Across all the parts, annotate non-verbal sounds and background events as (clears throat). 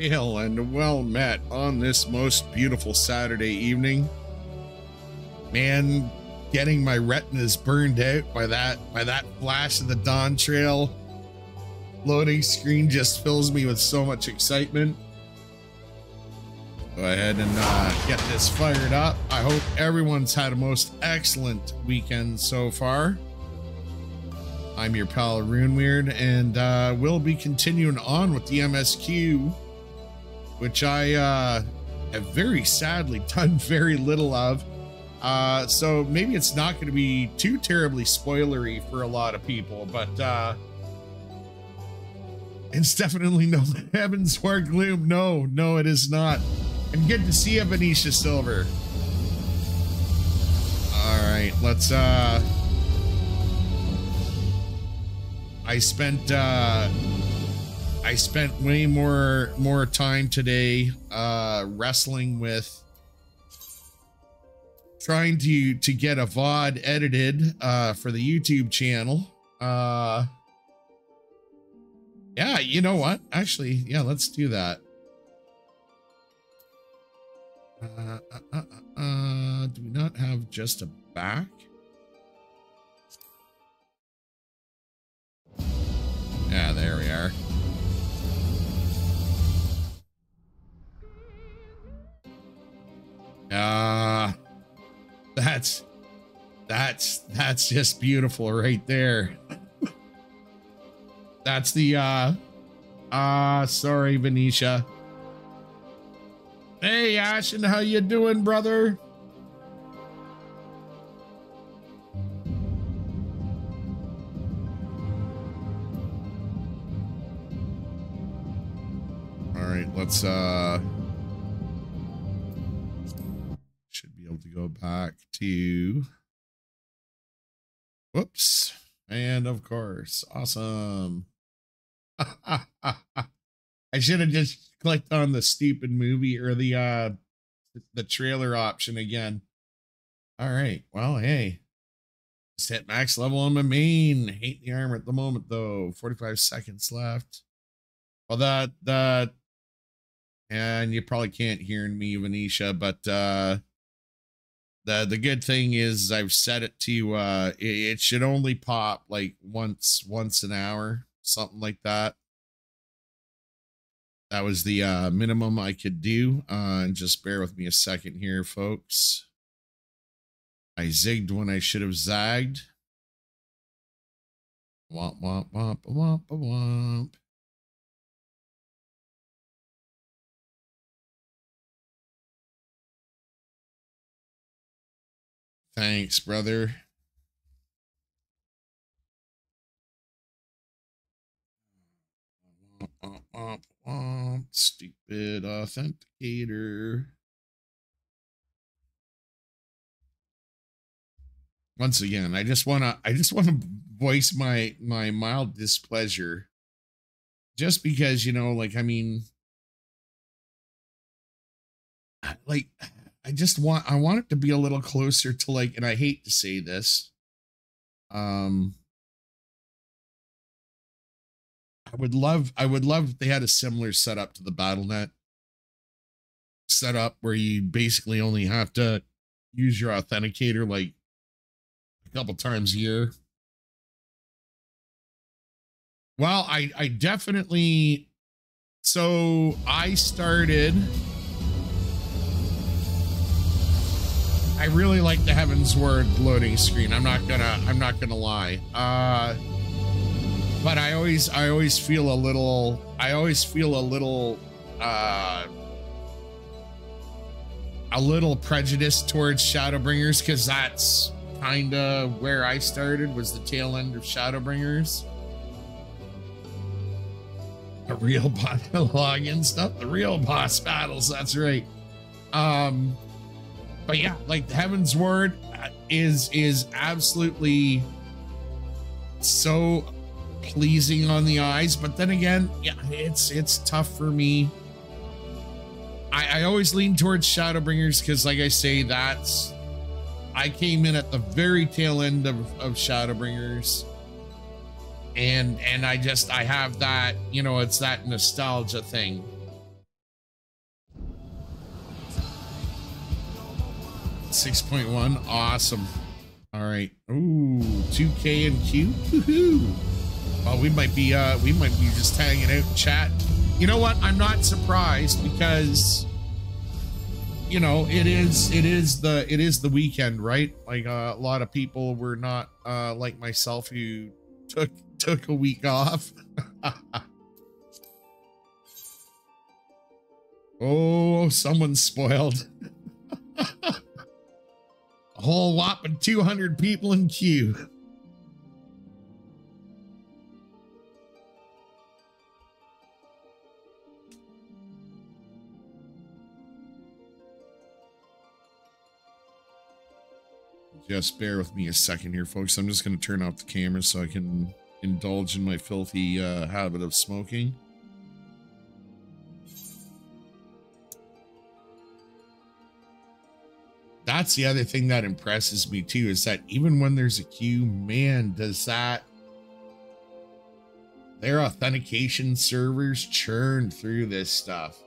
Hail and well met on this most beautiful Saturday evening. Man, getting my retinas burned out by that by that flash of the Dawntrail. loading screen just fills me with so much excitement. Go ahead and uh, get this fired up. I hope everyone's had a most excellent weekend so far. I'm your pal Runewyrd, and uh, we'll be continuing on with the MSQ, which I uh, have very sadly (laughs) done very little of. Uh, so maybe it's not going to be too terribly spoilery for a lot of people, but uh, it's definitely (laughs) no Heavensward Gloom. No, no, it is not. And good to see you, Venetia Silver. All right, let's uh I spent uh I spent way more more time today uh wrestling with trying to to get a VOD edited uh for the YouTube channel. Uh Yeah, you know what? Actually, yeah, let's do that. Uh, uh, uh, uh, do we not have just a back? Yeah, there we are. Ah, uh, that's that's that's just beautiful right there. that's the uh ah uh, sorry Venetia. Hey Ashen, how you doing, brother? All right, let's uh go back to whoops. And of course, awesome. (laughs) I should have just clicked on the stupid movie or the uh the trailer option again. All right. Well, hey. Just hit max level on my main. Hate the armor at the moment though. 45 seconds left. Well, that that and you probably can't hear me, Venetia, but uh the the good thing is I've set it to uh it, it should only pop like once once an hour, something like that that was the uh, minimum I could do. Uh, and just bear with me a second here, folks. I zigged when I should have zagged. Womp, womp, womp, womp, womp. Thanks, brother. Stupid authenticator. Once again, I just wanna I just wanna voice my my mild displeasure. Just because, you know, like I mean like I just want I want it to be a little closer to like and I hate to say this. Um I would love I would love if they had a similar setup to the BattleNet setup where you basically only have to use your authenticator like a couple times a year. Well, I I definitely so I started I really like the Heavensward loading screen. I'm not gonna I'm not gonna lie. Uh but I always I always feel a little I always feel a little uh a little prejudice towards Shadowbringers because that's kind of where I started was the tail end of Shadowbringers. The real (laughs) boss login stuff, the real boss battles. That's right. Um, but yeah, like Heavensward is is absolutely so pleasing on the eyes, but then again, yeah, it's it's tough for me. I, I always lean towards Shadowbringers because, like I say, that's I came in at the very tail end of, of Shadowbringers. And and I just I have that, you know, it's that nostalgia thing. 6.1. Awesome. All right. Ooh, 2K and Q. Woohoo. Well, we might be uh we might be just hanging out and chat. You know what? I'm not surprised because you know, it is it is the it is the weekend, right? Like uh, a lot of people were not uh like myself who took took a week off. (laughs) oh, someone's spoiled. (laughs) whole whopping 200 people in queue. Just bear with me a second here, folks. I'm just going to turn off the camera so I can indulge in my filthy uh, habit of smoking. That's the other thing that impresses me too is that even when there's a queue, man, does that their authentication servers churn through this stuff.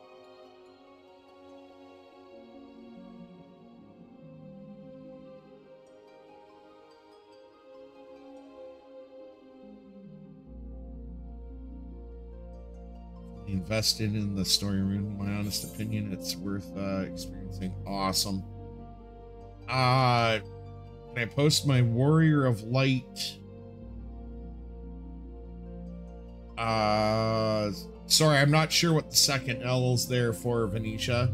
invested in the story room. My honest opinion, it's worth uh, experiencing. Awesome. Uh, can I post my Warrior of Light? Uh, sorry, I'm not sure what the second L is there for, Venetia.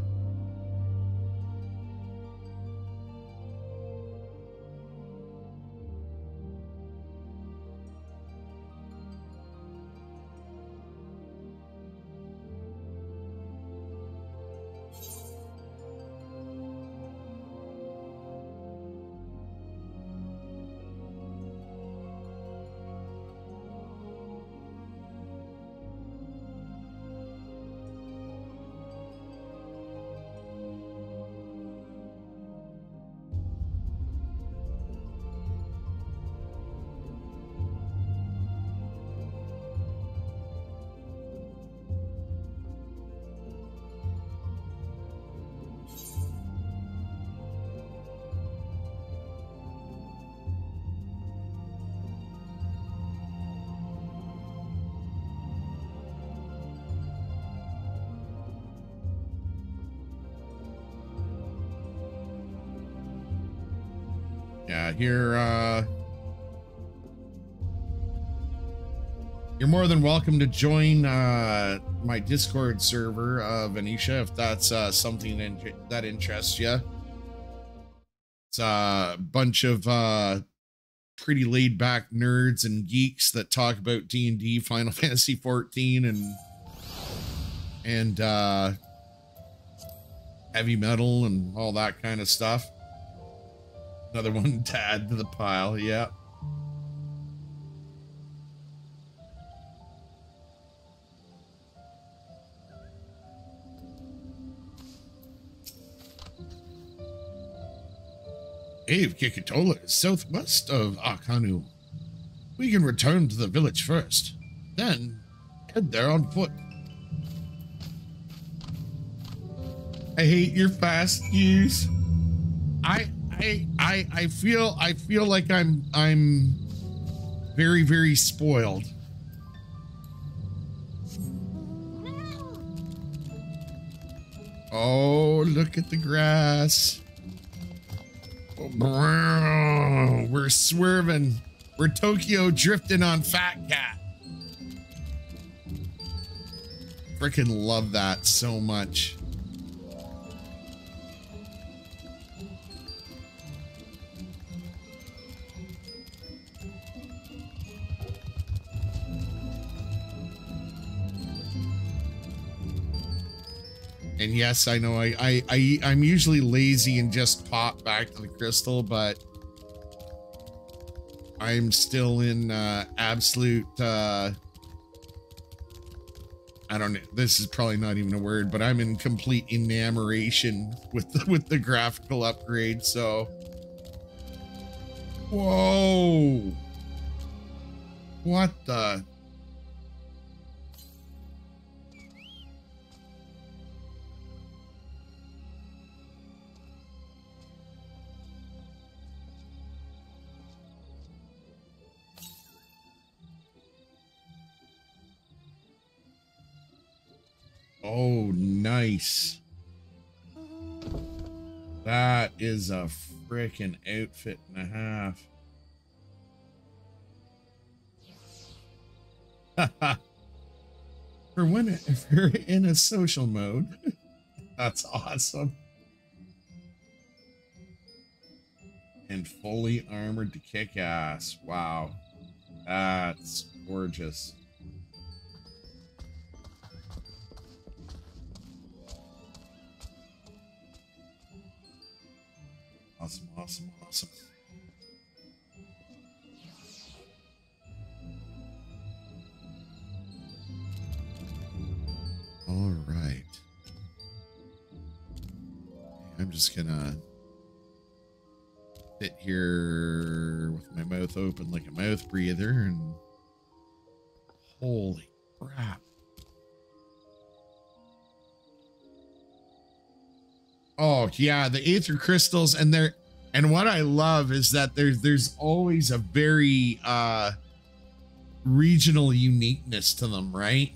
You're uh You're more than welcome to join uh my Discord server, uh Venetia, if that's uh something in that interests you. It's a bunch of uh pretty laid back nerds and geeks that talk about D&D, Final (laughs) Fantasy 14 and and uh heavy metal and all that kind of stuff. Another (laughs) one to add to the pile, yeah. Ave Kikitola is southwest of Arkanu. We can return to the village first, then head there on foot. I hate your fast use. I I I feel I feel like I'm I'm very very spoiled. Oh, look at the grass. Oh, we're swerving. We're Tokyo drifting on Fat Cat. Freaking love that so much. And yes, I know I, I, I, I'm usually lazy and just pop back to the crystal, but I'm still in uh, absolute, uh, I don't know, this is probably not even a word, but I'm in complete enamoration with the, with the graphical upgrade, so. Whoa. What the? Oh, nice. That is a freaking outfit and a half. (laughs) for when (laughs) if you're in a social mode. (laughs) That's awesome. And fully armored to kick ass. Wow. That's gorgeous. Awesome, awesome, awesome. All right. I'm just gonna sit here with my mouth open like a mouth breather and holy crap. Oh yeah, the aether crystals and they're and what I love is that there's there's always a very uh regional uniqueness to them, right?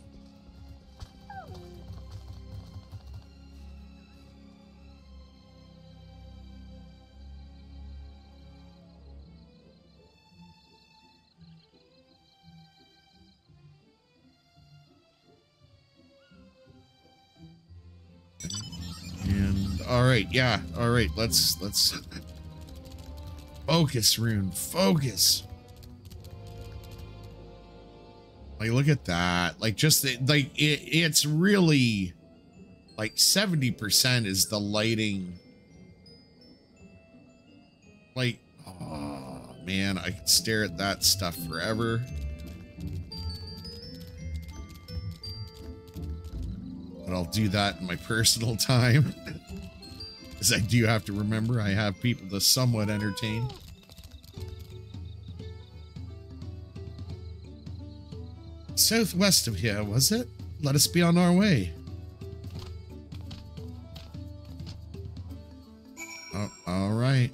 Right, yeah. All right, let's let's focus, Rune. Focus. Like, look at that. Like, just the, like it, it's really like 70% is the lighting. Like, oh man, I could stare at that stuff forever. But I'll do that in my (laughs) personal time. Because I do have to remember I have people to somewhat entertain. Southwest of here, was it? Let us be on our way. Oh, all right.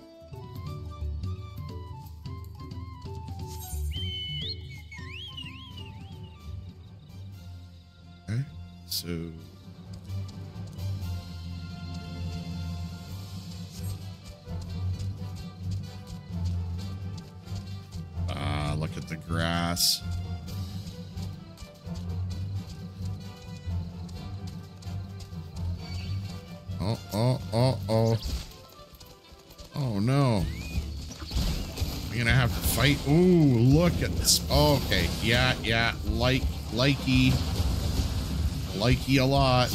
Look at this. Okay. Yeah, yeah. Like, likey. Likey a lot.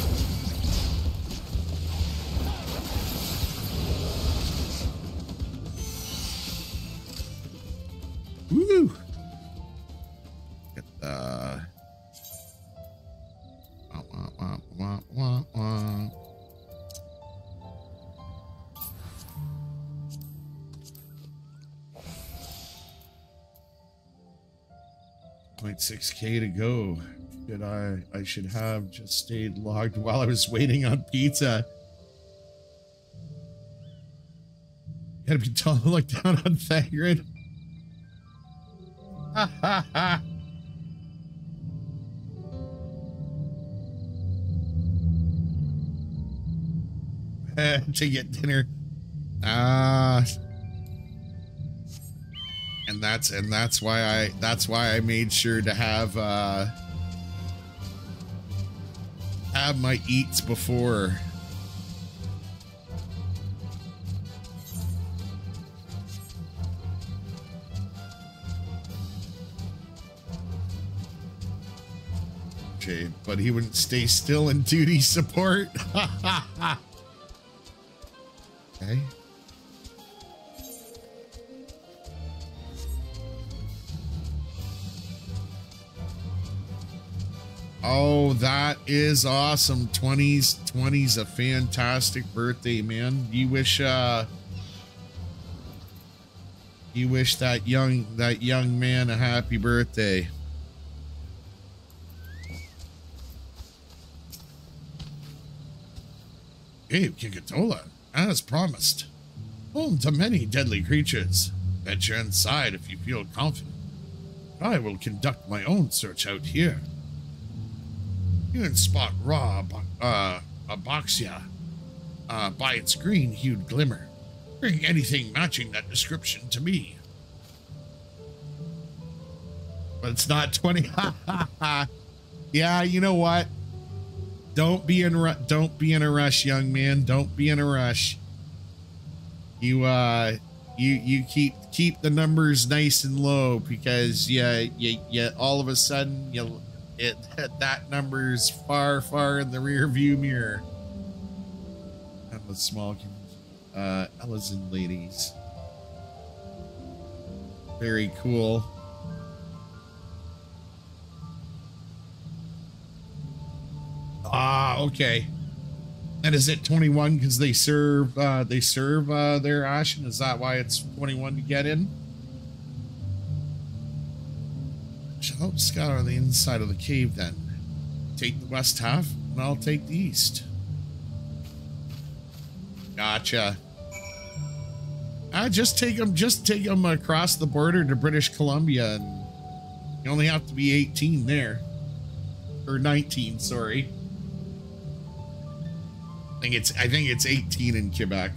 Six k to go. Should I? I should have just stayed logged while I was waiting on pizza. Gotta be tall to look down on Thagrid. Ha (laughs) ha ha. to get dinner. Ah. Uh, and that's and that's why I that's why I made sure to have uh have my eats before Okay, but he wouldn't stay still in duty support. (laughs) okay. Oh, that is awesome. 20s, 20s, a fantastic birthday, man. You wish uh you wish that young that young man a happy birthday. Hey, Kikatola, as promised. Home to many deadly creatures. Venture inside if you feel confident. I will conduct my own search out here. You can spot raw uh, aboxia uh, by its green-hued glimmer. Bring anything matching that description to me. But it's not 20. (laughs) yeah, you know what? Don't be in don't be in a rush, young man. Don't be in a rush. You uh you you keep keep the numbers nice and low because yeah you, you all of a sudden you it that number's far far in the rear view mirror. And the small uh Ellison ladies. Very cool. Ah, okay. And is it 21 because they serve uh, they serve uh, their ashen? Is that why it's 21 to get in? Scout on the inside of the cave then. Take the west half, and I'll take the east. Gotcha. I just take them, just take them across the border to British Columbia, and you only have to be 18 there, or 19. Sorry. I think it's I think it's 18 in Quebec.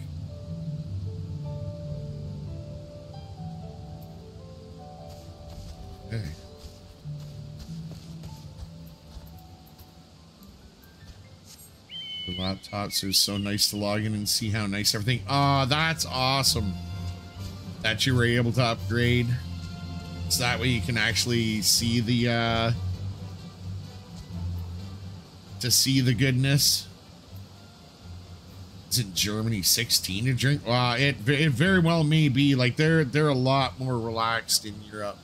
The laptops are so nice to log in and see how nice everything. Oh, that's awesome. That you were able to upgrade. So that way you can actually see the uh to see the goodness. Is it Germany 16 to drink? Well, it it very well may be. Like they're they're a lot more relaxed in Europe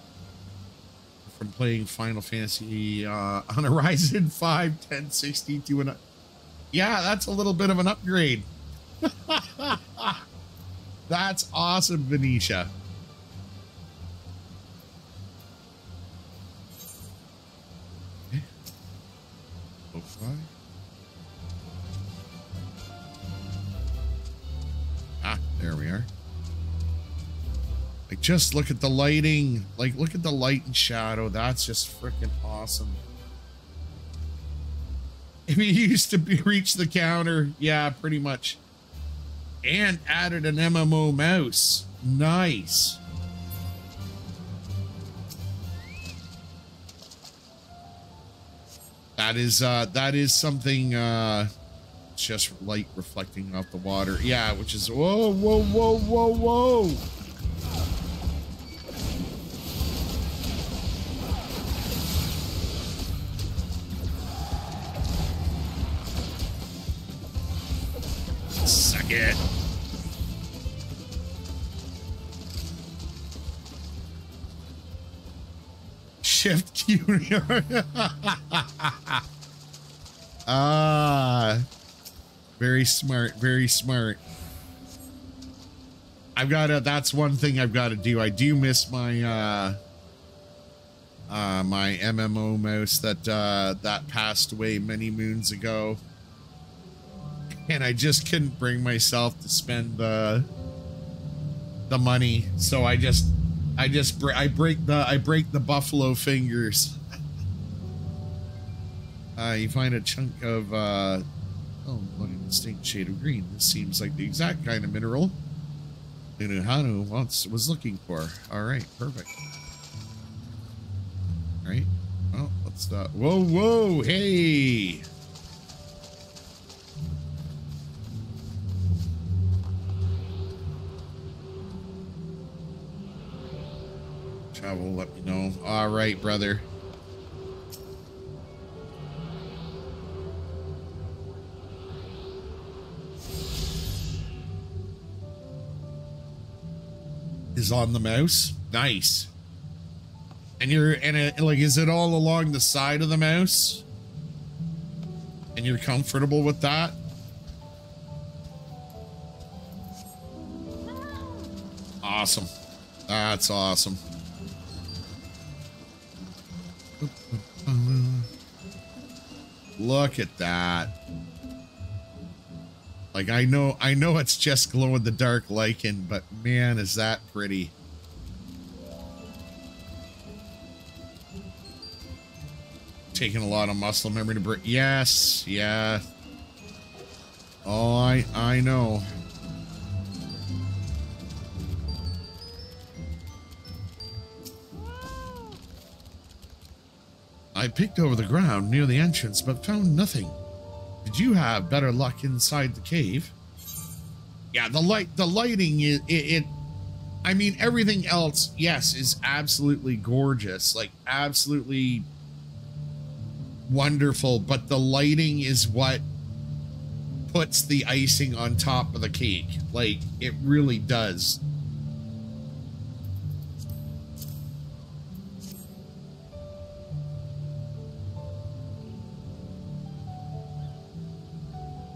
from playing Final Fantasy uh, on (laughs) Horizon 5 1060 to an. Yeah, that's a little bit of an upgrade. (laughs) that's awesome, Venetia. Ah, there we are. Like, just look at the lighting. Like, look at the light and shadow. That's just freaking awesome. (laughs) If you used to be, reach the counter, yeah, pretty much. And added an MMO mouse. Nice. That is uh that is something uh just light reflecting off the water. Yeah, which is whoa, whoa, whoa, whoa, whoa. It. Shift (laughs) Q. ah. Very smart, very smart. I've got to, that's one thing I've got to do. I do miss my, uh, uh, my MMO mouse that, uh, that passed away many moons ago. And I just couldn't bring myself to spend the, the money. So I just, I just, I break the, I break the buffalo fingers. (laughs) uh, you find a chunk of, uh, Oh, what a distinct shade of green. This seems like the exact kind of mineral Unuhanu once was looking for. Alright, perfect. Alright. Well, let's stop. Whoa, whoa, hey! Travel, let me know. Alright, brother. is on the mouse. Nice. And you're and it like is it all along the side of the mouse? And you're comfortable with that? Awesome. That's awesome. Look at that. Like I know, I know it's just glow in the dark lichen, but man, is that pretty. taking a lot of muscle memory to break. Yes, yeah. Oh, I I know. I picked over the ground near the entrance, but found nothing. Did you have better luck inside the cave? Yeah, the light, the lighting is it, it I mean, everything else, yes, is absolutely gorgeous, like absolutely wonderful, but the lighting is what puts the icing on top of the cake. Like, it really does.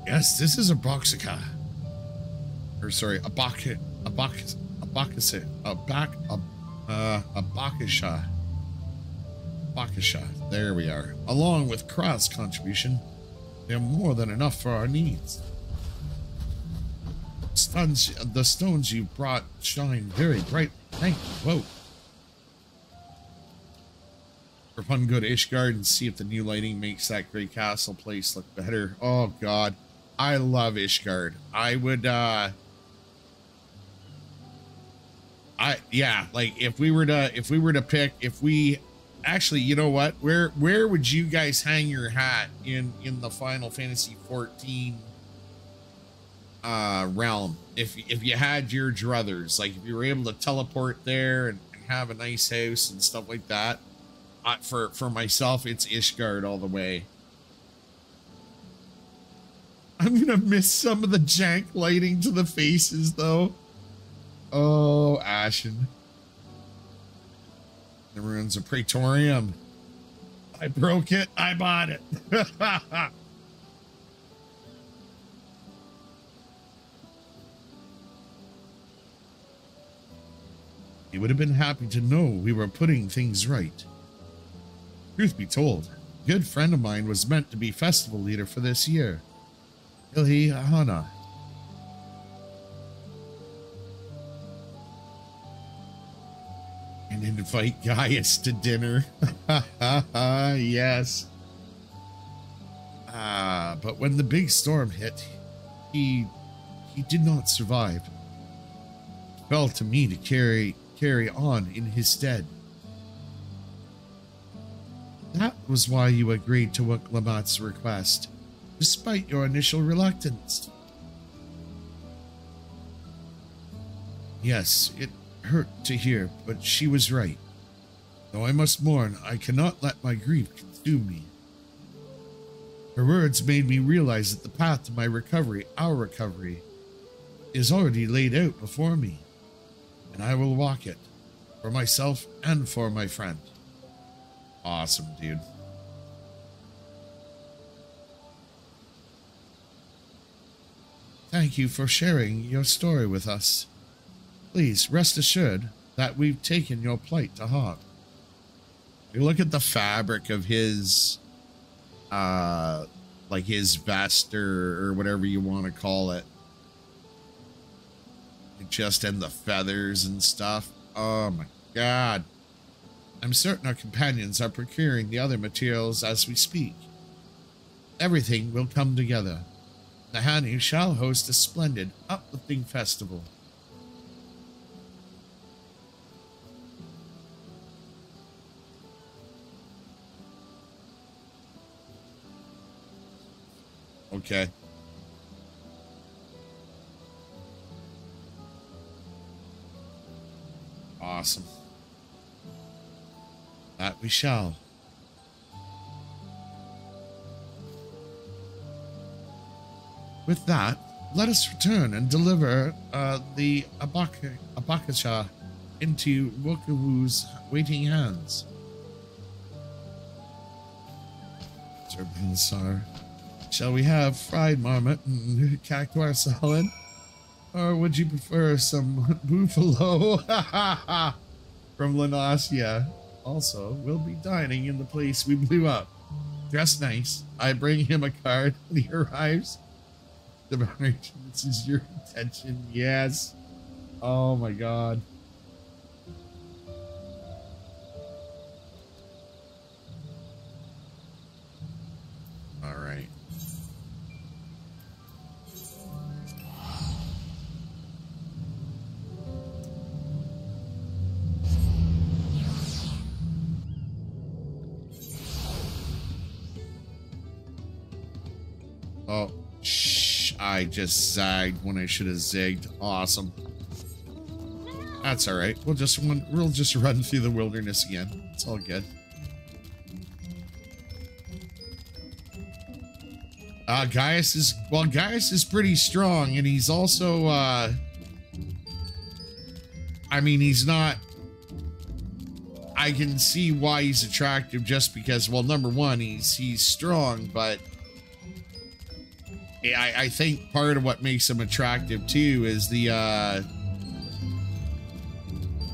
Yes, this is a Boxica. Or sorry, a Bacchus, a Bacchus, a Bacchus, a back, a, uh, a Bakisha. There we are. Along with Kraz's contribution, they're more than enough for our needs. Stones, the stones you brought shine very bright. Thank you. Whoa. Repun go to Ishgard and see if the new lighting makes that great castle place look better. Oh god. I love Ishgard. I would uh I yeah, like if we were to if we were to pick if we actually, you know what? Where where would you guys hang your hat in in the Final Fantasy 14 uh realm if if you had your druthers like if you were able to teleport there and, and have a nice house and stuff like that uh, for for myself it's ishgard all the way I'm gonna miss some of the jank lighting to the faces though. Oh, Ashen. The ruins of Praetorium. I broke it. I bought it. (laughs) he would have been happy to know we were putting things right. Truth be told, a good friend of mine was meant to be festival leader for this year. Ilhi Hana. And invite Gaius to dinner. (laughs) yes. Ah, but when the big storm hit, he he did not survive. It fell to me to carry carry on in his stead. That was why you agreed to Wuk Lamat's request despite your initial reluctance. Yes, it hurt to hear, but she was right. Though I must mourn, I cannot let my grief consume me. Her words made me realize that the path to my recovery, our recovery, is already laid out before me, and I will walk it, for myself and for my friend. Awesome, dude. Thank you for sharing your story with us. Please rest assured that we've taken your plight to heart. You look at the fabric of his, uh, like his vest or, or whatever you want to call it. Just in the feathers and stuff. Oh my god. I'm certain our companions are procuring the other materials as we speak. Everything will come together. Nahani shall host a splendid, uplifting festival. Okay. Awesome. That we shall. With that, let us return and deliver uh, the Abaka, Abakasha into Wokuwu's waiting hands. Sir Binsar, shall we have fried marmot and cactuar salad? Or would you prefer some (laughs) buffalo (laughs) from Lanasia? Also, we'll be dining in the place we blew up. Dress nice. I bring him a card when he arrives (laughs) this is your intention. Yes. Oh my god. I just zagged when I should have zigged. Awesome. That's all right. We'll just run, we'll just run through the wilderness again. It's all good. Uh, Gaius is, well, Gaius is pretty strong and he's also, uh, I mean, he's not, I can see why he's attractive just because, well, number one, he's, he's strong, but I, I think part of what makes him attractive too is the, uh,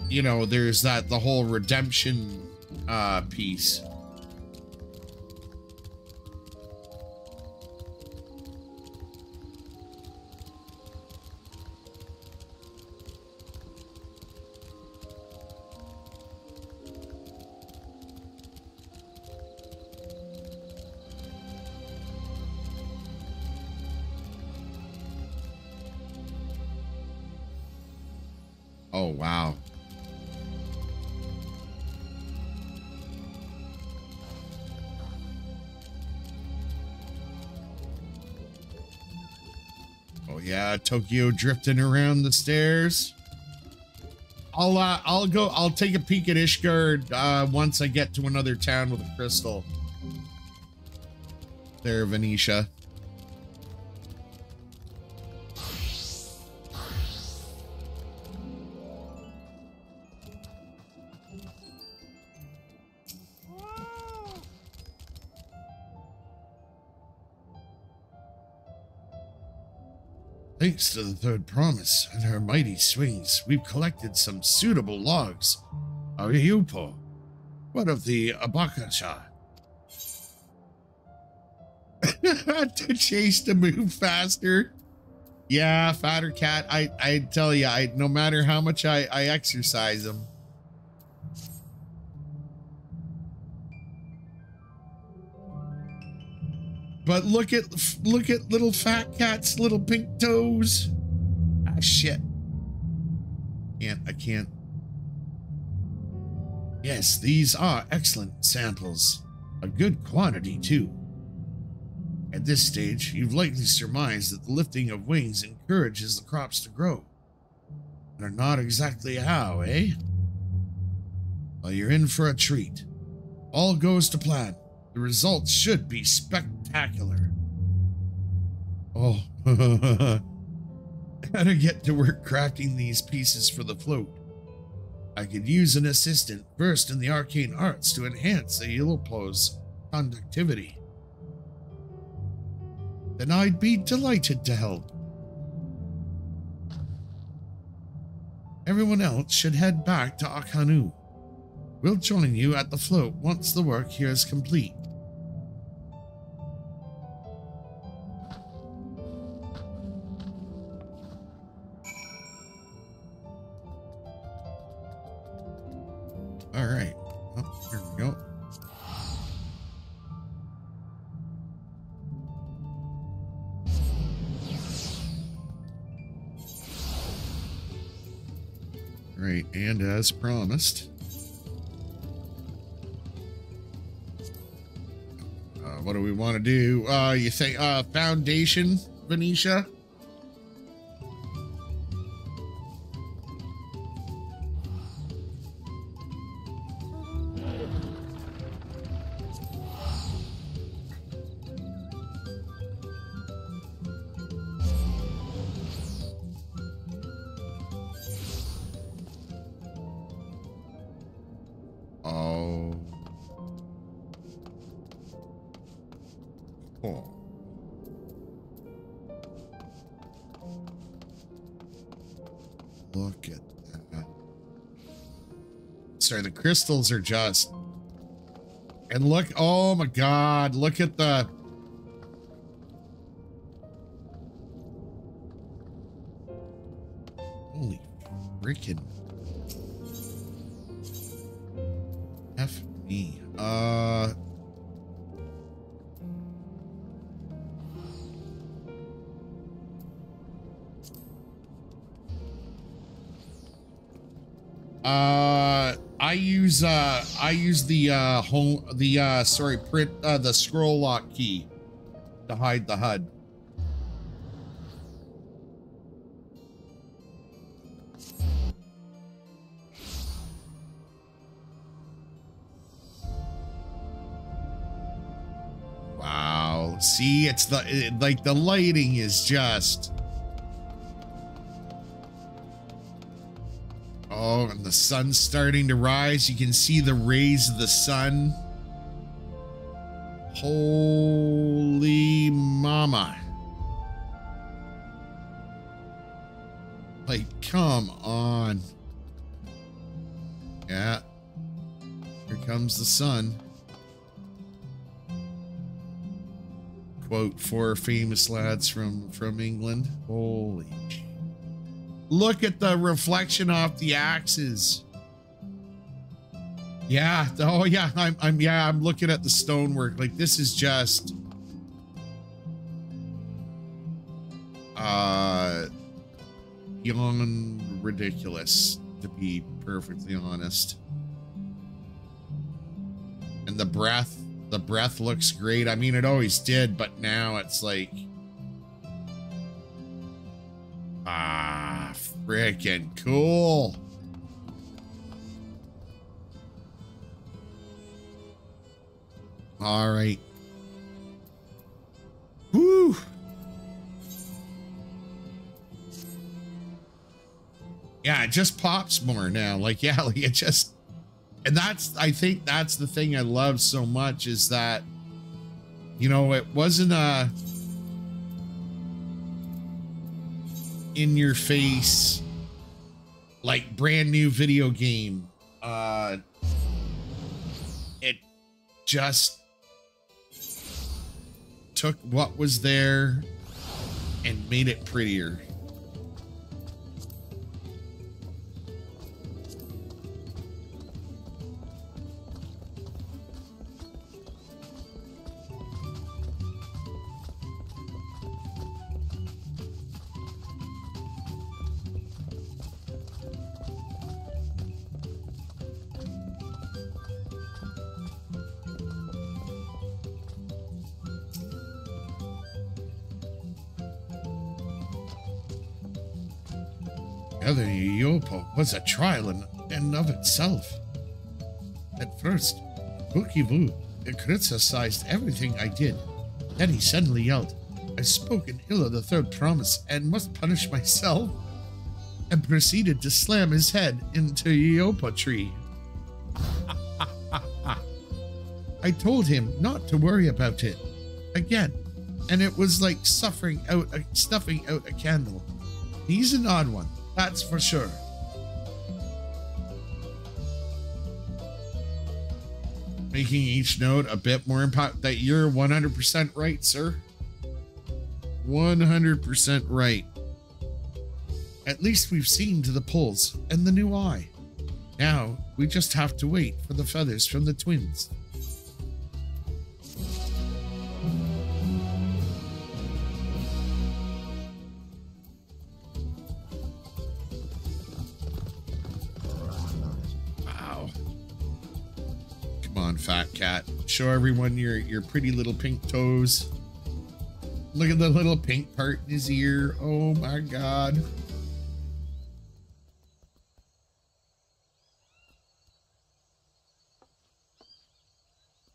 you know, there's that, the whole redemption, uh, piece. Oh, wow. Oh yeah, Tokyo drifting around the stairs. I'll uh, I'll go I'll take a peek at Ishgard uh once I get to another town with a crystal. There, Venetia. Thanks to the third promise and her mighty swings, we've collected some suitable logs. Ariupo, what of the Abakacha? (laughs) to chase to move faster. Yeah, fatter cat. I I tell you, I no matter how much I I exercise him, But look at look at little fat cat's little pink toes. Ah shit. Can't I can't. Yes, these are excellent samples. A good quantity too. At this stage, you've likely surmised that the lifting of wings encourages the crops to grow. But not exactly how, eh? Well, you're in for a treat. All goes to plan. The results should be spectacular. Oh, (laughs) gotta get to work crafting these pieces for the float. I could use an assistant versed in the arcane arts to enhance the Illiplo's conductivity. Then I'd be delighted to help. Everyone else should head back to Akanu. We'll join you at the float once the work here is complete. As promised, uh, what do we want to do? Uh, you say uh, foundation, Venetia? Crystals are just... And look, oh my god, look at the... use the uh home the uh sorry print uh the scroll lock key to hide the HUD. Wow. See, it's the it, like the lighting is just Oh, and the sun's starting to rise. You can see the rays of the sun. Holy mama. Like, come on. Yeah. Here comes the sun. Quote four famous lads from from England. Holy Look at the reflection off the axes. Yeah. Oh yeah. I'm I'm yeah, I'm looking at the stonework. Like this is just uh beyond ridiculous to be perfectly honest. And the breath, the breath looks great. I mean, it always did, but now it's like, freaking cool. All right. Whoo. Yeah, it just pops more now. (laughs) Like, yeah, like it just and that's I think that's the thing I love so much is that you know it wasn't a in your face like brand new video game uh it just took what was there and made it prettier was a trial in and of itself. At first, Bukivu criticized everything I did. Then he suddenly yelled, I spoke in ill of the third promise and must punish myself, and proceeded to slam his head into Yopa tree. (laughs) I told him not to worry about it. Again, and it was like suffering out a, stuffing out a candle. He's an odd one. That's for sure. Making each note a bit more impact that you're 100% right, sir. 100% right. At least we've seen to the pulse and the new eye. Now, we just have to wait for the feathers from the twins. Show everyone your your pretty little pink toes. Look at the little pink part in his ear. Oh my god.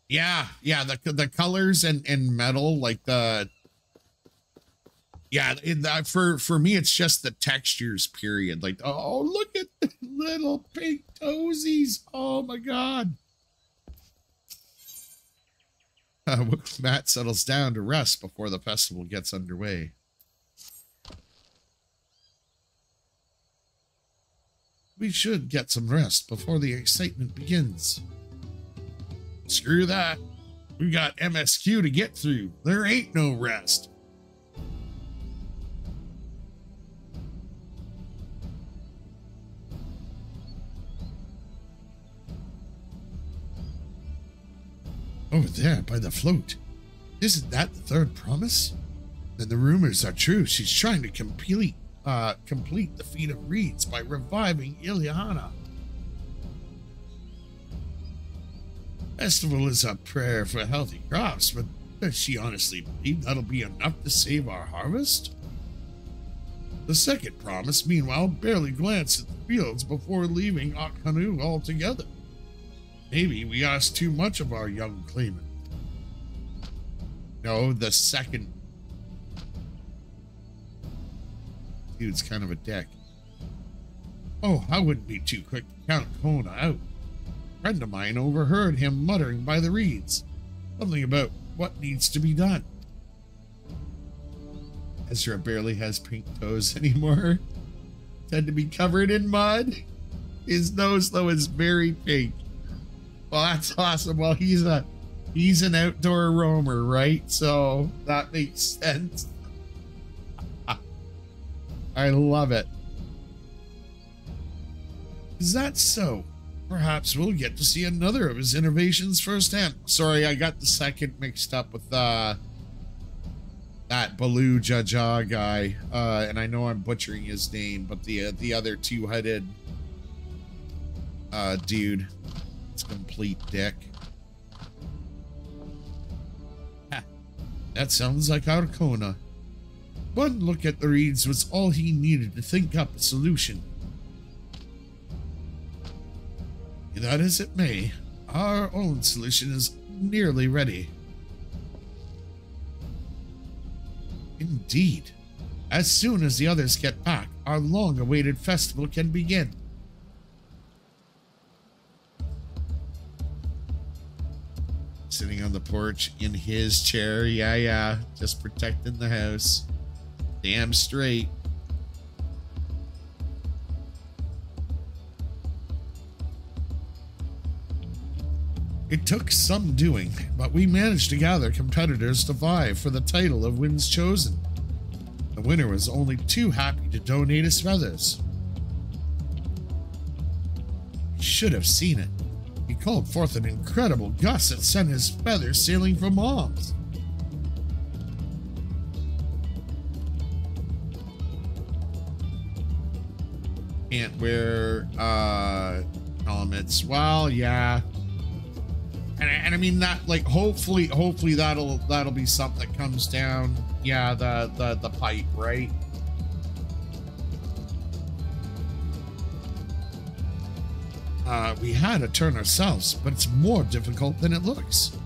Yeah, yeah, the the colors and and metal like the yeah, for for me it's just the textures period. Like oh, look at the little pink toesies. Oh my god. (laughs) Matt settles down to rest before the festival gets underway. We should get some rest before the excitement begins. Screw that. We got MSQ to get through. There ain't no rest. Over there by the float. Isn't that the third promise? Then the rumors are true. She's trying to complete uh complete the feat of reeds by reviving Ilyana. Festival is a prayer for healthy crops, but does she honestly believe that'll be enough to save our harvest? The second promise, meanwhile, barely glanced at the fields before leaving Ok'hanu altogether. Maybe we ask too much of our young claimant. No, the second. Dude's kind of a dick. Oh, I wouldn't be too quick to count Koana out. A friend of mine overheard him muttering by the reeds. Something about what needs to be done. Ezra barely has pink toes (laughs) anymore. Tend to be covered in mud. His nose though is very pink. Well, that's awesome. Well, he's a he's an outdoor roamer, right? So that makes sense. (laughs) I love it. Is that so? Perhaps we'll get to see another of his innovations firsthand. Sorry, I got the second mixed up with uh that Bakool Ja Ja guy. Uh and I know I'm butchering his name, but the uh, the other two-headed uh dude. It's complete dick. Ha. That sounds like Arcona. One look at the reeds was all he needed to think up a solution. That as it may, our own solution is nearly ready. Indeed. As soon as the others get back, our long-awaited festival can begin. Sitting on the porch in his chair, yeah, yeah, just protecting the house. Damn straight. It took some doing, but we managed to gather competitors to vie for the title of Winds Chosen. The winner was only too happy to donate his feathers. Should have seen it. He called forth an incredible gust that sent his feathers sailing from arms. Can't wear uh helmets. Well, yeah and, and I mean that like hopefully hopefully that'll that'll be something that comes down yeah the the the pipe right uh we had a turn ourselves but it's more difficult than it looks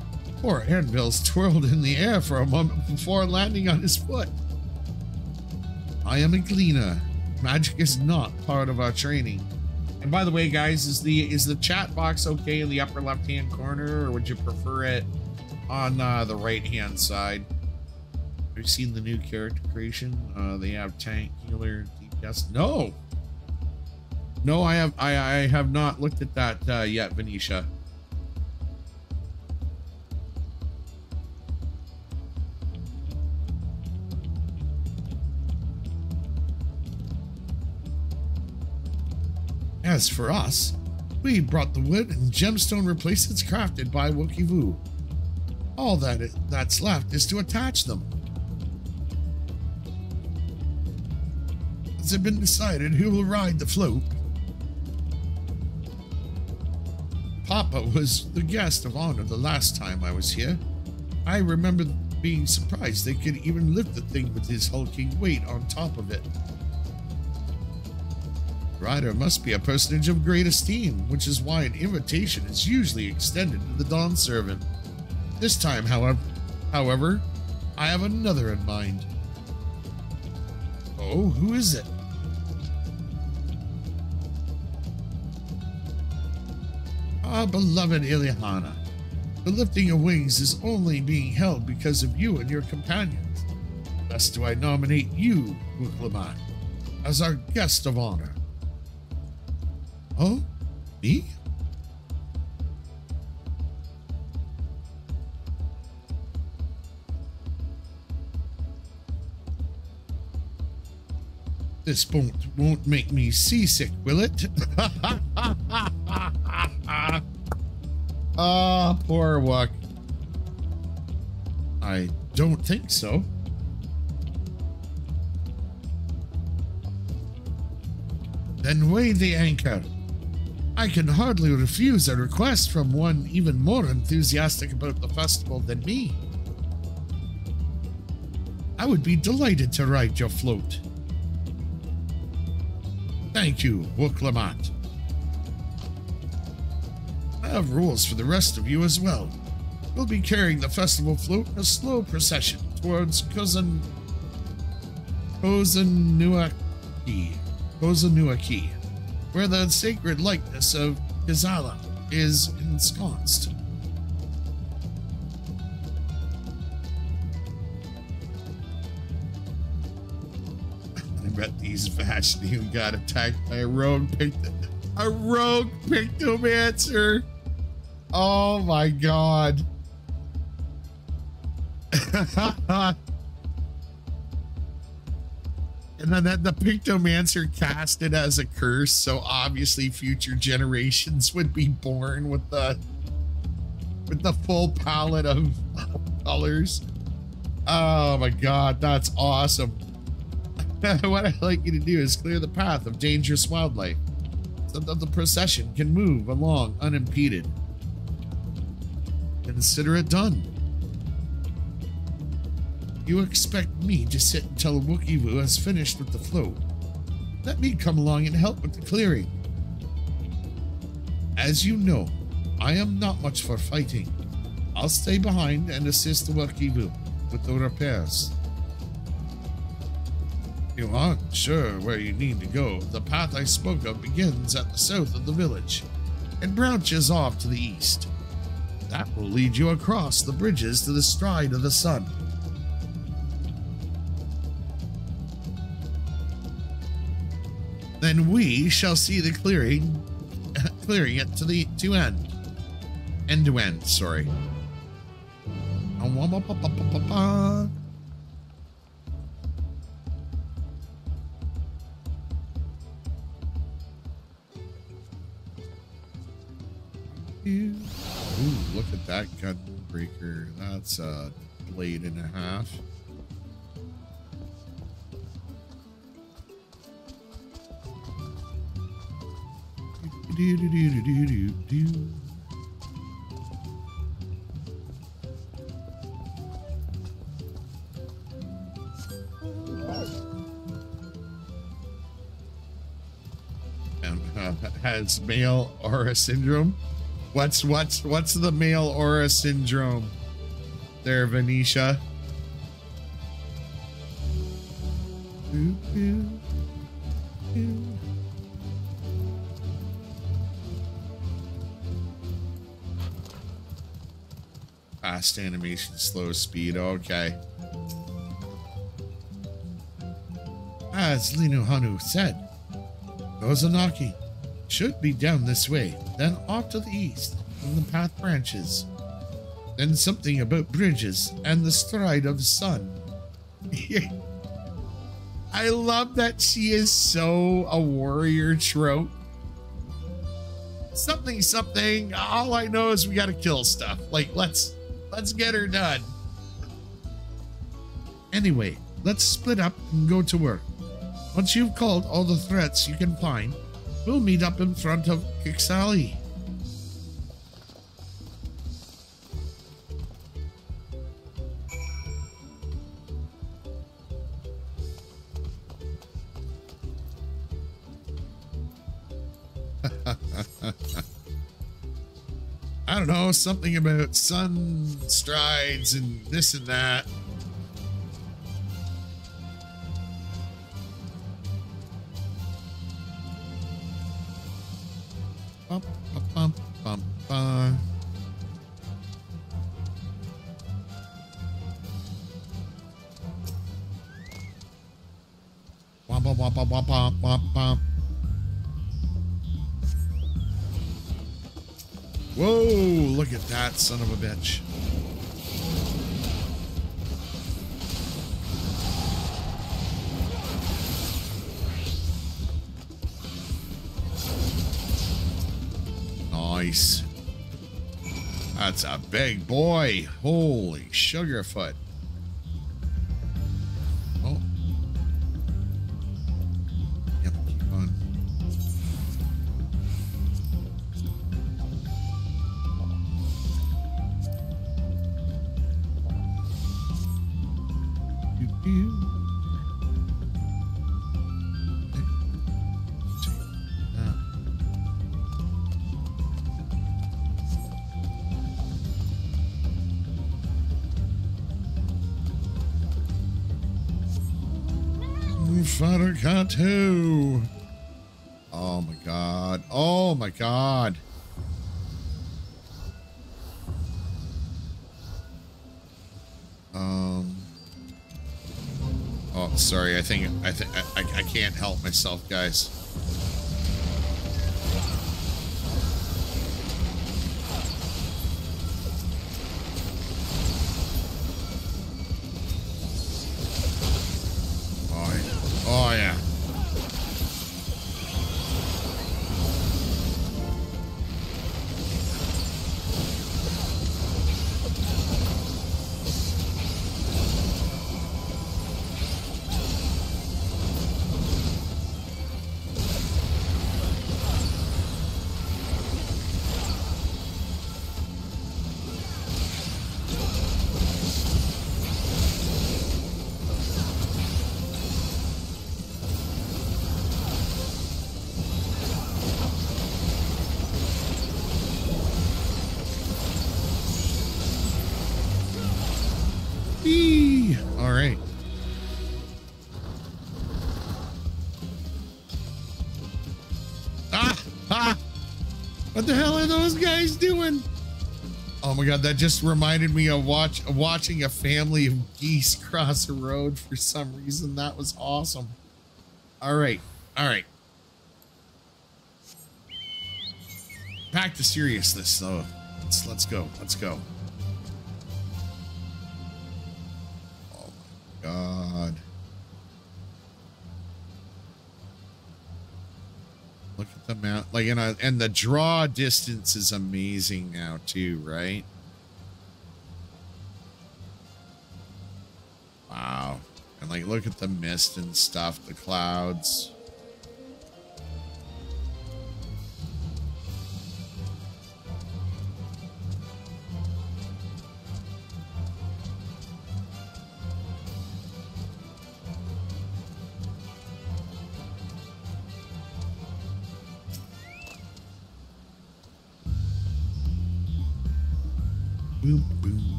poor anvil's twirled in the air for a moment before landing on his foot i am a gleaner magic is not part of our training and by the way, guys, is the is the chat box okay in the upper left hand corner, or would you prefer it on uh, the right hand side? Have you seen the new character creation? Uh, they have tank, healer, DPS. No, no, I have I I have not looked at that uh, yet, Venetia. As for us, we brought the wood and gemstone replacements crafted by Wookie Vu. All that is, that's left is to attach them. It's it been decided who will ride the float? Papa was the guest of honor the last time I was here. I remember being surprised they could even lift the thing with his hulking weight on top of it. Rider must be a personage of great esteem, which is why an invitation is usually extended to the Dawnservant. This time, however, however, I have another in mind. Oh, who is it? Ah, beloved Ilyana. The lifting of wings is only being held because of you and your companions. Thus do I nominate you, Wuk as our guest of honor. Oh? Me? This won't won't make me seasick, will it? (laughs) Ah, poor Wuk. I don't think so. Then weigh the anchor. I can hardly refuse a request from one even more enthusiastic about the festival than me. I would be delighted to ride your float. Thank you, Wuk I have rules for the rest of you as well. We'll be carrying the festival float in a slow procession towards Kozan Kozanuaki, Kozanuaki, where the sacred likeness of Kizala is ensconced. Bet these Vashni (laughs) got attacked by a rogue picked a rogue pictomancer. Oh my god. (laughs) and then that, the pictomancer cast it as a curse, so obviously future generations would be born with the with the full palette of (laughs) colors. Oh my god, that's awesome. (laughs) what I'd like you to do is clear the path of dangerous wildlife so that the procession can move along unimpeded. Consider it done. You expect me to sit until Wookiee has finished with the float. Let me come along and help with the clearing. As you know, I am not much for fighting. I'll stay behind and assist the Wookiee with the repairs. You aren't sure where you need to go. The path I spoke of begins at the south of the village and branches off to the east. That will lead you across the bridges to the stride of the sun. Then we shall see the clearing, (laughs) clearing it to the to end, end to end. Sorry. Ooh, look at that gun breaker. That's a blade and a half. Do, do, do, do, do, do. Has male aura syndrome. What's what's what's the male aura syndrome? There, Venetia. Fast animation, slow speed. Okay. As Linu Hanu said, Kozanaki should be down this way, then off to the east, and the path branches. Then something about bridges and the stride of the sun. (laughs) I love that she is so a warrior trope. Something, something. All I know is we gotta kill stuff. Like, let's let's get her done. Anyway, let's split up and go to work. Once you've called all the threats you can find, we'll meet up in front of Kixali. (laughs) I don't know, something about sun strides and this and that. That son of a bitch. Nice. That's a big boy. Holy sugarfoot. Help myself, guys. My god, that just reminded me of watch watching a family of geese (laughs) cross a road for some reason. That was awesome. All right. All right. Back to seriousness though. Let's let's go. Let's go. Oh my god. Look at the mount, like you uh, know, and the draw distance is amazing now too, right? Look at the mist and stuff, the clouds.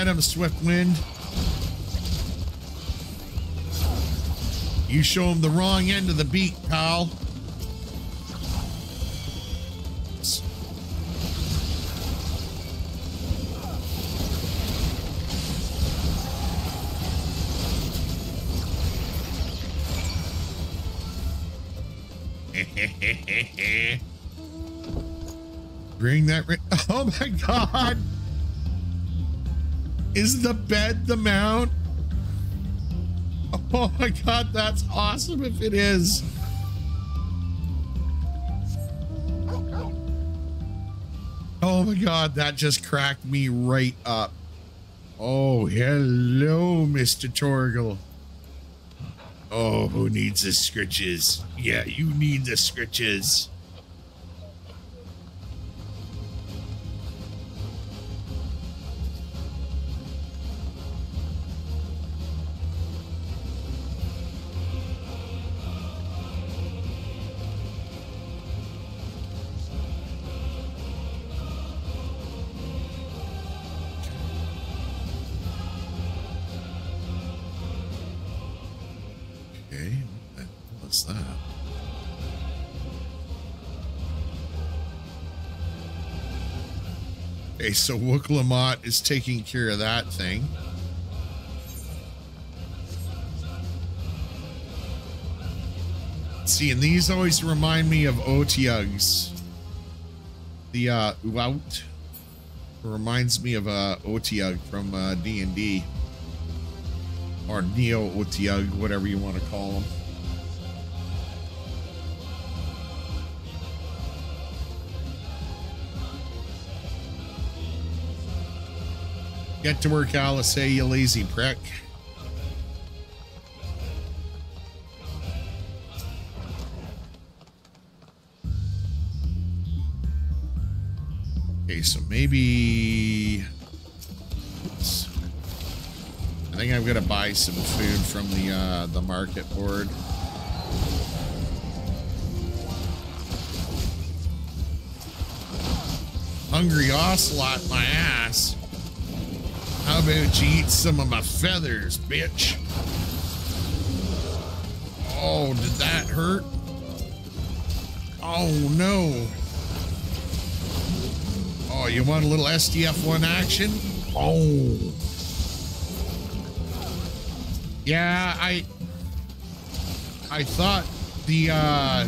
Get him, Swift Wind. You show him the wrong end of the beat, pal. The bed the mount? Oh my god, that's awesome if it is. Oh my god, that just cracked me right up. Oh, hello, Mr. Torgal. Oh, who needs the scritches? Yeah, you need the scritches. So Wook Lamont is taking care of that thing. See, and these always remind me of Otyughs. The uh Uaut reminds me of uh Otyugh from uh D&D. Or Neo Otyugh, whatever you want to call them. Get to work, Alice. You lazy prick. Okay, so maybe... I think I'm gonna buy some food from the uh, the market board. hungry ocelot my ass. How about you eat some of my feathers, bitch? Oh, did that hurt? Oh, no. Oh, you want a little SDF1 action? Oh. Yeah, I... I thought the, uh...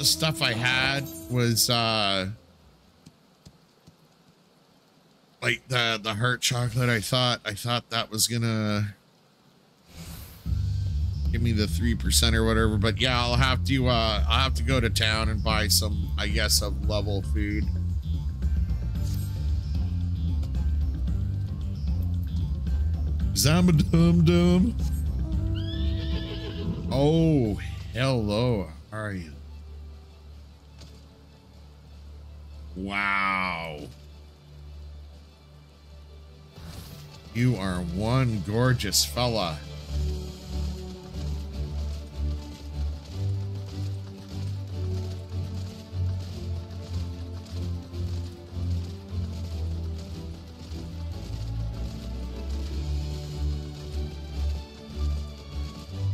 the stuff I had was, uh... Like the, the heart chocolate, I thought, I thought that was gonna give me the 3% or whatever. But yeah, I'll have to, uh, I'll have to go to town and buy some, I guess, of level food. Zama dum dum. Oh, hello. How are you? Wow. You are one gorgeous fella.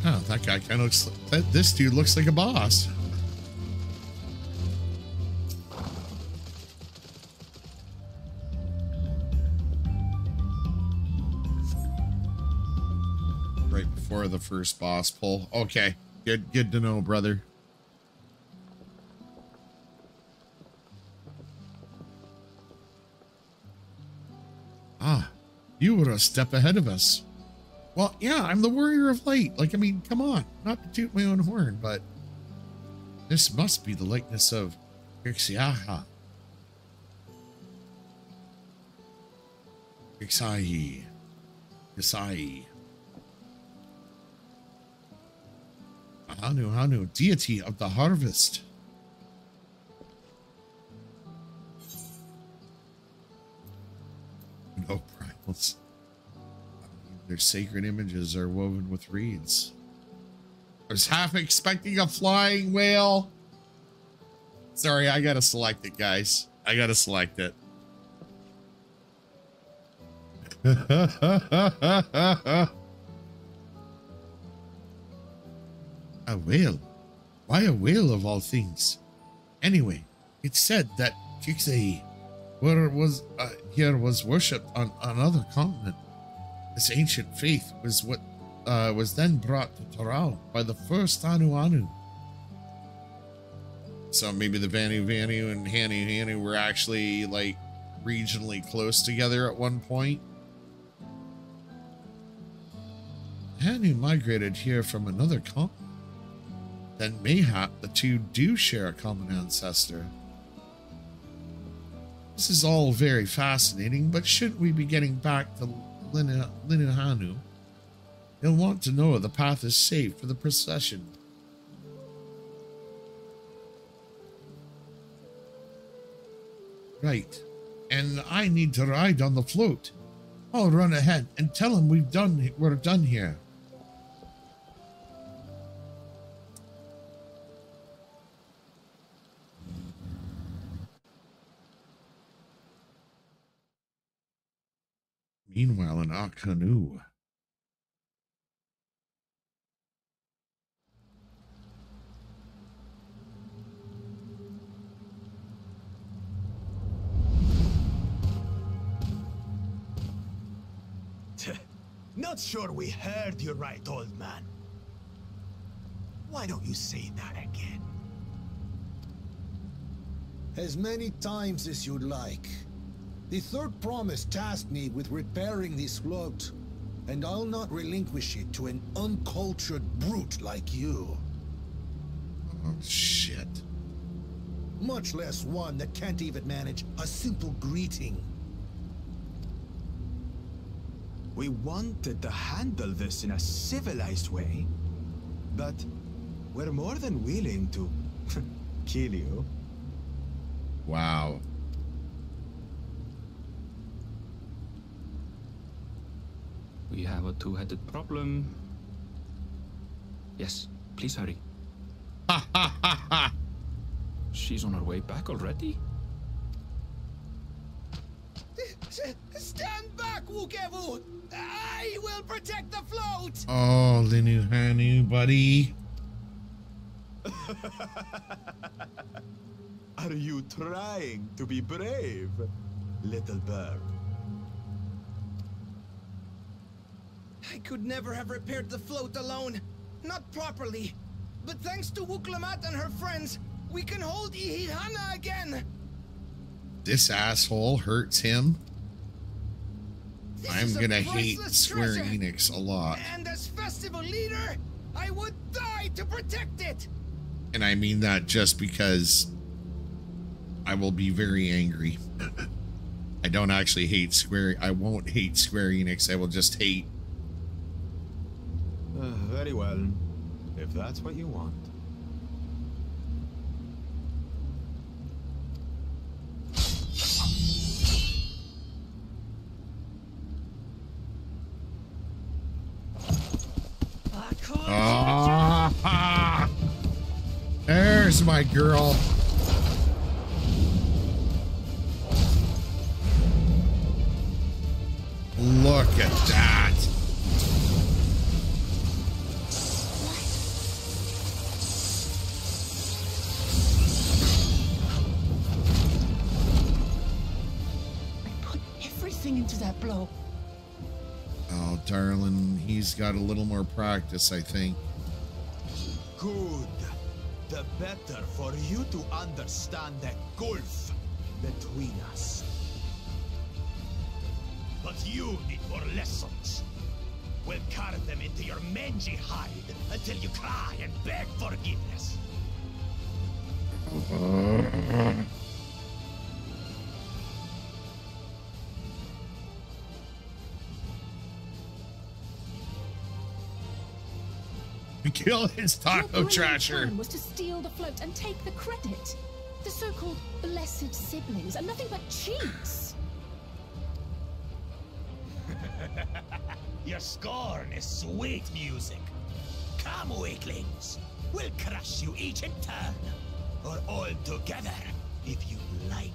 Oh, that guy kind of looks. That, this dude looks like a boss. Before the first boss pull. Okay, good. Good to know, brother. Ah, you were a step ahead of us. Well, yeah, I'm the warrior of light. Like, I mean, come on. Not to toot my own horn, but this must be the likeness of Ixiaha. Ixai. Ixai. Hanu Hanu, deity of the harvest. No primals. Their sacred images are woven with reeds. I was half expecting a flying whale. Sorry, I gotta select it, guys. I gotta select it. (laughs) a whale? Why a whale of all things? Anyway, it's said that Kixei where was uh, here was worshipped on another continent. This ancient faith was what uh, was then brought to Tural by the first Anu Anu. So maybe the Vanu Vanu and Hanu Hanu were actually like regionally close together at one point. Hanu migrated here from another continent. Then mayhap the two do share a common ancestor. This is all very fascinating, but shouldn't we be getting back to Linahanu, he'll want to know the path is safe for the procession. Right, and I need to ride on the float. I'll run ahead and tell him we've done we're done here. Meanwhile, in Ok'hanu, Not sure we heard you right, old man. Why don't you say that again? As many times as you'd like. The third promise tasked me with repairing this float, and I'll not relinquish it to an uncultured brute like you. Oh, shit. Much less one that can't even manage a simple greeting. We wanted to handle this in a civilized way, but we're more than willing to (laughs) kill you. Wow. We have a two-headed problem. Yes, Please hurry. Ha ha ha ha! She's on her way back already? Stand back, Wukevu! I will protect the float! Oh, Linu Hanu, buddy. (laughs) Are you trying to be brave, little bird? I could never have repaired the float alone. Not properly. But thanks to Wuk Lamat and her friends, we can hold Ihihana again! This asshole hurts him. This I'm gonna hate Square treasure. Enix a lot. And as festival leader, I would die to protect it! And I mean that just because I will be very angry. (laughs) I don't actually hate Square. I won't hate Square Enix. I will just hate. Very well, if that's what you want. Ah, (laughs) there's my girl. Look at that. Everything into that blow. Oh, darling, he's got a little more practice, I think. Good. The better for you to understand the gulf between us. But you need more lessons. We'll carve them into your mangy hide until you cry and beg forgiveness. (laughs) Kill his Your taco brilliant trasher. plan was to steal the float and take the credit. The so-called blessed siblings are nothing but cheats. (laughs) Your scorn is sweet music. Come, weaklings. We'll crush you each in turn. Or all together, if you like.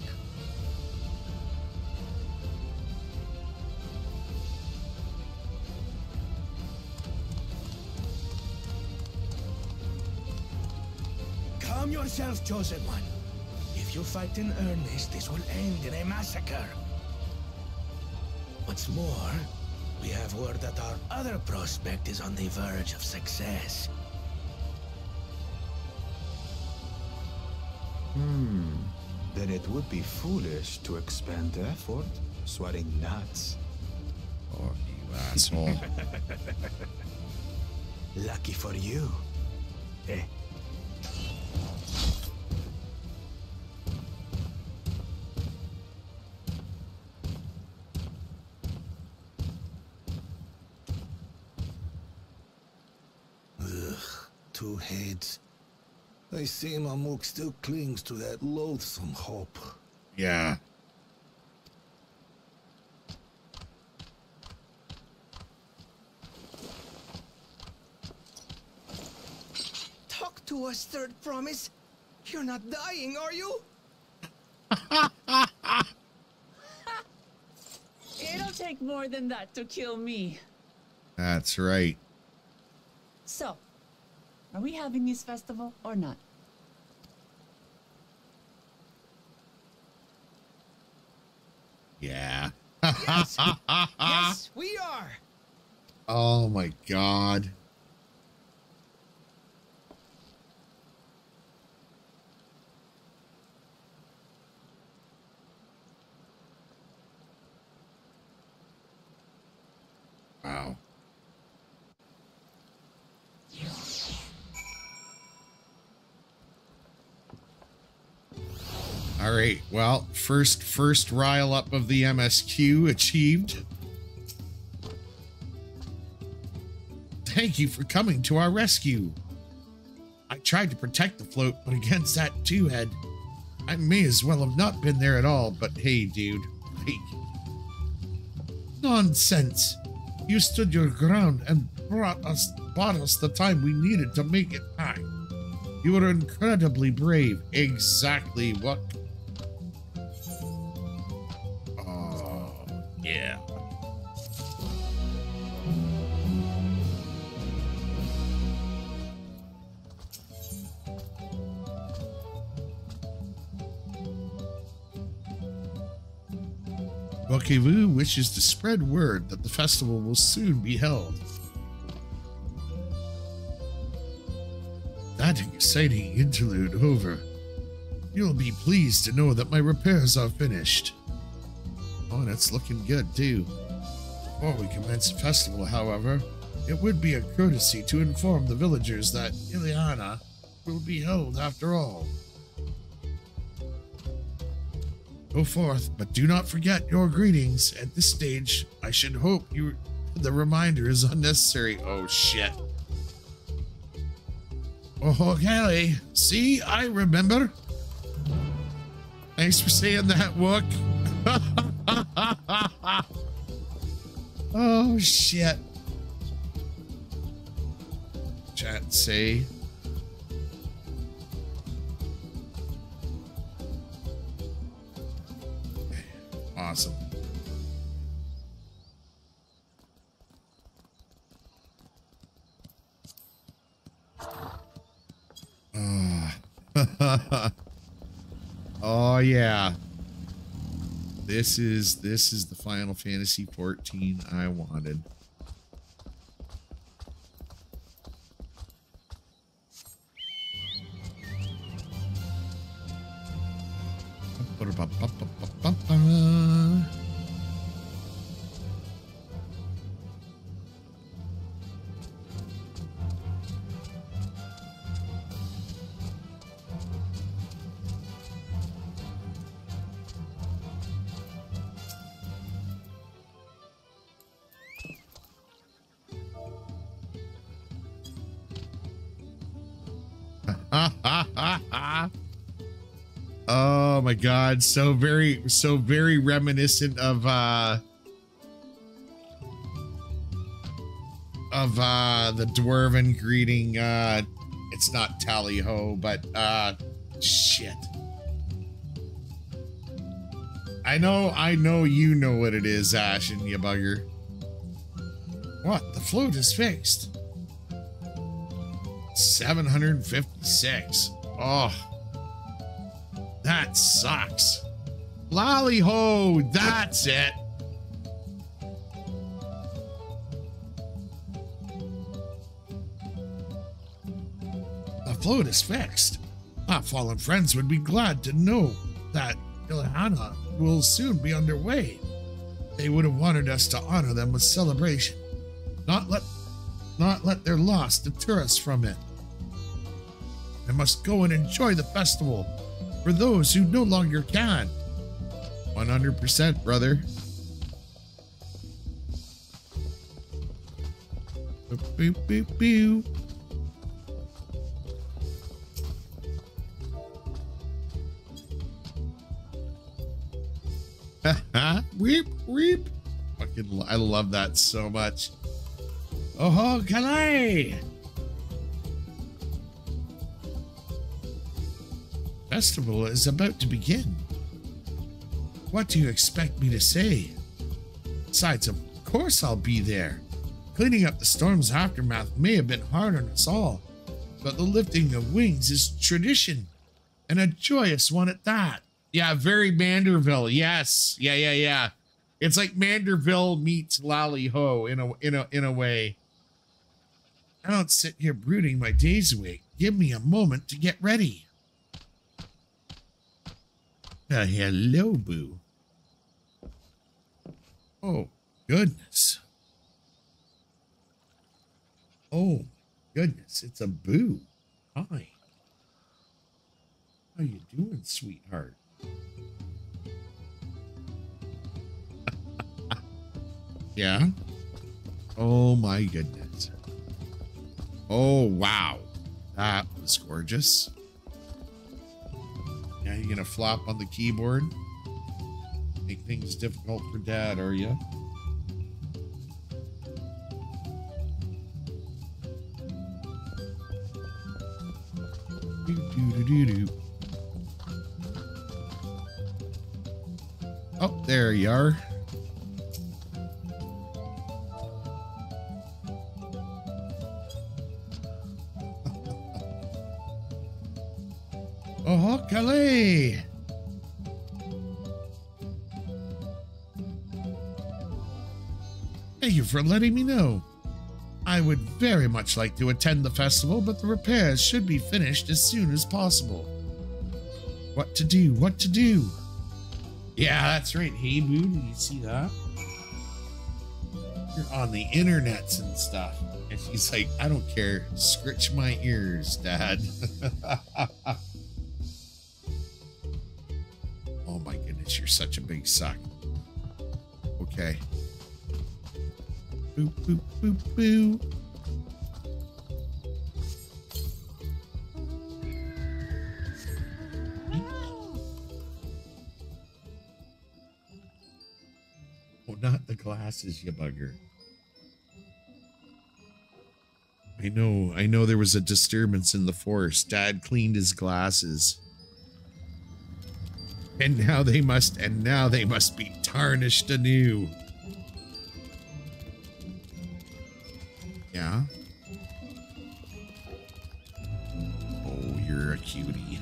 Calm yourself, chosen one. If you fight in earnest, this will end in a massacre. What's more, we have word that our other prospect is on the verge of success. Hmm. Then it would be foolish to expend effort sweating nuts. Oh, you asshole. (laughs) Lucky for you. Eh? I see Mamuk still clings to that loathsome hope. yeah. Talk to us, third promise. You're not dying, are you? (laughs) It'll take more than that to kill me. That's right. So, are we having this festival or not? Yeah. Yes. (laughs) yes, we are. Oh my god. Wow. All right. Well, first first rile up of the MSQ achieved. Thank you for coming to our rescue. I tried to protect the float, but against that two head, I may as well have not been there at all. But hey, dude, hey. Nonsense. You stood your ground and brought us bought us the time we needed to make it back. You were incredibly brave. Exactly what. Yeah. Wishes to spread word that the festival will soon be held. That exciting interlude over. You'll be pleased to know that my repairs are finished. Oh, and it's looking good too. Before we commence the festival, however, it would be a courtesy to inform the villagers that Ileana will be held after all. Go forth, but do not forget your greetings. At this stage, I should hope you the reminder is unnecessary. Oh shit. Oh, Kelly. See, I remember. Thanks for saying that, Wuk. (laughs) (laughs) oh, shit. Chat say. Awesome. Ah. (laughs) oh yeah. This is this is the Final Fantasy 14 I wanted. (laughs) oh my god, so very so very reminiscent of uh of uh the dwarven greeting. Uh it's not tally ho but uh shit. I know I know you know what it is Ashen you bugger. What? The flute is fixed 756 oh that sucks lolly ho that's it The float is fixed. Our fallen friends would be glad to know that Ilhana will soon be underway. They would have wanted us to honor them with celebration, not let not let their loss deter us from it. I must go and enjoy the festival for those who no longer can. 100%, brother. Boop, boop, boop, (laughs) weep, weep. Fucking, I love that so much. Oh, Calais! Festival is about to begin. What do you expect me to say? Besides, of course I'll be there. Cleaning up the storm's aftermath may have been hard on us all, but the lifting of wings is tradition, and a joyous one at that. Yeah, very Manderville. Yes. Yeah, yeah, yeah. It's like Manderville meets Lally Ho in a in a in a way. I don't sit here brooding my days away. Give me a moment to get ready. Hello, Boo. Oh, goodness. Oh, goodness. It's a Boo. Hi. How you doing, sweetheart? (laughs) Yeah. Oh my goodness. Oh wow. That was gorgeous. You're gonna flop on the keyboard. Make things difficult for dad, are you? Oh, there you are. Uh-huh, oh, Calais! Thank you for letting me know. I would very much like to attend the festival, but the repairs should be finished as soon as possible. What to do? What to do? Yeah, that's right. Hey, Boo, you see that? You're on the internets and stuff. And she's like, I don't care. Scritch my ears, Dad. (laughs) you're such a big suck. Okay. Boop, boop, boop, boo. Oh, not the glasses, you bugger. I know, I know there was a disturbance in the forest. Dad cleaned his glasses. And now they must, and now they must be tarnished anew. Yeah. Oh, you're a cutie.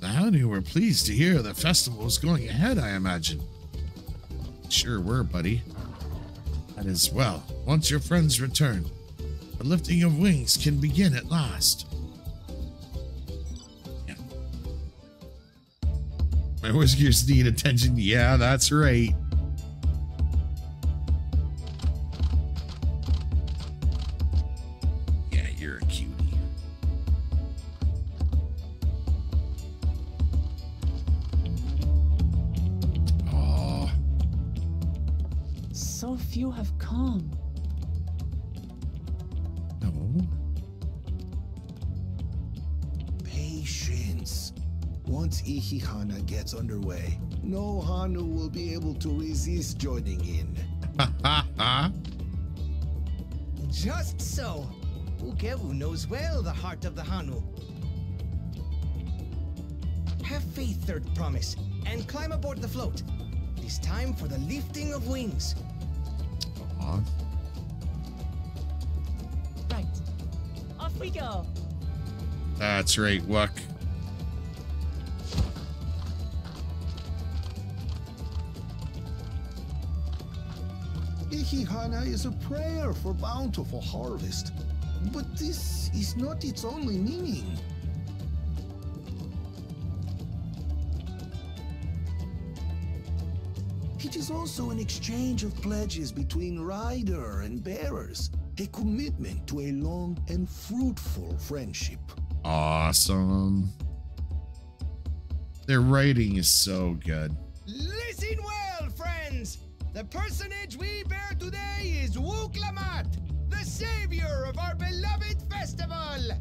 The Hanu were pleased to hear the festival was going ahead, I imagine. Sure were, buddy. That is well. Once your friends return, the lifting of wings can begin at last. My whiskers need attention. Yeah, that's right. Ihihana underway, no Hanu will be able to resist joining in. Ha (laughs) ha. Just so. Ukewu knows well the heart of the Hanu. Have faith, Third Promise, and climb aboard the float. It is time for the lifting of wings. Aw. Right. Off we go. That's right, Wuk. Ihihana is a prayer for bountiful harvest. But this is not its only meaning. It is also an exchange of pledges between rider and bearers, a commitment to a long and fruitful friendship. Awesome. Their writing is so good. Listen well, friends! The personage we bear today is Wuk Lamat, the savior of our beloved festival!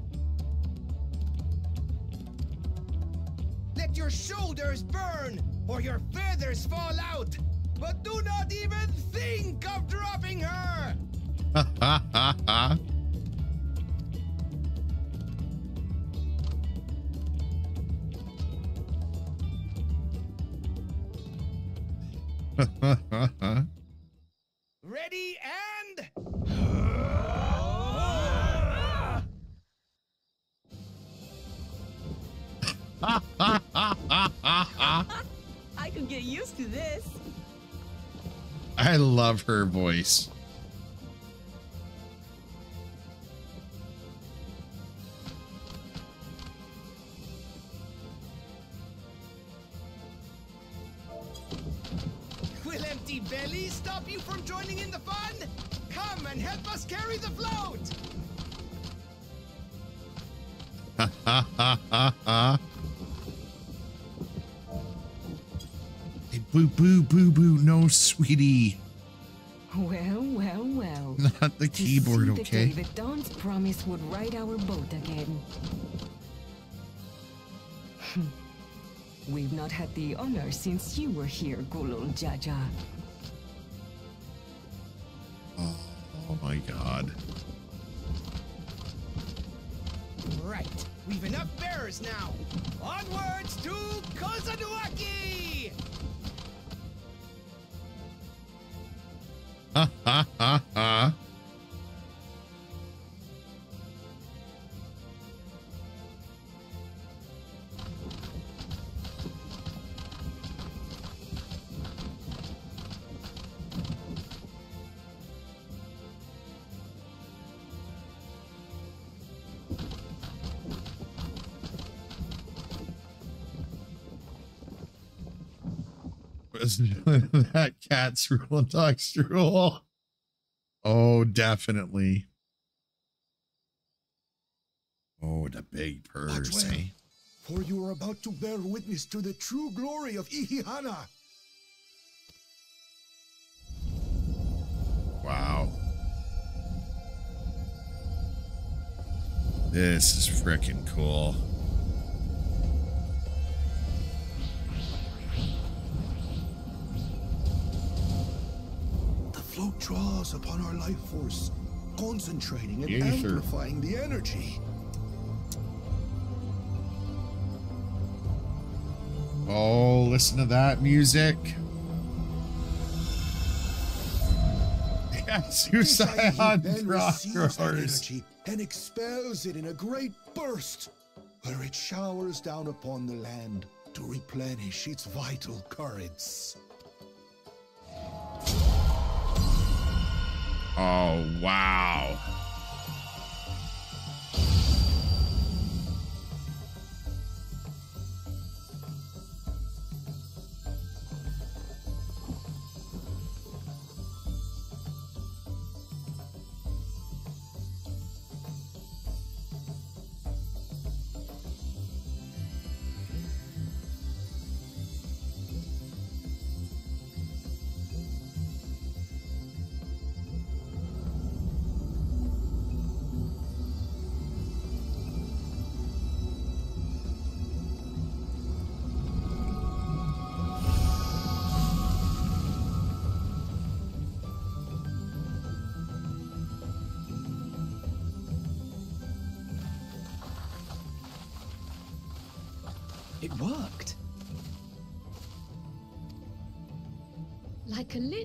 Let your shoulders burn or your feathers fall out, but do not even think of dropping her! Ha ha ha ha. Ready and. I could get used to this. I love her voice. Empty belly stop you from joining in the fun? Come and help us carry the float! Ha ha ha ha ha. Boo boo boo boo, no sweetie. Well, well, well. (laughs) Not the To keyboard, see the okay? day that Dawn's promise would ride our boat again. (laughs) We've not had the honor since you were here, Gulool Ja Ja. Oh, oh my god. Right. We've enough bearers now. Onwards to Kozama'uka! Ha ha ha ha. (laughs) that cat's rule and dog's rule. Oh, definitely. Oh, the big purse, eh? For you are about to bear witness to the true glory of Ihihana. Wow. This is freaking cool. Draws upon our life force, concentrating and Ether. amplifying the energy. Oh, listen to that music. Yeah, suicide Saihi then receives that energy and expels it in a great burst, where it showers down upon the land to replenish its vital currents. Oh, wow.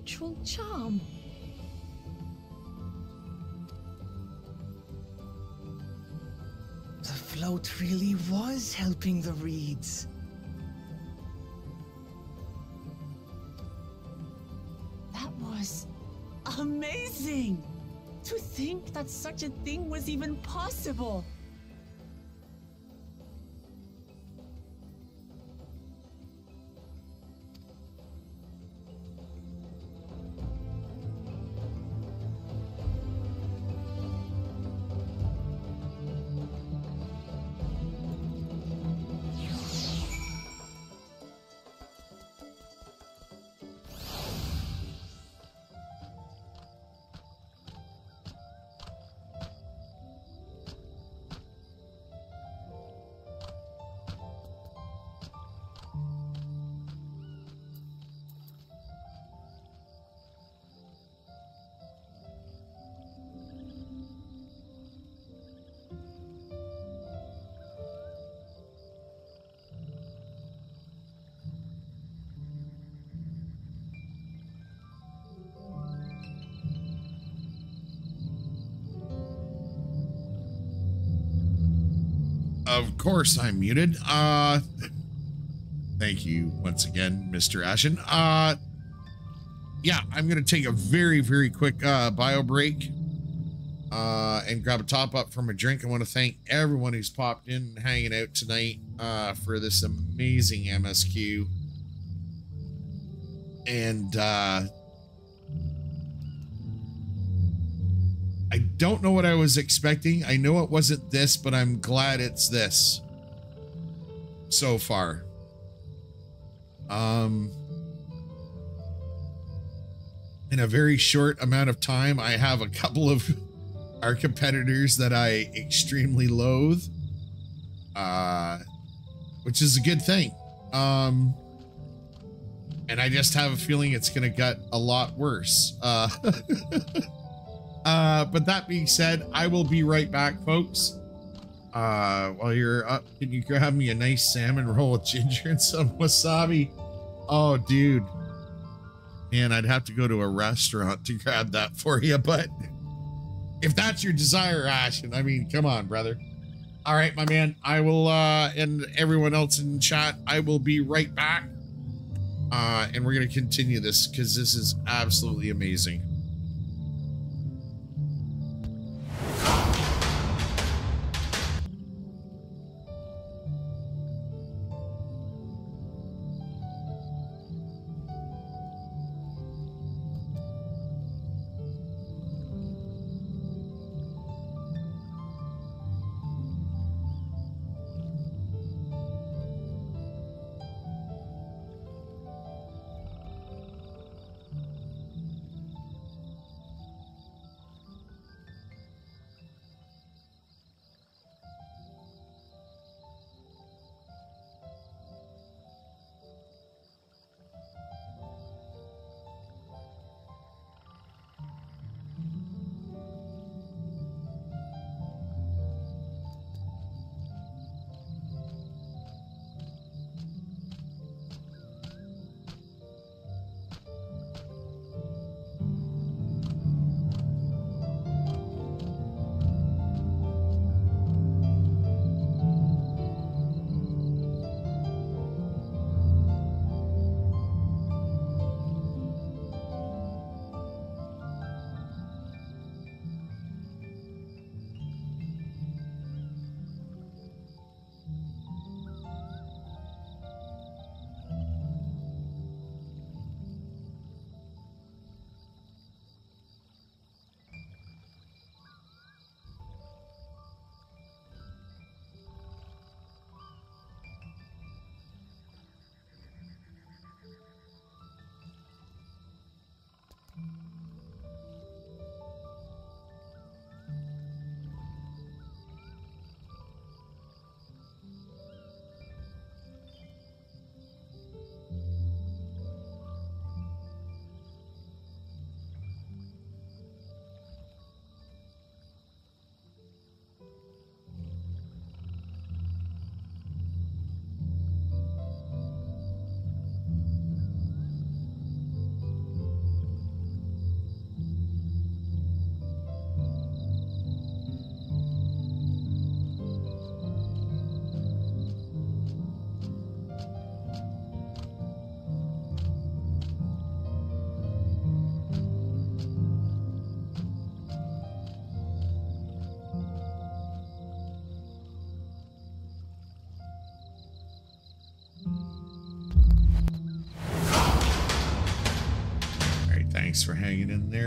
Literal charm. The float really was helping the reeds. That was amazing. To think that such a thing was even possible. Course I'm muted. Uh thank you once again, Mr. Ashen. Uh yeah, I'm gonna take a very, very quick uh bio break. Uh and grab a top up from a drink. I want to thank everyone who's popped in and hanging out tonight uh for this amazing MSQ. And uh don't know what I was expecting. I know it wasn't this, but I'm glad it's this so far. Um, in a very short amount of time, I have a couple of (laughs) our competitors that I extremely loathe, uh, which is a good thing. Um, and I just have a feeling it's going to get a lot worse. Uh, (laughs) Uh, but that being said, I will be right back, folks. Uh, while you're up, can you grab me a nice salmon roll with ginger and some wasabi? Oh, dude. Man, I'd have to go to a restaurant to grab that for you, but if that's your desire, Ashen, I mean, come on, brother. All right, my man. I will, uh, and everyone else in chat, I will be right back. Uh, and we're going to continue this because this is absolutely amazing.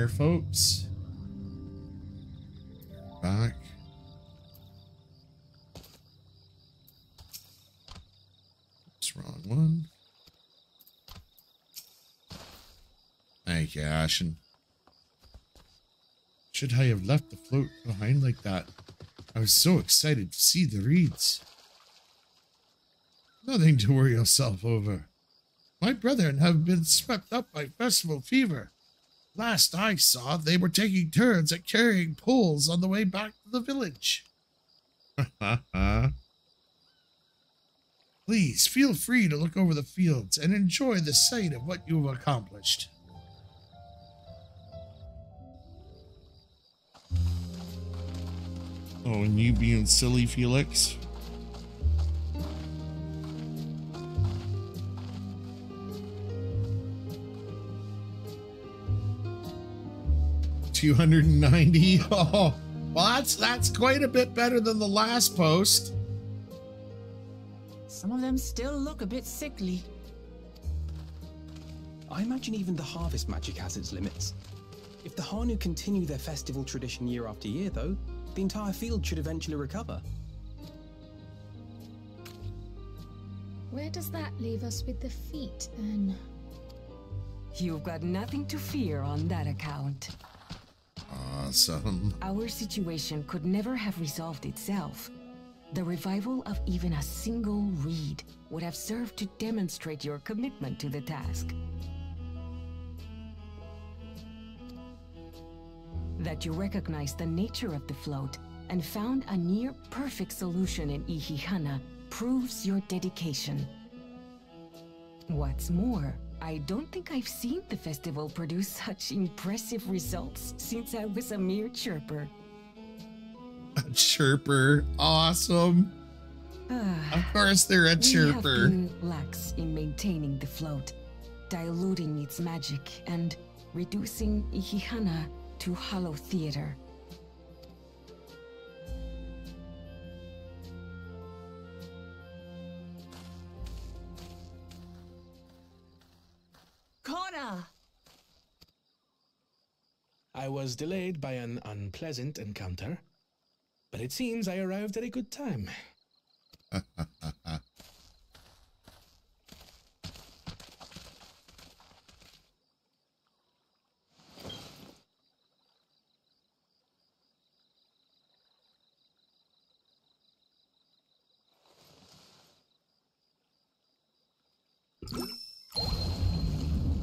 Folks. Back. It's wrong one. Thank you, Ashen. Should I have left the float behind like that? I was so excited to see the reeds. Nothing to worry yourself over. My brethren have been swept up by festival fever. Last I saw, they were taking turns at carrying poles on the way back to the village. (laughs) Please feel free to look over the fields and enjoy the sight of what you've accomplished. Oh, and you being silly, Felix? Two hundred and ninety. (laughs) Oh, well, that's that's quite a bit better than the last post. Some of them still look a bit sickly. I imagine even the harvest magic has its limits. If the Hanu continue their festival tradition year after year, though, the entire field should eventually recover. Where does that leave us with the feet, then? You've got nothing to fear on that account. Our situation could never have resolved itself. The revival of even a single reed would have served to demonstrate your commitment to the task. That you recognize the nature of the float and found a near perfect solution in Ihihana proves your dedication. What's more, I don't think I've seen the festival produce such impressive results since I was a mere chirper. A chirper. Awesome. Ah, of course they're a chirper. We have been lax in maintaining the float, diluting its magic and reducing Ihihana to hollow theater. I was delayed by an unpleasant encounter, but it seems I arrived at a good time.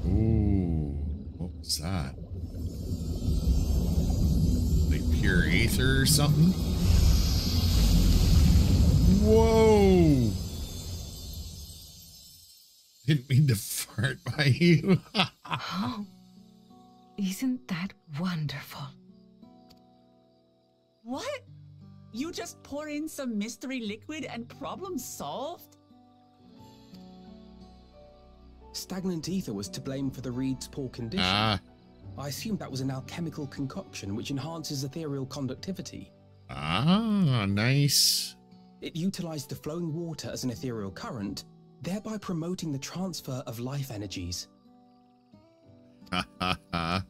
Ooh, what was that? Like pure ether or something? Whoa! Didn't mean to fart by you. oh, (laughs) isn't that wonderful? What? You just pour in some mystery liquid and problem solved? Stagnant ether was to blame for the reed's poor condition. Ah. I assumed that was an alchemical concoction which enhances ethereal conductivity. Ah, nice. It utilized the flowing water as an ethereal current, thereby promoting the transfer of life energies. Ha ha ha.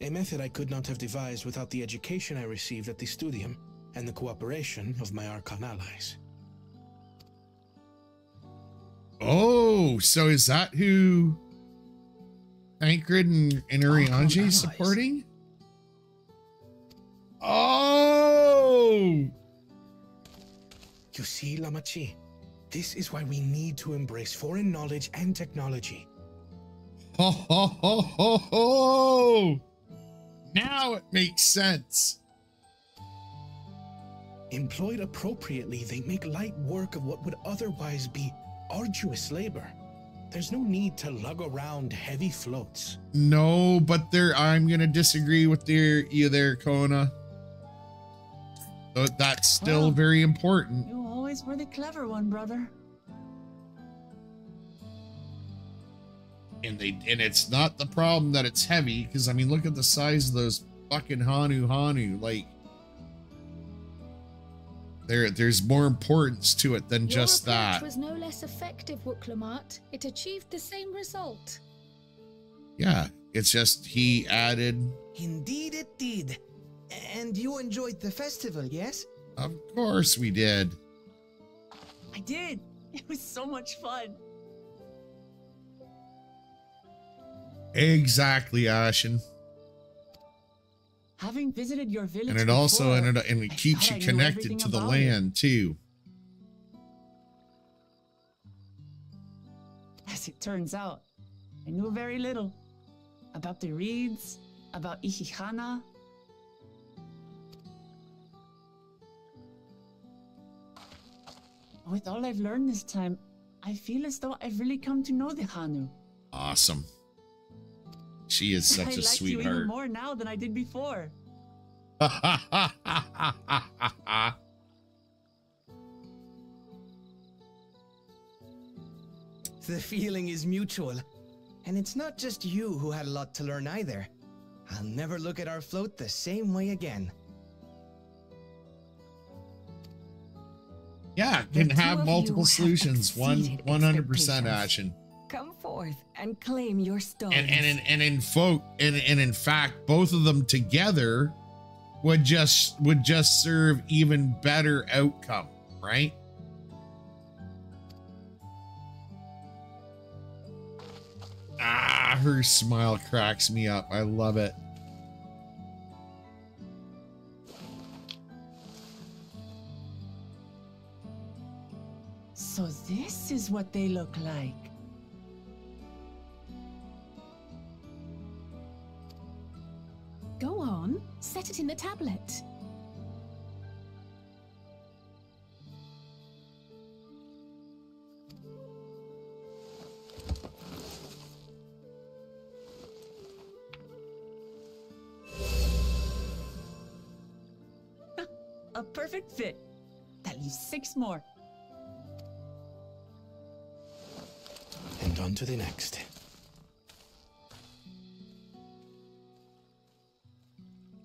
A method I could not have devised without the education I received at the studium and the cooperation of my Archon allies. Oh, so is that who Thancred and, oh, and Urianger supporting? Oh! You see, Lamaty'i, this is why we need to embrace foreign knowledge and technology. Ho ho ho ho ho! Now it makes sense. Employed appropriately, they make light work of what would otherwise be arduous labor. There's no need to lug around heavy floats. No, but there I'm gonna disagree with your you there, Koana. So that's still Well, very important. You always were the clever one, brother. And they and it's not the problem that it's heavy, because I mean look at the size of those fucking Hanu Hanu. Like there there's more importance to it than Your just approach that. was no less effective, Wuk Lamat. It achieved the same result. Yeah. It's just he added Indeed it did. And you enjoyed the festival, yes? Of course we did. I did. It was so much fun. Exactly, Ashen. Having visited your village And it also before, ended up, and it keeps you connected to the it. land too. As it turns out, I knew very little about the reeds, about Ihihana. With all I've learned this time, I feel as though I've really come to know the Hanu. Awesome. She is (laughs) I such a like you even sweetheart. more now than I did before. (laughs) The feeling is mutual. And it's not just you who had a lot to learn either. I'll never look at our float the same way again. yeah, can have multiple have solutions. One one hundred percent action. Come forth and claim your stones. And and in, and in folk and, and in fact, both of them together would just would just serve even better outcome, right? Ah, her smile cracks me up. I love it. So this is what they look like. Go on, set it in the tablet. (laughs) A perfect fit. That leaves six more. And on to the next.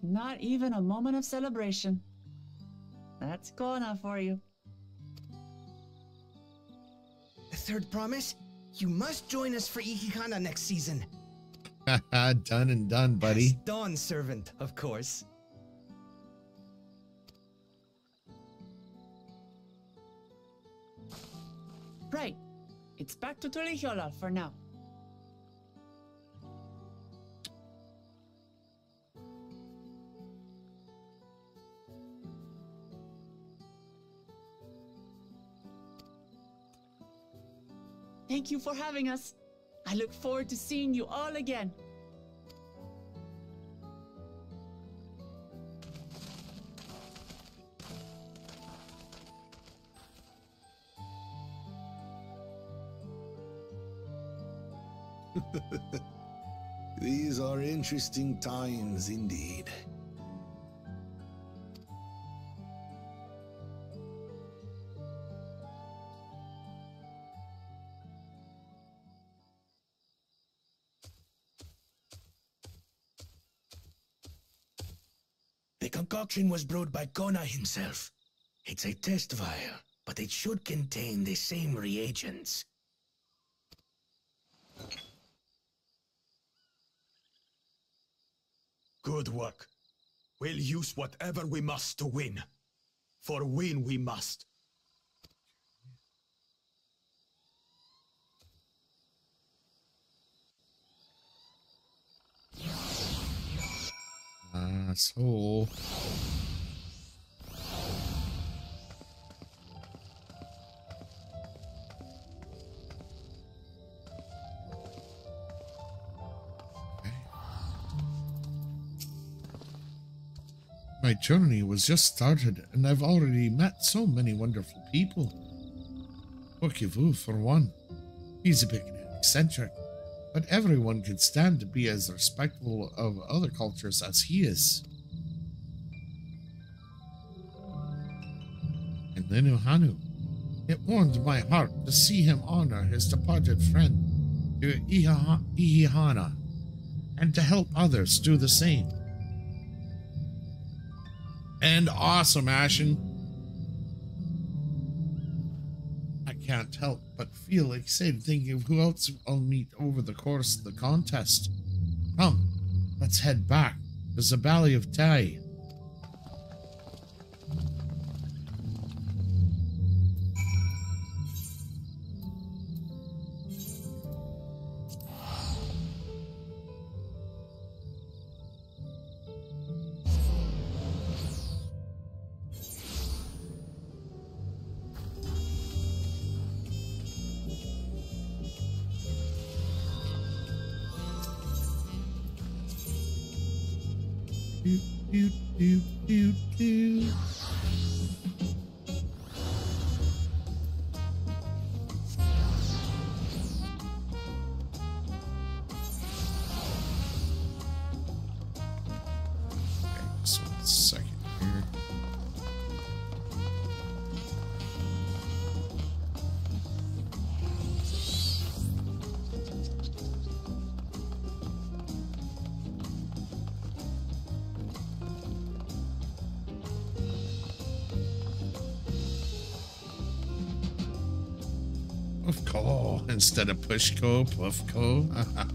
Not even a moment of celebration. That's Koana for you. Third promise? You must join us for Ihihana next season. (laughs) done and done, buddy. As Dawnservant, of course. Right. It's back to Tuliyollal for now. Thank you for having us. I look forward to seeing you all again. (laughs) These are interesting times indeed. Concoction was brewed by Koana himself. It's a test vial, but it should contain the same reagents. Good work. We'll use whatever we must to win. For win we must. Asshole. My journey was just started, and I've already met so many wonderful people. Pokevu, for one. He's a bit eccentric, but everyone can stand to be as respectful of other cultures as he is. And Linuhanu. It warmed my heart to see him honor his departed friend, Iha- Ihihana, and to help others do the same. And awesome, Ashen. Can't help but feel excited thinking of who else I'll meet over the course of the contest. Come, let's head back to Zabali of Tai. Instead of Pushko, Puffco. (laughs)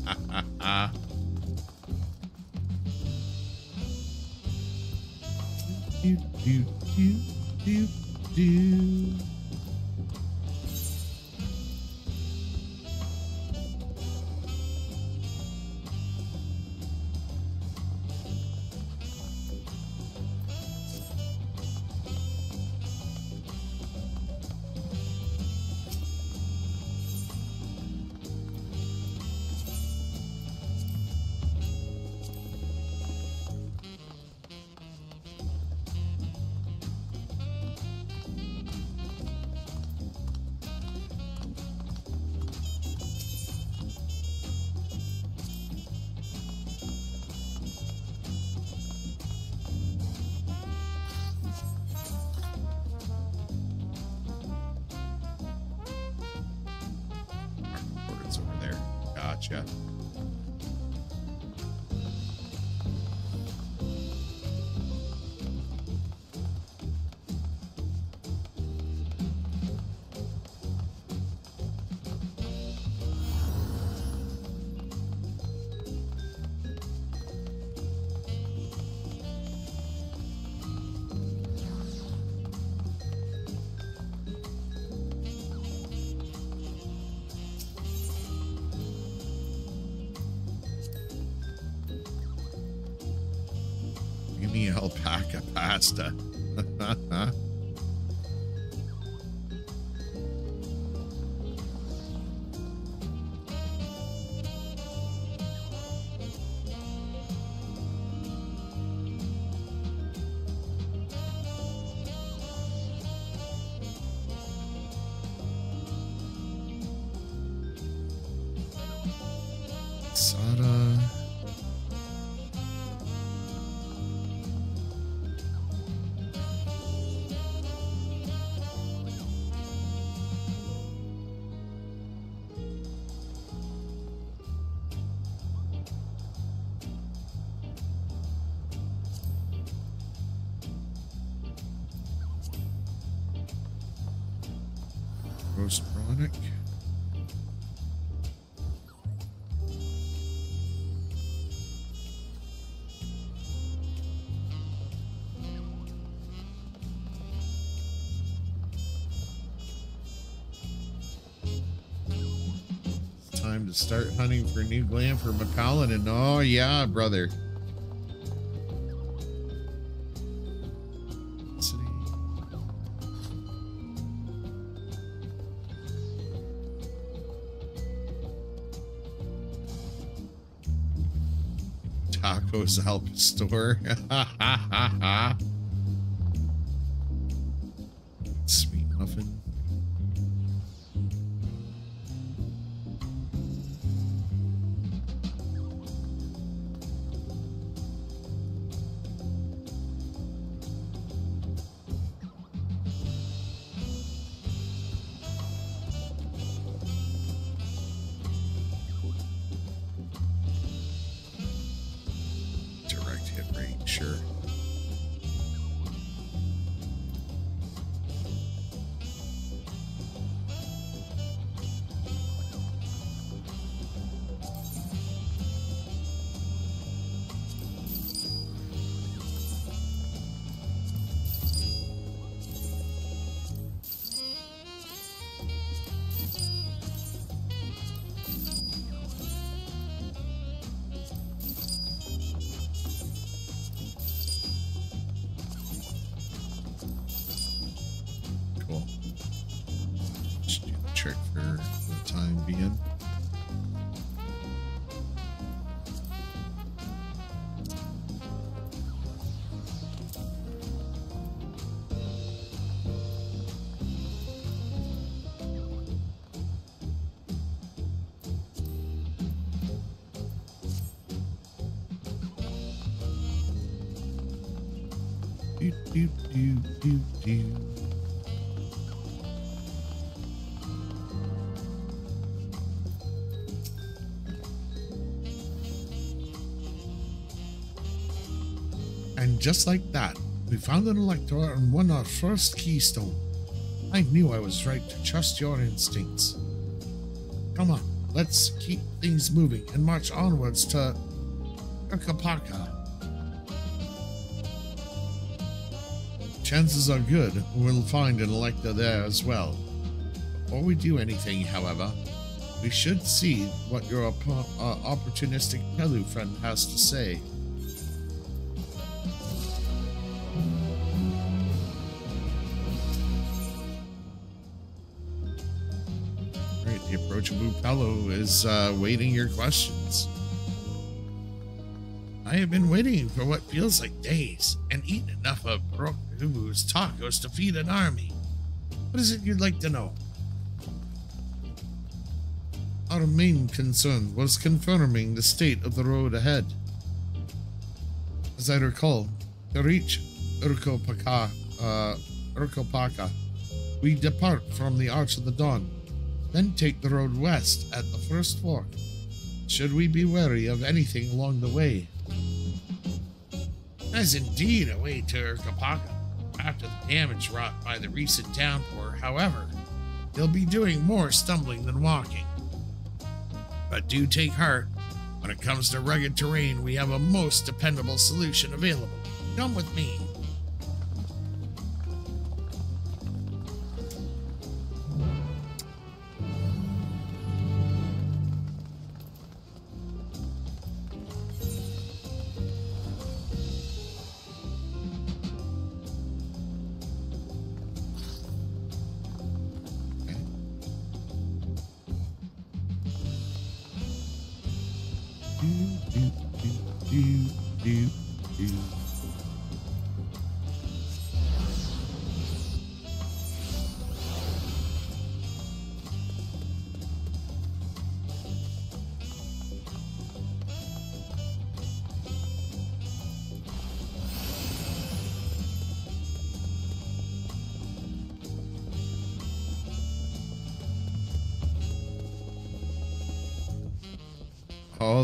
hunting for new glam for McCollin. And oh, yeah, brother. Tacos Help (laughs) hit do. And just like that, we found an elector and won our first keystone. I knew I was right to trust your instincts. Come on, let's keep things moving and march onwards to Kakapaka. Chances are good we'll find an elector there as well. Before we do anything, however, we should see what your oppo- uh, opportunistic Pelu friend has to say. Right, the approachable Pello is uh, waiting your questions. I have been waiting for what feels like days and eaten enough of Brokubu's tacos to feed an army. What is it you'd like to know? Our main concern was confirming the state of the road ahead. As I recall, to reach Urkopaka, uh, Urkopaka, we depart from the Arch of the Dawn, then take the road west at the first fork. should we be wary of anything along the way. As indeed a way to Urkapaka after the damage wrought by the recent downpour. However, they'll be doing more stumbling than walking. But do take heart. When it comes to rugged terrain, we have a most dependable solution available. Come with me.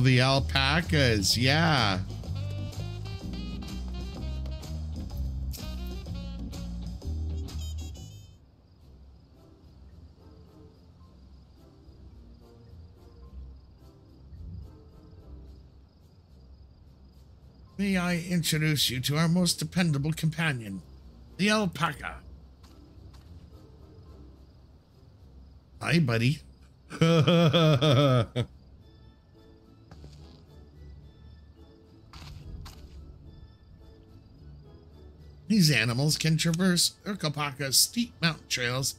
The alpacas. Yeah. May I introduce you to our most dependable companion, the alpaca? Hi, buddy. (laughs) These animals can traverse Urkapaka's steep mountain trails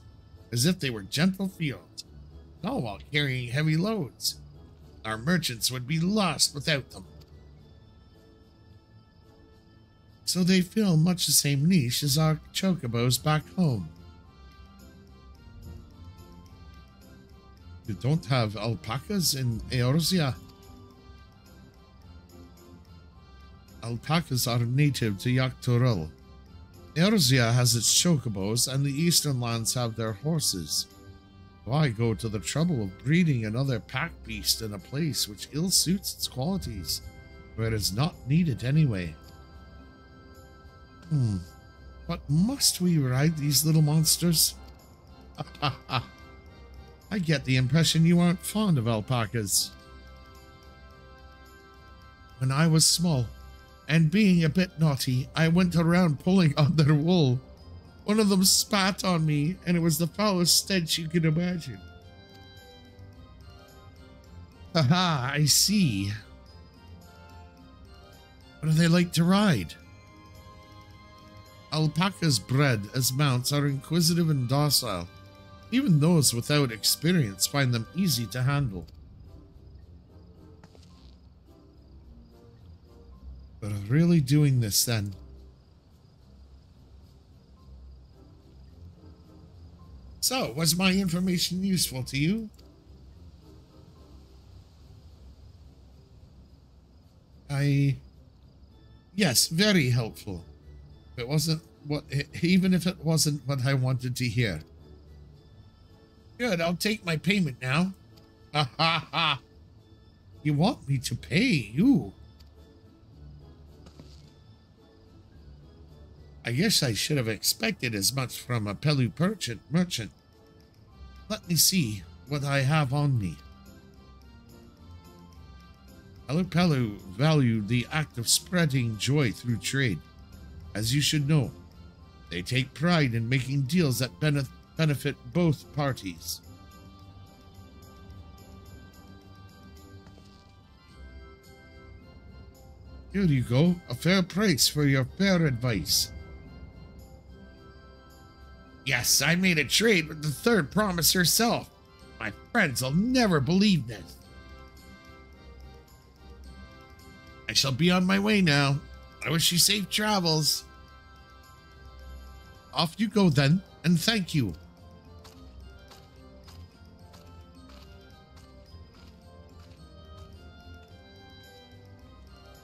as if they were gentle fields, all while carrying heavy loads. Our merchants would be lost without them. So they fill much the same niche as our chocobos back home. You don't have alpacas in Eorzea. Alpacas are native to Yok Tural. Eorzea has its chocobos, and the eastern lands have their horses. Why go to the trouble of breeding another pack beast in a place which ill suits its qualities, where it is not needed anyway? Hmm. But must we ride these little monsters? (laughs) I get the impression you aren't fond of alpacas. When I was small, and being a bit naughty, I went around pulling on their wool. One of them spat on me, and it was the foulest stench you could imagine. Haha, I see. What do they like to ride? Alpacas bred as mounts are inquisitive and docile. Even those without experience find them easy to handle. But really doing this then. So, was my information useful to you? I... Yes, very helpful. It wasn't what... Even if it wasn't what I wanted to hear. Good, I'll take my payment now. Ha ha ha. You want me to pay you? I guess I should have expected as much from a Pelu merchant. Let me see what I have on me. Pelu Pelu valued the act of spreading joy through trade. As you should know, they take pride in making deals that benefit both parties. Here you go, a fair price for your fair advice. Yes, I made a trade with the third promise herself. My friends will never believe this. I shall be on my way now. I wish you safe travels. Off you go then, and thank you.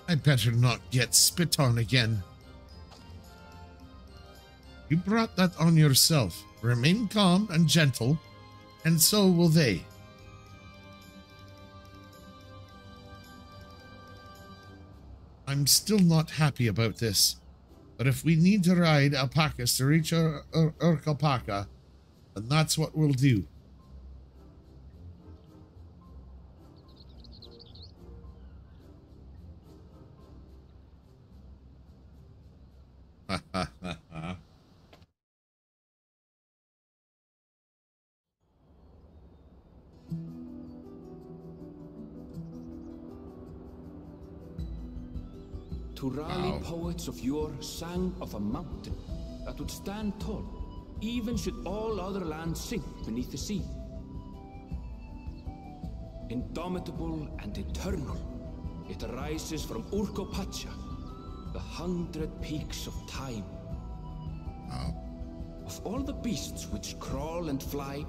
I better not get spit on again. You brought that on yourself. Remain calm and gentle, and so will they. I'm still not happy about this. But if we need to ride alpacas to reach Ur Ur then that's what we'll do. Ha ha ha Turali Wow. poets of yore sang of a mountain that would stand tall, even should all other lands sink beneath the sea. Indomitable and eternal, it arises from Urqopacha, the hundred peaks of time. Of all the beasts which crawl and fly,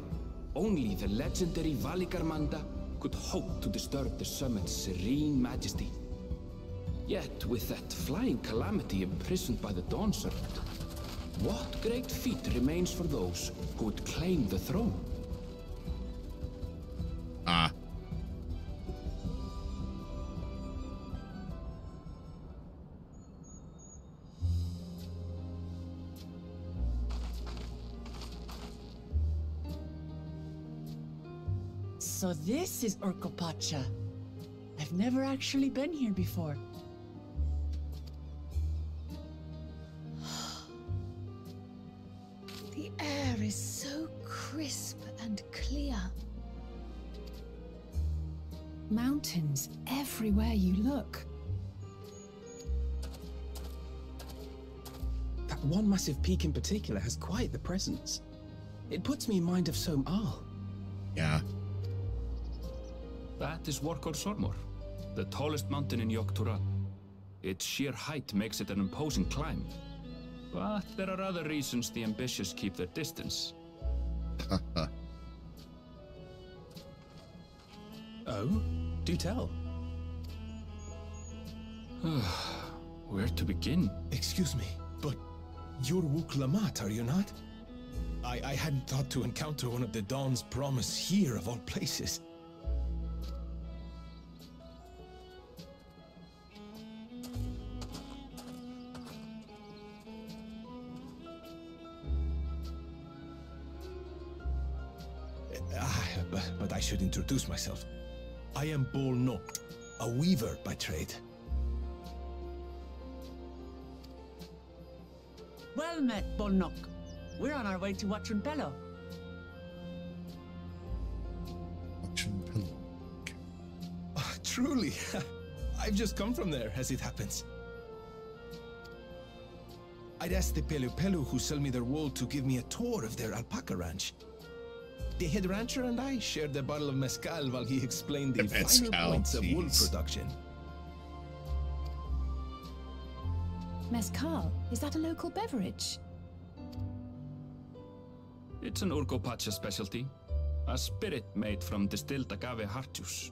only the legendary Valigarmanda could hope to disturb the summit's serene majesty. Yet, with that flying calamity imprisoned by the Dawn Serpent, what great feat remains for those who would claim the throne? Ah. So this is Urqopacha. I've never actually been here before. Massive peak in particular has quite the presence. It puts me in mind of Sohm Al. Yeah. That is Worqor Zormor, the tallest mountain in Yok Tural. Its sheer height makes it an imposing climb. But there are other reasons the ambitious keep their distance. (laughs) Oh? Do tell. (sighs) Where to begin? Excuse me, but you're Wuk Lamat, are you not? I, I hadn't thought to encounter one of the Dawn's promise here of all places. Ah, but, but I should introduce myself. I am Bol Nok, a weaver by trade. Well met, Bolnok. We're on our way to Wachunpelo. Ah, truly, (laughs) I've just come from there, as it happens. I'd asked the Pelu Pelu who sell me their wool to give me a tour of their alpaca ranch. The head rancher and I shared a bottle of mezcal while he explained the, finer Mezcal, points of wool production. Mezcal, is that a local beverage? It's an Urqopacha specialty, a spirit made from distilled agave heart juice.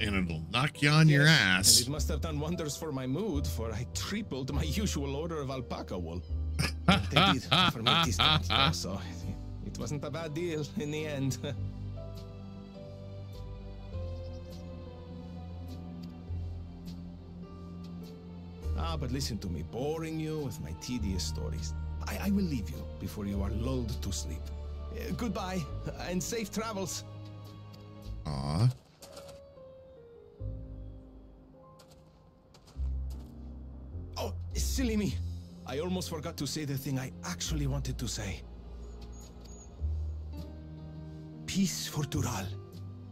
And it'll knock you on your ass. And it must have done wonders for my mood, for I tripled my usual order of alpaca wool. They did offer me a discount, so it- it wasn't a bad deal in the end. (laughs) ah, but listen to me, boring you with my tedious stories. I, I will leave you before you are lulled to sleep. Uh, goodbye, and safe travels. Ah. Oh, silly me. I almost forgot to say the thing I actually wanted to say. Peace for Tural.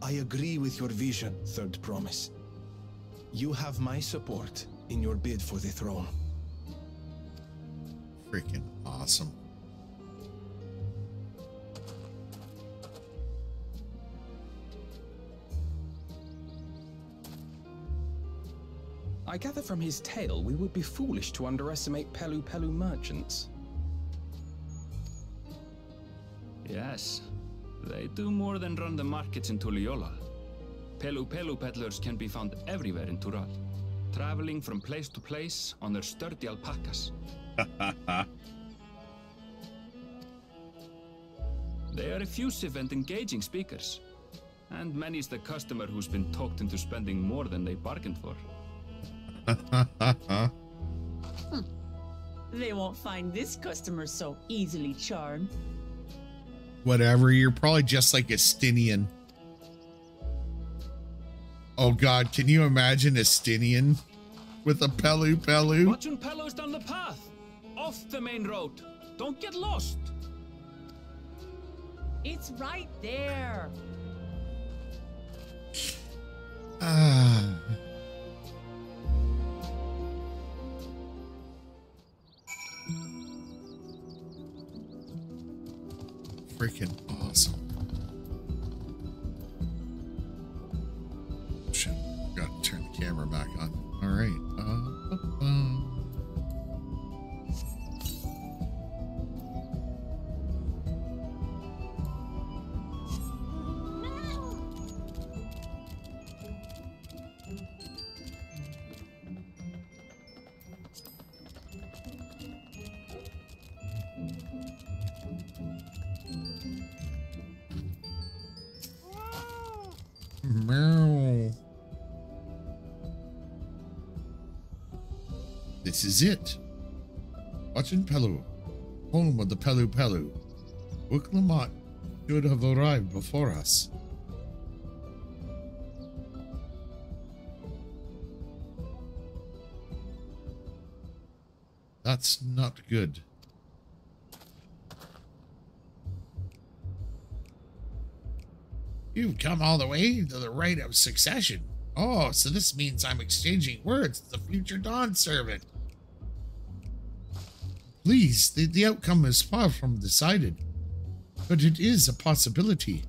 I agree with your vision, Third Promise. You have my support in your bid for the throne. Freaking awesome. I gather from his tale we would be foolish to underestimate Pelu Pelu merchants. Yes, they do more than run the markets in Tuliyollal. Pelu Pelu peddlers can be found everywhere in Tural, traveling from place to place on their sturdy alpacas. (laughs) They are effusive and engaging speakers. And many's the customer who's been talked into spending more than they bargained for. (laughs) Hmm. They won't find this customer so easily charmed. Whatever, you're probably just like a Estinien. Oh god, can you imagine a Estinien with a Pelu Pelu? Wachunpelo's down the path. Off the main road. Don't get lost. It's right there. Ah. Freaking awesome. Camera back on. Is it. Wachunpelo, home of the Pelu Pelu. Wuk Lamat should have arrived before us. That's not good. You've come all the way to the right of succession. Oh, so this means I'm exchanging words with the future Dawnservant. Please, the, the outcome is far from decided, but it is a possibility.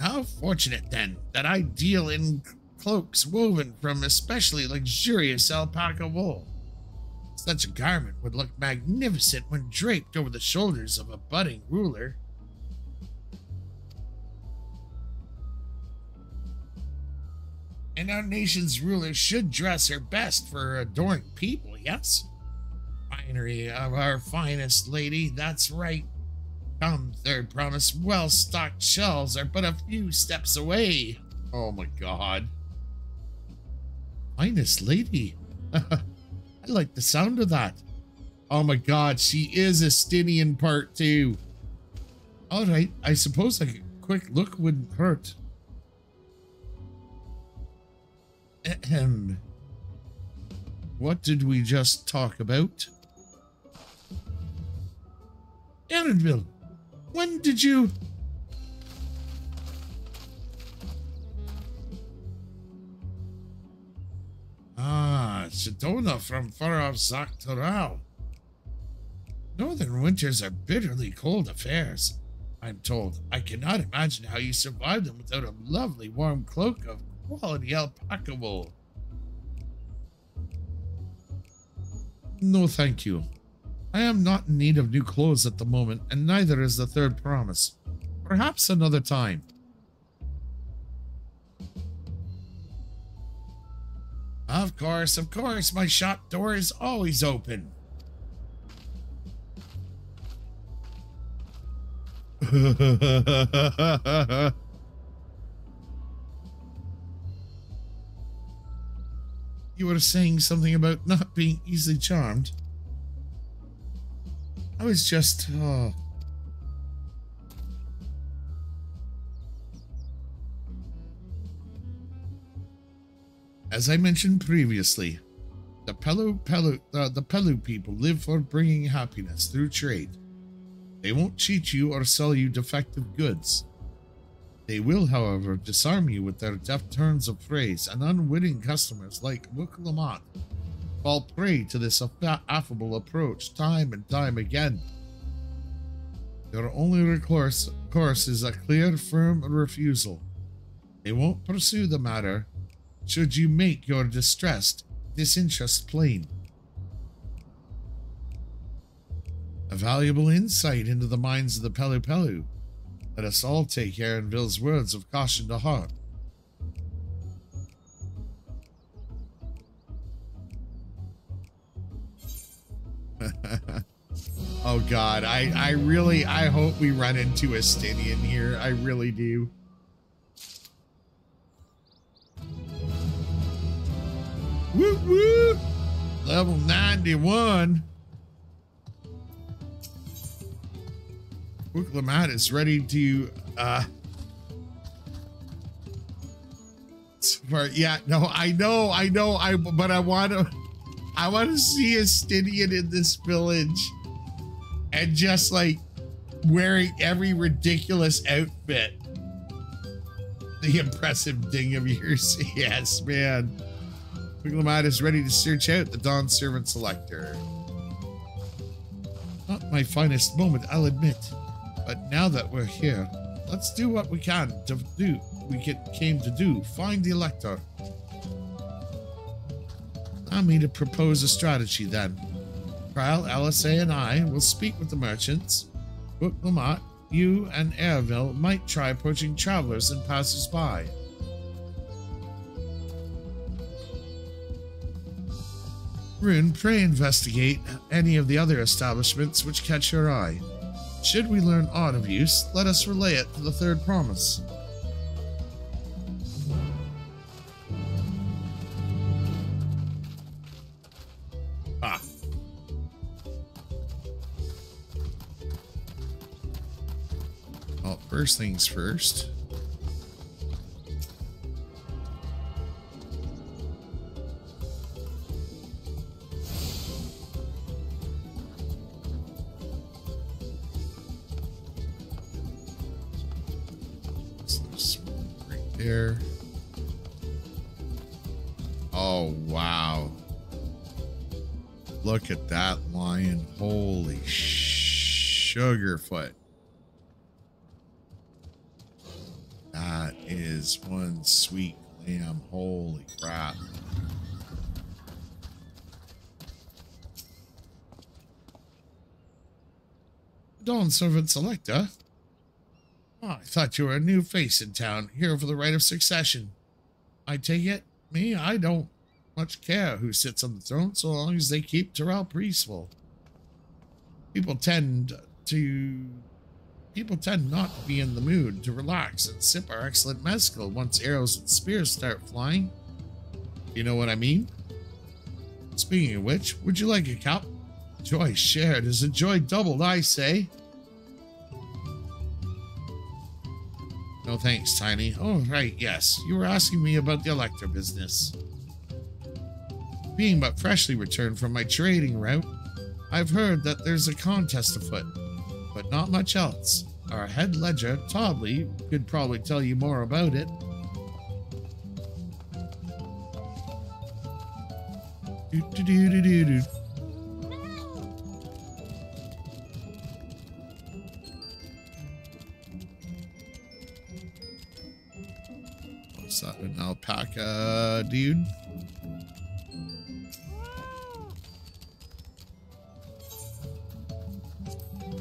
How fortunate, then, that I deal in cloaks woven from especially luxurious alpaca wool. Such a garment would look magnificent when draped over the shoulders of a budding ruler. And our nation's ruler should dress her best for her adoring people, yes? Finery of our finest lady, that's right. Come, third promise, well stocked shelves are but a few steps away. Oh my god. Finest lady. (laughs) I like the sound of that. Oh my god, she is a Estinien part two. Alright, I suppose a quick look wouldn't hurt. What did we just talk about? Erenville, when did you... Ah, Sedona from far off Xak Tural. Northern winters are bitterly cold affairs, I'm told. I cannot imagine how you survive them without a lovely warm cloak of quality alpaca wool. No, thank you. I am not in need of new clothes at the moment, and neither is the third promise. Perhaps another time. Of course, of course, my shop door is always open. (laughs) you were saying something about not being easily charmed. I was just, oh. As I mentioned previously, the Pelu Pelu uh, the Pelu people live for bringing happiness through trade. They won't cheat you or sell you defective goods. They will, however, disarm you with their deft turns of phrase, and unwitting customers like Wuk Lamat fall prey to this aff- affable approach time and time again. Your only recourse course is a clear, firm refusal. They won't pursue the matter should you make your distressed disinterest plain. A valuable insight into the minds of the Pelu Pelu. Let us all take Erenville's words of caution to heart. (laughs) Oh God, I I really I hope we run into a Estinien here. I really do. Woo woo! Level 91. Lamat is ready to uh for, yeah, no, I know, I know, I but I want to I want to see a Estinien in this village and just like wearing every ridiculous outfit. The impressive ding of yours. (laughs) Yes, man. Wuk Lamat is ready to search out the Dawnservant's elector. Not my finest moment, I'll admit. But now that we're here, let's do what we can to do. We get, came to do. Find the Elector. Allow me to propose a strategy then. Krile, Alisaie, and I will speak with the merchants. Wuk Lamat, you and Erenville might try approaching travelers and passers-by. Rune, pray investigate any of the other establishments which catch your eye. Should we learn aught of use, let us relay it to the third promise. Ah. Well, first things first. Oh, wow. Look at that lion. Holy sugarfoot. That is one sweet lamb. Holy crap. Dawn Servant Selector. Oh, I thought you were a new face in town, here for the right of succession. I take it, me, I don't much care who sits on the throne so long as they keep Tural peaceful. People tend to people tend not to be in the mood to relax and sip our excellent mezcal once arrows and spears start flying. You know what I mean? Speaking of which, would you like a cup? Joy shared is a joy doubled, I say. No thanks, Tiny. Oh, right, yes. You were asking me about the Elector business. Being but freshly returned from my trading route, I've heard that there's a contest afoot, but not much else. Our head ledger, Todley, could probably tell you more about it. Do, do, do, An alpaca dude?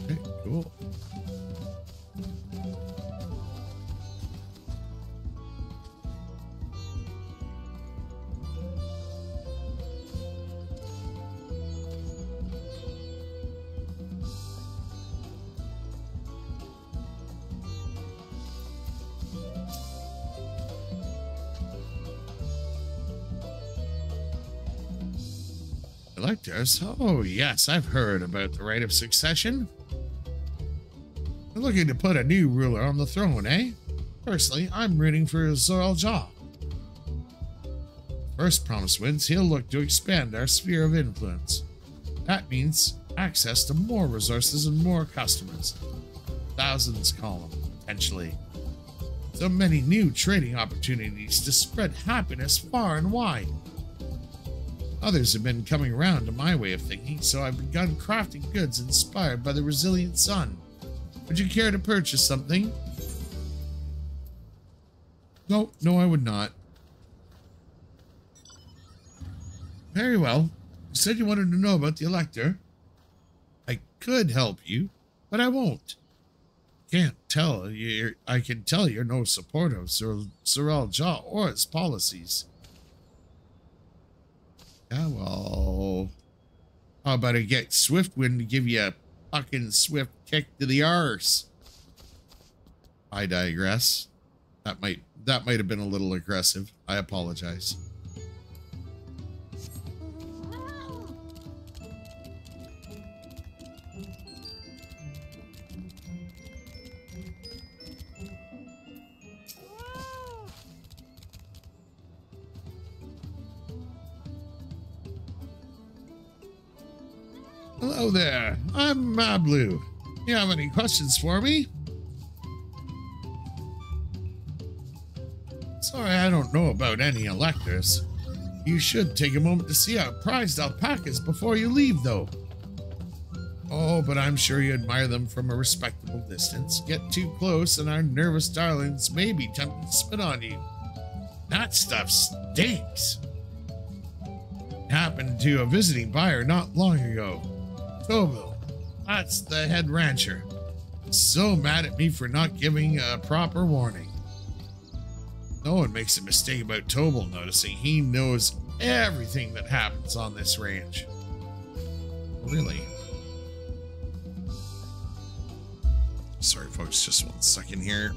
Okay, cool. Electors? Oh, yes, I've heard about the right of succession. They're looking to put a new ruler on the throne, eh? Personally, I'm rooting for Zoraal. First promise wins, he'll look to expand our sphere of influence. That means access to more resources and more customers. Thousands them, potentially. So many new trading opportunities to spread happiness far and wide. Others have been coming around to my way of thinking, so I've begun crafting goods inspired by the resilient sun. Would you care to purchase something? No, no, I would not. Very well. You said you wanted to know about the Elector. I could help you, but I won't. Can't tell you. I can tell you're no supporter of Sir Zoraal Ja or its policies. Yeah, well, how about I get Swiftwind to give you a fucking swift kick to the arse. I digress. That might that might have been a little aggressive. I apologize. Hello there. I'm Mablu. You have any questions for me? Sorry, I don't know about any electors. You should take a moment to see our prized alpacas before you leave, though. Oh, but I'm sure you admire them from a respectable distance. Get too close, and our nervous darlings may be tempted to spit on you. That stuff stinks. Happened to a visiting buyer not long ago. Tobel, that's the head rancher. So mad at me for not giving a proper warning. No one makes a mistake about Tobel noticing he knows everything that happens on this ranch. Really? Sorry, folks, just one second here.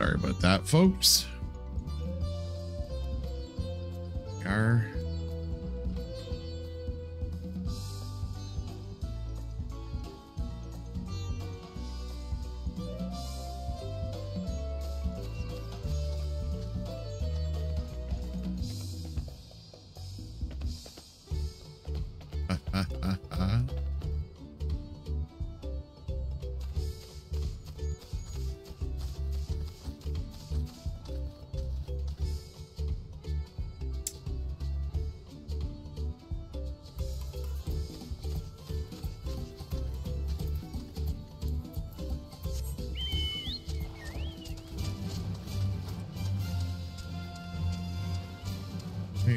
Sorry about that, folks.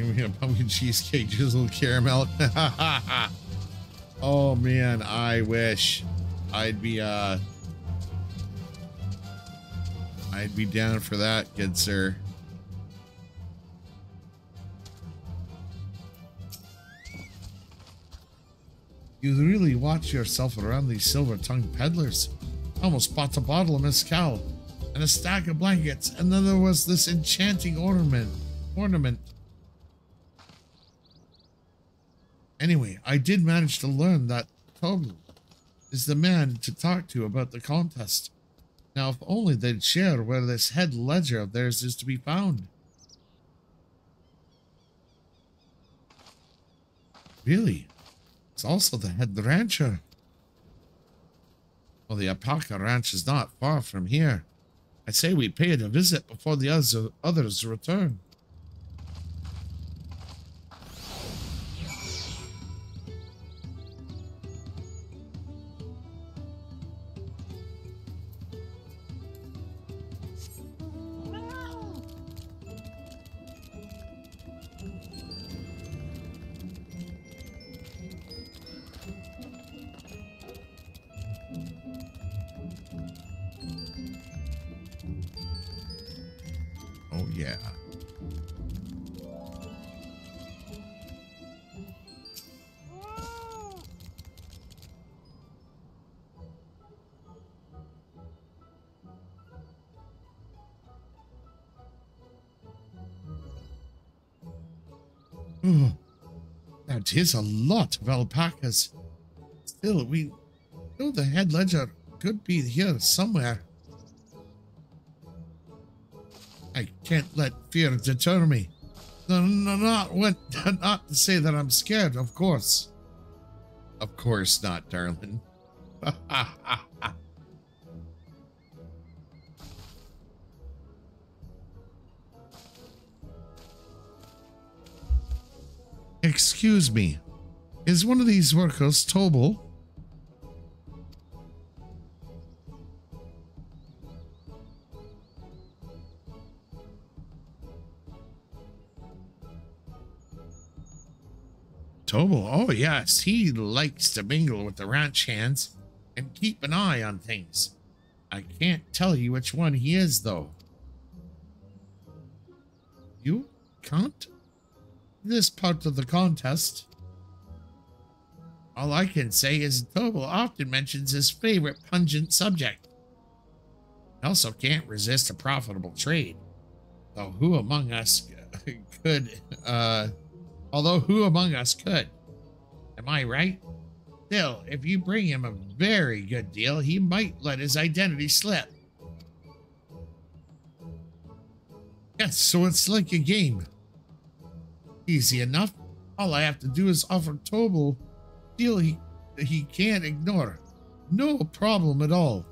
We got pumpkin cheesecake, drizzled caramel. (laughs) oh man, I wish I'd be uh I'd be down for that, good sir. You really watch yourself around these silver-tongued peddlers. I Almost bought a bottle of mezcal and a stack of blankets, and then there was this enchanting ornament. Ornament. Anyway, I did manage to learn that Tobel is the man to talk to about the contest. Now, if only they'd share where this head ledger of theirs is to be found. Really? It's also the head rancher. Well, the Alpaca Ranch is not far from here. I say we pay it a visit before the others, others return. Is a lot of alpacas. Still, we know the head ledger could be here somewhere. I can't let fear deter me. No, no, not what, (laughs) not to say that I'm scared, of course. Of course not, darling. (laughs) (laughs) Excuse me. Is one of these workers Tobel? Tobel, oh yes, he likes to mingle with the ranch hands and keep an eye on things. I can't tell you which one he is, though. You can't? This part of the contest. All I can say is Tobel often mentions his favorite pungent subject. Also can't resist a profitable trade. Though who among us (laughs) could, uh, although who among us could? Am I right? Still, if you bring him a very good deal, he might let his identity slip. Yes, so it's like a game. Easy enough. All I have to do is offer Tobel deal he, he can't ignore. No problem at all.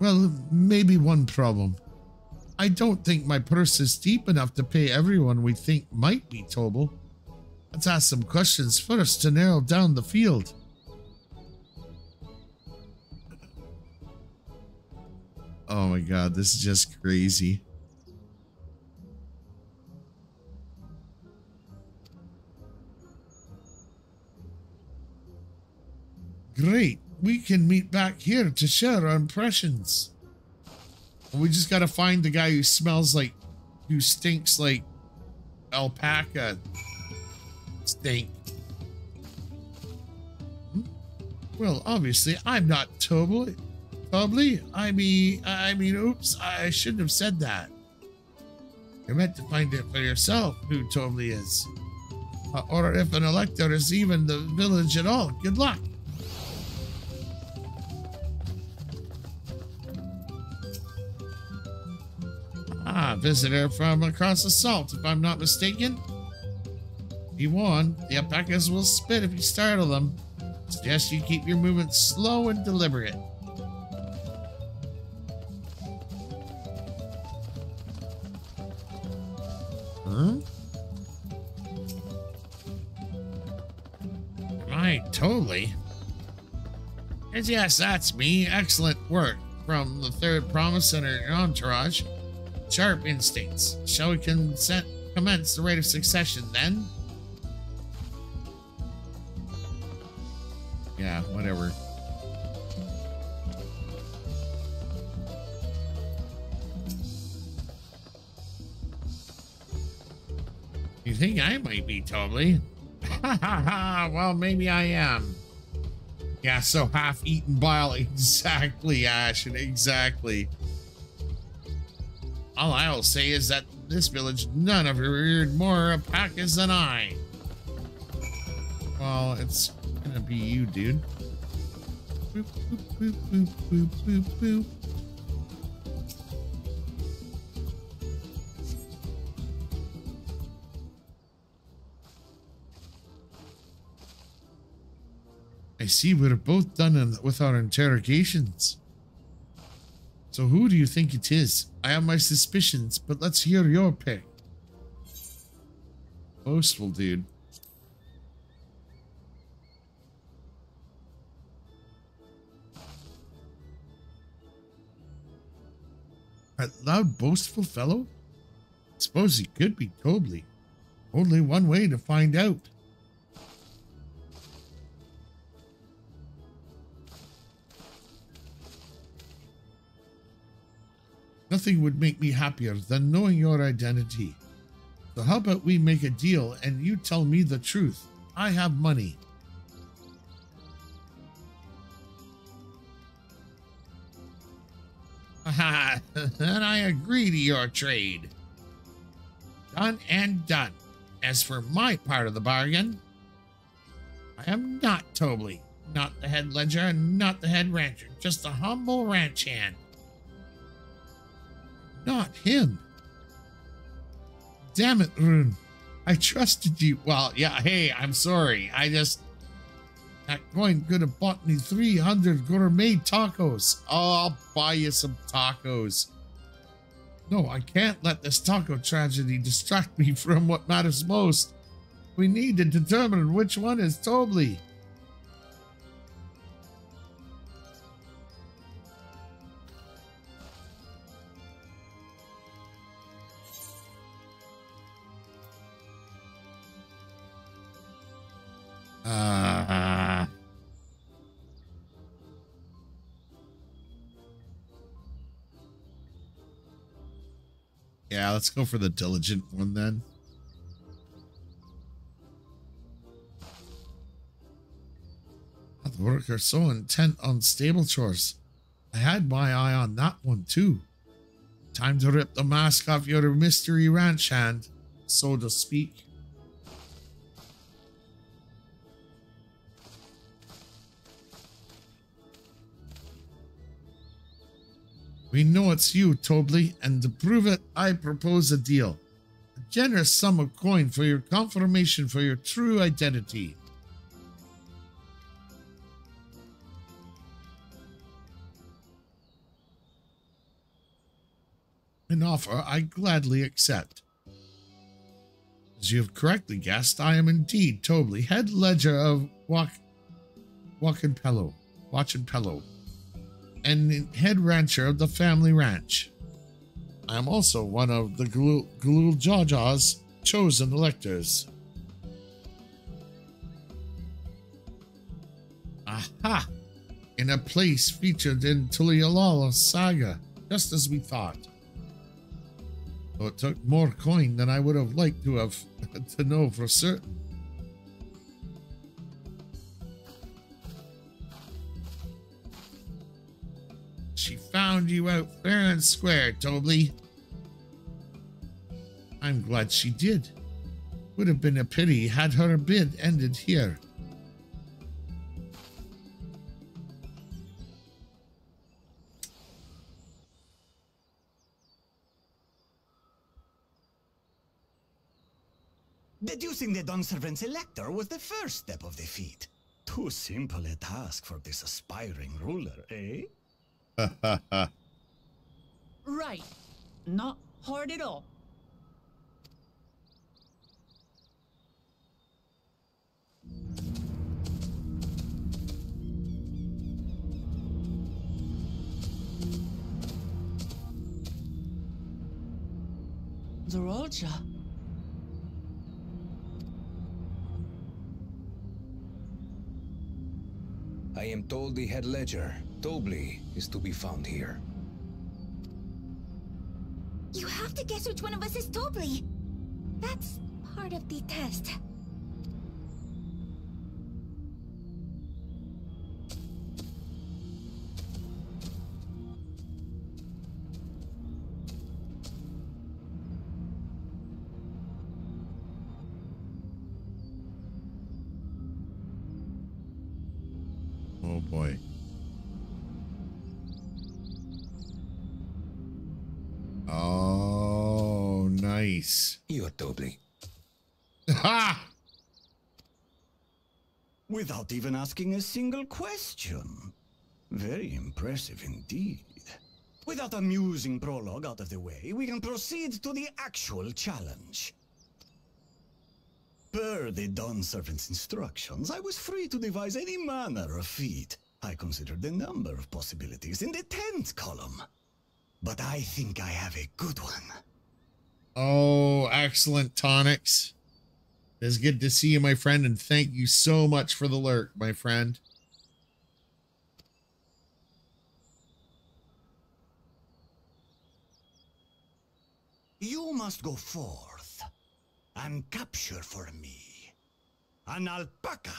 Well, maybe one problem. I don't think my purse is deep enough to pay everyone we think might be Tobel. Let's ask some questions first to narrow down the field. Oh my god, this is just crazy. Great. We can meet back here to share our impressions. We just gotta find the guy who smells like, who stinks like alpaca. think? Hmm? Well, obviously, I'm not Tobli. Tobli? I mean, I mean, oops, I shouldn't have said that. You're meant to find it for yourself who Tobli is. Uh, or if an elector is even the village at all. Good luck. Ah, visitor from across the salt, if I'm not mistaken. Be warned, the alpacas will spit if you startle them. Suggest you keep your movements slow and deliberate. Hmm? Right, totally. Yes, yes, that's me. Excellent work from the third promise and entourage. Sharp instincts. Shall we consent, commence the rate of succession then? Yeah, whatever. You think I might be totally? Ha ha ha! Well, maybe I am. Yeah, so half eaten bile. (laughs) Exactly, Ash, and Exactly. All I will say is that this village, none of you reared more alpacas than I. Well, it's gonna be you, dude. Boop, boop, boop, I see we're both done with our interrogations. So who do you think it is? I have my suspicions, but let's hear your pick. Boastful dude. That loud, boastful fellow? Suppose he could be Tobli. Only one way to find out. Nothing would make me happier than knowing your identity. So how about we make a deal and you tell me the truth? I have money. (laughs) then I agree to your trade. Done and done. As for my part of the bargain, I am not Tobli, not the head ledger, and not the head rancher, just a humble ranch hand. Not him. Damn it, Rune. I trusted you. Well, yeah, hey, I'm sorry. I just. That coin could have bought me 300 gourmet tacos. Oh, I'll buy you some tacos. No, I can't let this taco tragedy distract me (laughs) from what matters most. We need to determine which one is Tobli. Yeah, let's go for the diligent one then. The worker so intent on stable chores. I had my eye on that one too. Time to rip the mask off your mystery ranch hand, so to speak. We know it's you, Tobli, and to prove it, I propose a deal. A generous sum of coin for your confirmation for your true identity. An offer I gladly accept. As you have correctly guessed, I am indeed Tobli, head ledger of Walk Pello, Pello and head rancher of the family ranch. I am also one of the Ja Ja's chosen electors. Aha! In a place featured in Tuliyollal's saga, just as we thought. Though it took more coin than I would have liked to have (laughs) to know for certain. Found you out fair and square, Tobli. I'm glad she did. Would have been a pity had her bid ended here. Deducing the Dawnservant's elector was the first step of the feat. Too simple a task for this aspiring ruler, eh? Right. Not hard at all. The Zoraal Ja. I am told the head ledger, Tobli, is to be found here. You have to guess which one of us is Tobli. That's part of the test. Without even asking a single question. Very impressive indeed. With that amusing prologue out of the way, we can proceed to the actual challenge. Per the Dawnservant's instructions, I was free to devise any manner of feat. I considered the number of possibilities in the tenth column. But I think I have a good one. Oh, excellent tonics. It's good to see you, my friend, and thank you so much for the lurk, my friend. You must go forth and capture for me an alpaca.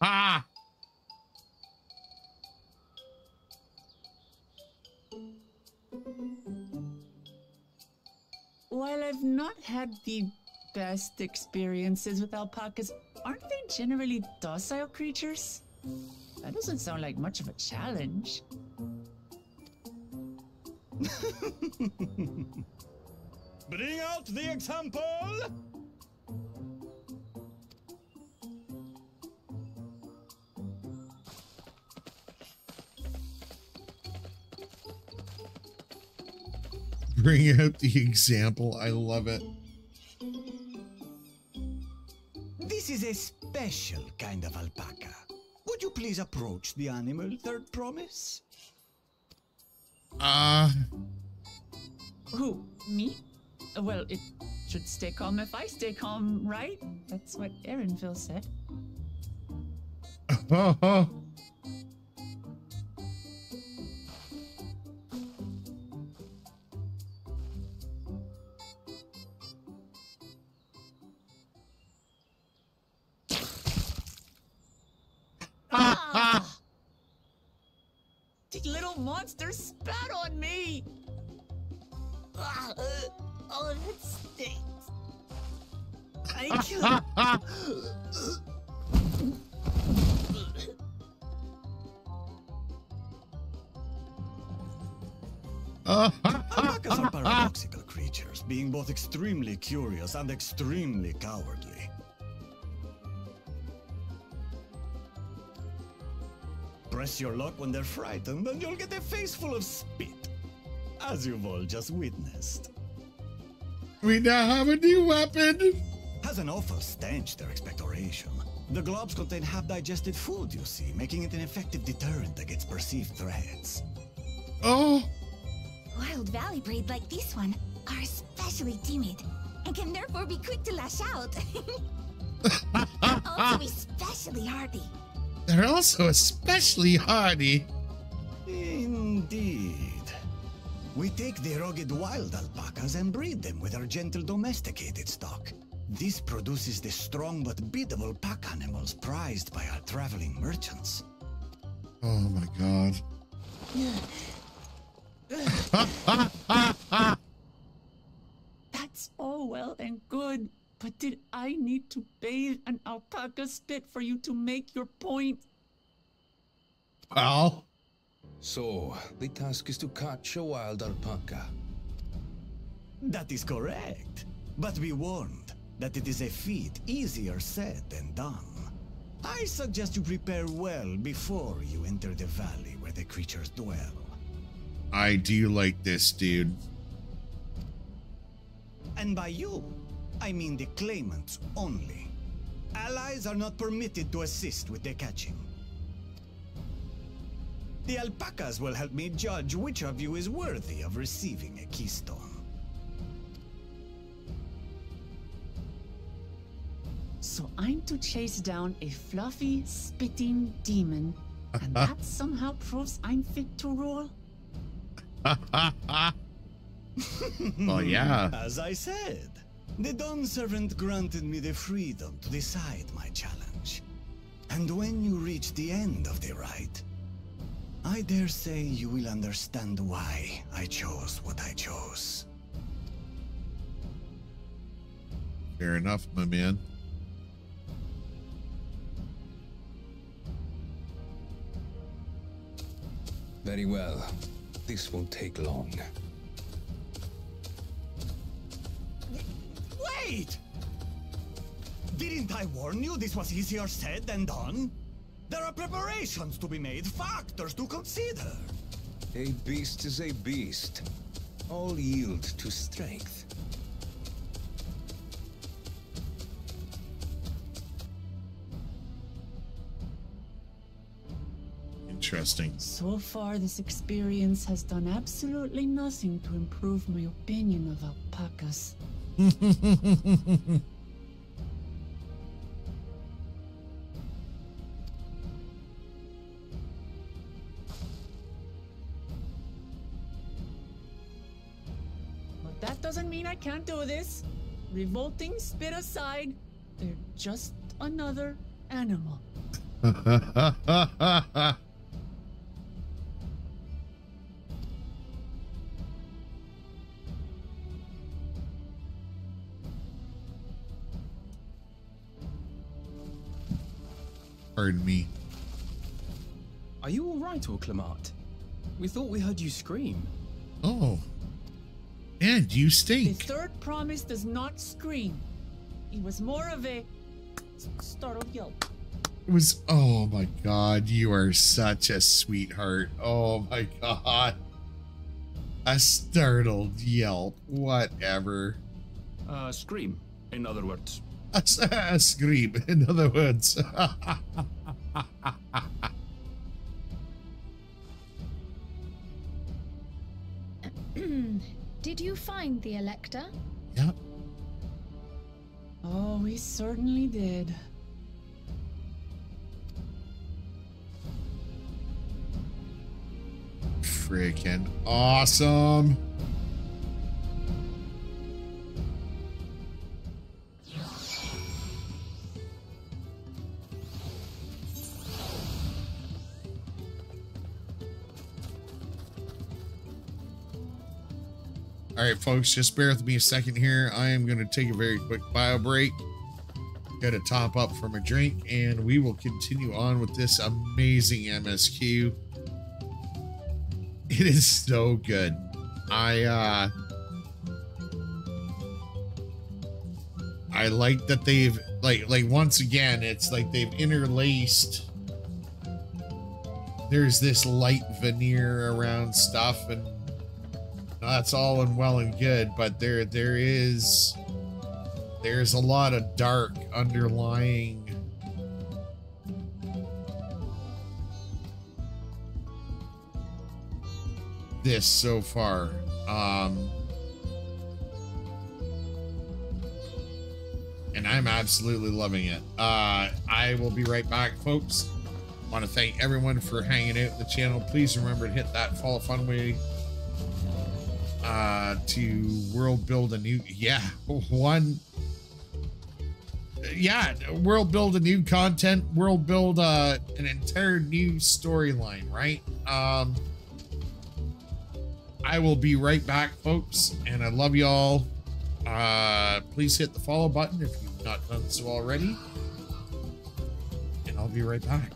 Ah! While I've not had the best experiences with alpacas, aren't they generally docile creatures? That doesn't sound like much of a challenge. (laughs) Bring out the example! Bring out the example. I love it. This is a special kind of alpaca. Would you please approach the animal, third promise? Uh, Who? Me? Well, it should stay calm if I stay calm, right? That's what Erenville said. (laughs) monster spat on me! Ah, uh, oh, that stinks. Thank you. Alpacas are paradoxical creatures, being both extremely curious and extremely cowardly. Press your luck when they're frightened, and you'll get a face full of spit, as you've all just witnessed. we now have a new weapon. Has an awful stench, their expectoration. The globs contain half-digested food, you see, making it an effective deterrent against perceived threats. Oh, Wild Valley breed like this one are especially timid and can therefore be quick to lash out. (laughs) also especially hardy. They're also especially hardy. Indeed. We take the rugged wild alpacas and breed them with our gentle domesticated stock. This produces the strong but biddable pack animals prized by our traveling merchants. Oh my god. (laughs) That's all well and good, but did I need to bathe an alpaca spit for you to make your point? Well. So, the task is to catch a wild alpaca. That is correct. But be warned that it is a feat easier said than done. I suggest you prepare well before you enter the valley where the creatures dwell. I do like this, dude. And by you, I mean the claimants only. Allies are not permitted to assist with the catching. The alpacas will help me judge which of you is worthy of receiving a keystone. So I'm to chase down a fluffy, spitting demon, and that (laughs) somehow proves I'm fit to rule? well, (laughs) oh, yeah. As I said, the Dawnservant granted me the freedom to decide my challenge. And when you reach the end of the ride, I dare say you will understand why I chose what I chose. Fair enough, my man. Very well. This won't take long. Wait! Didn't I warn you this was easier said than done? There are preparations to be made, factors to consider. A beast is a beast. All yield to strength. Interesting. So far, this experience has done absolutely nothing to improve my opinion of alpacas. But that doesn't mean I can't do this. Revolting spit aside, they're just another animal. (laughs) Pardon me. Are you all right, Wuk Lamat? We thought we heard you scream. Oh. And you stink. The third promise does not scream. It was more of a startled yelp. It was, oh my God, you are such a sweetheart. Oh my God. A startled yelp. Whatever. Uh, scream, in other words. A, a scream, in other words. (laughs) (clears throat) Did you find the Elector? Yep. Oh, we certainly did. Freaking awesome. All right, folks, just bear with me a second here. I am going to take a very quick bio break, get a top up from a drink, and we will continue on with this amazing MSQ. It is so good. I uh I like that they've like like once again it's like they've interlaced there's this light veneer around stuff and that's all and well and good but there there is there's a lot of dark underlying this so far. Um, and I'm absolutely loving it. Uh, I will be right back, folks. Want to thank everyone for hanging out the channel. Please remember to hit that follow fun way uh, to world build a new. Yeah, one. Yeah, world build a new content. World build uh, an entire new storyline. Right. Um, I will be right back, folks, and I love y'all. Uh, please hit the follow button if you've not done so already. And I'll be right back.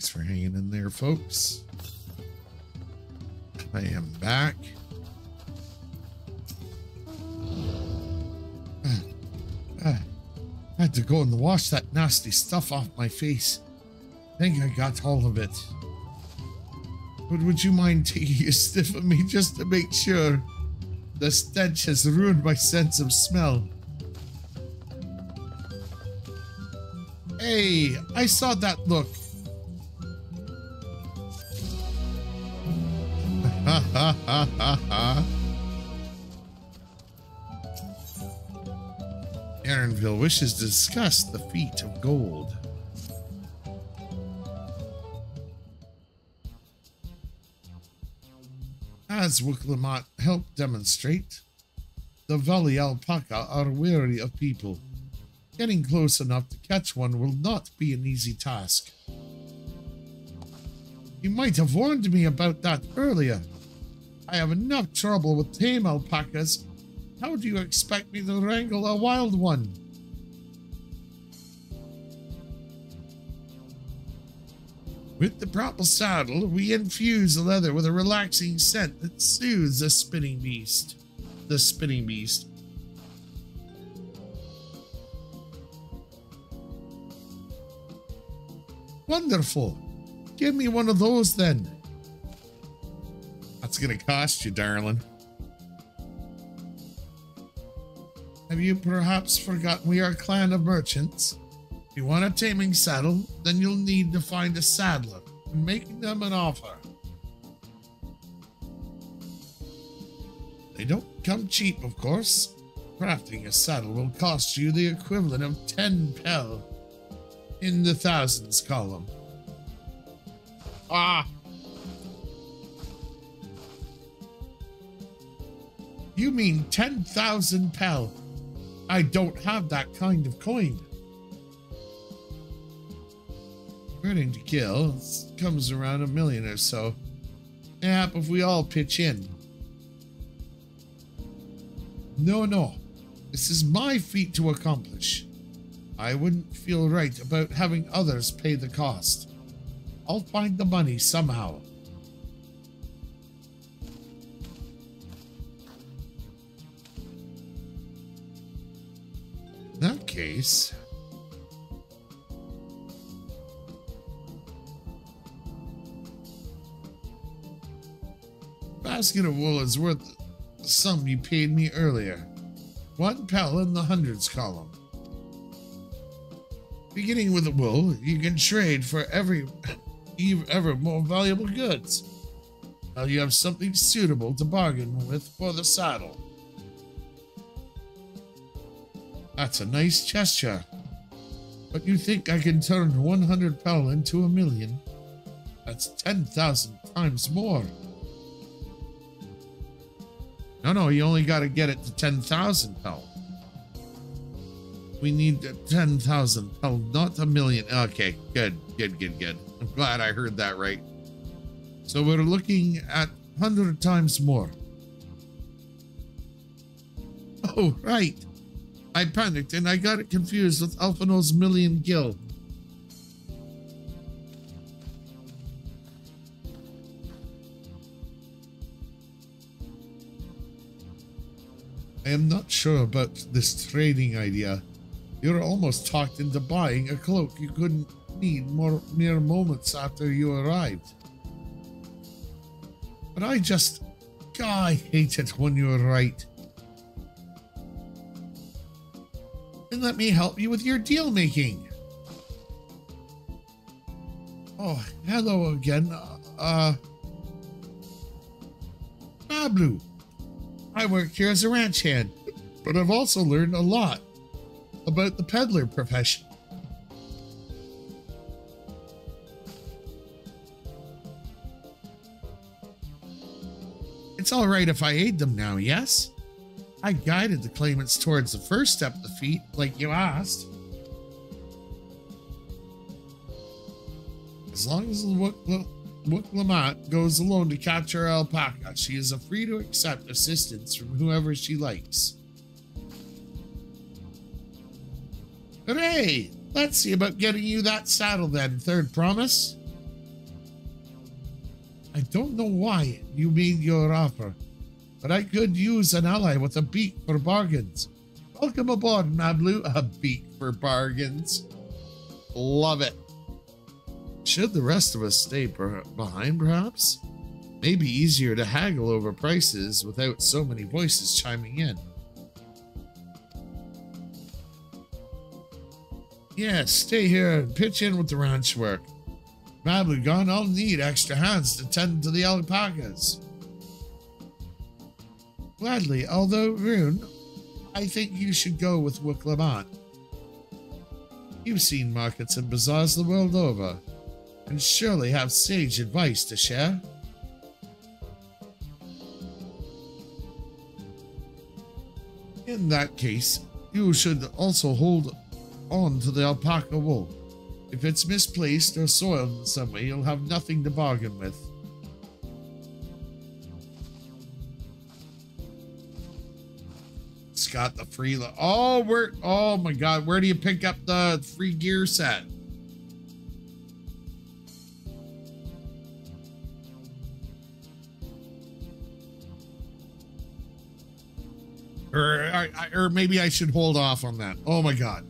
Thanks for hanging in there, folks. I am back. Ah, ah, I had to go and wash that nasty stuff off my face. I think I got all of it. But would you mind taking a sniff of me just to make sure? The stench has ruined my sense of smell. Hey, I saw that look. Erenville wishes to discuss the feat of gold. As Wuk Lamat helped demonstrate, the Valley alpaca are wary of people. Getting close enough to catch one will not be an easy task. You might have warned me about that earlier. I have enough trouble with tame alpacas. How do you expect me to wrangle a wild one? Proper saddle, we infuse the leather with a relaxing scent that soothes the spinning beast. The spinning beast. Wonderful. Give me one of those then. That's gonna cost you, darling. Have you perhaps forgotten we are a clan of merchants? If you want a taming saddle, then you'll need to find a saddler make them an offer. They don't come cheap, of course. Crafting a saddle will cost you the equivalent of 10 pel in the thousands column. Ah! You mean 10,000 pel? I don't have that kind of coin. According to kill. it comes around a million or so. Yeah, if we all pitch in. No, no. This is my feat to accomplish. I wouldn't feel right about having others pay the cost. I'll find the money somehow. In that case... Basket of wool is worth the sum you paid me earlier. One pel in the hundreds column. Beginning with the wool, you can trade for every ever more valuable goods. Now you have something suitable to bargain with for the saddle. That's a nice gesture. But you think I can turn 100 pel into a million? That's 10,000 times more. No, no, you only got to get it to 10,000 pel. We need 10,000 pel, not a million. Okay, good, good, good, good. I'm glad I heard that right. So we're looking at 100 times more. Oh, right. I panicked and I got it confused with Alphinaud's Million Gil. I am not sure about this trading idea. You're almost talked into buying a cloak you couldn't need more mere moments after you arrived. But I just... God, I hate it when you're right. And let me help you with your deal making. Oh, hello again. Uh, uh Nablu. I work here as a ranch hand, but I've also learned a lot about the peddler profession. It's all right if I aid them now, yes? I guided the claimants towards the first step of the feat, like you asked. As long as Wuk Lamat goes alone to capture alpaca, she is free to accept assistance from whoever she likes. Hooray! Let's see about getting you that saddle then, third promise. I don't know why you made your offer, but I could use an ally with a beak for bargains. Welcome aboard, Mablu. A beak for bargains. Love it. Should the rest of us stay per behind, perhaps? Maybe easier to haggle over prices without so many voices chiming in. Yeah, stay here and pitch in with the ranch work. Badly gone, I'll need extra hands to tend to the alpacas. Gladly, although, Rune, I think you should go with Wuk. You've seen markets and bazaars the world over, and surely have sage advice to share. In that case, you should also hold on to the alpaca wool. If it's misplaced or soiled in some way, you'll have nothing to bargain with. It's the free... Oh, where... Oh, my God. Where do you pick up the free gear set? Or, or, maybe I should hold off on that. Oh, my God.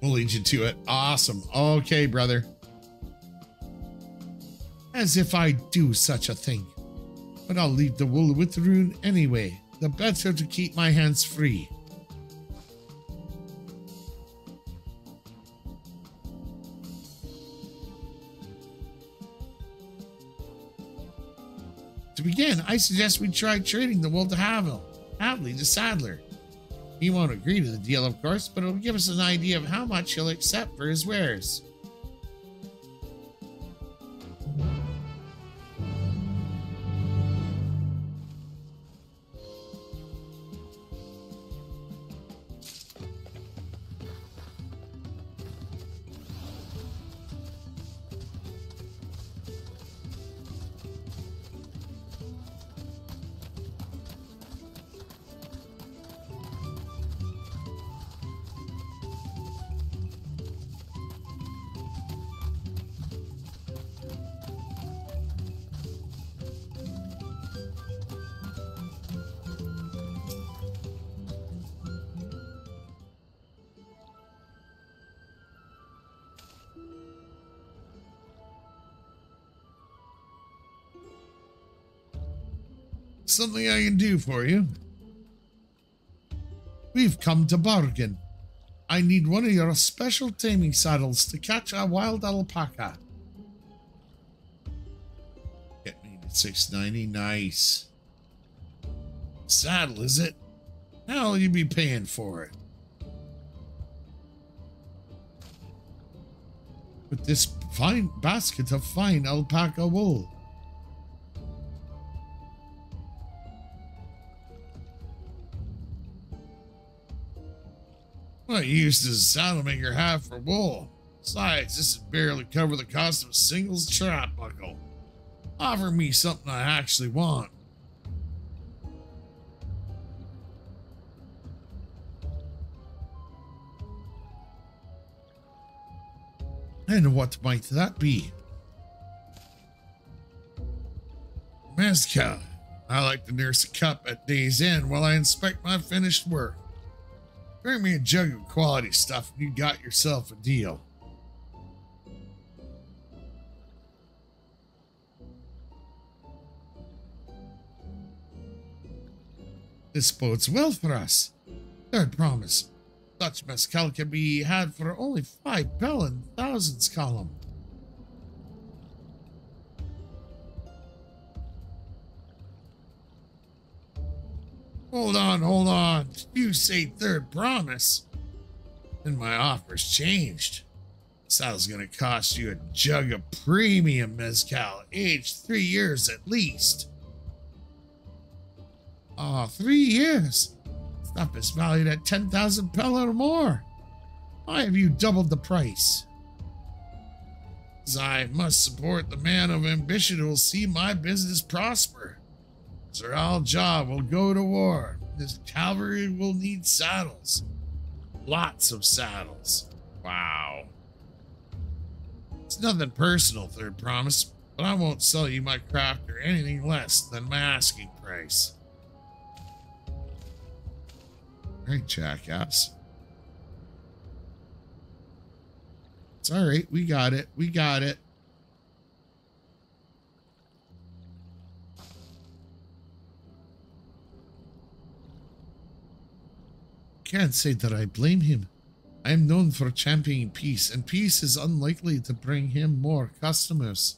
We'll lead you to it. Awesome. Okay, brother. As if I'd do such a thing. But I'll leave the wool with the Rune anyway. The better to keep my hands free. I suggest we try trading the wool to Havel, Havley the saddler. He won't agree to the deal, of course, but it'll give us an idea of how much he'll accept for his wares. Do for you. We've come to bargain. I need one of your special taming saddles to catch a wild alpaca. Get me to 690. Nice. Saddle, is it? How will you be paying for it? With this fine basket of fine alpaca wool. What use does a saddle maker have for wool? Besides, this would barely cover the cost of a single strap buckle. Offer me something I actually want. And what might that be? Mezcal. I like to nurse a cup at day's end while I inspect my finished work. Bring me a jug of quality stuff and you got yourself a deal. This bodes well for us. Third promise. Such mezcal can be had for only five bell and thousands column. Hold on, hold on. You say third promise. Then my offer's changed. Saddle's gonna cost you a jug of premium mezcal, aged three years at least. Ah, oh, three years? Stuff is valued at 10,000 pellet or more. Why have you doubled the price? As I must support the man of ambition who will see my business prosper. Zoraal Ja will go to war. His cavalry will need saddles. Lots of saddles. Wow. It's nothing personal, third promise, but I won't sell you my craft or anything less than my asking price. Alright, jackass. It's alright, we got it. We got it. Can't say that I blame him. I am known for championing peace, and peace is unlikely to bring him more customers.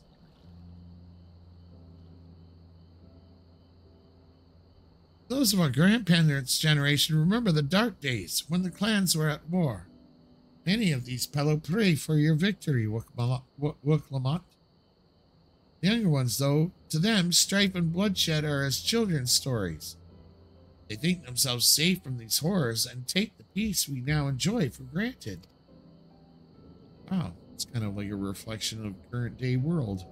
Those of our grandparents' generation remember the dark days when the clans were at war. Many of these fellow pray for your victory, Wuk Lamat. The younger ones, though, to them, strife and bloodshed are as children's stories. They think themselves safe from these horrors and take the peace we now enjoy for granted. Wow, it's kind of like a reflection of current day world.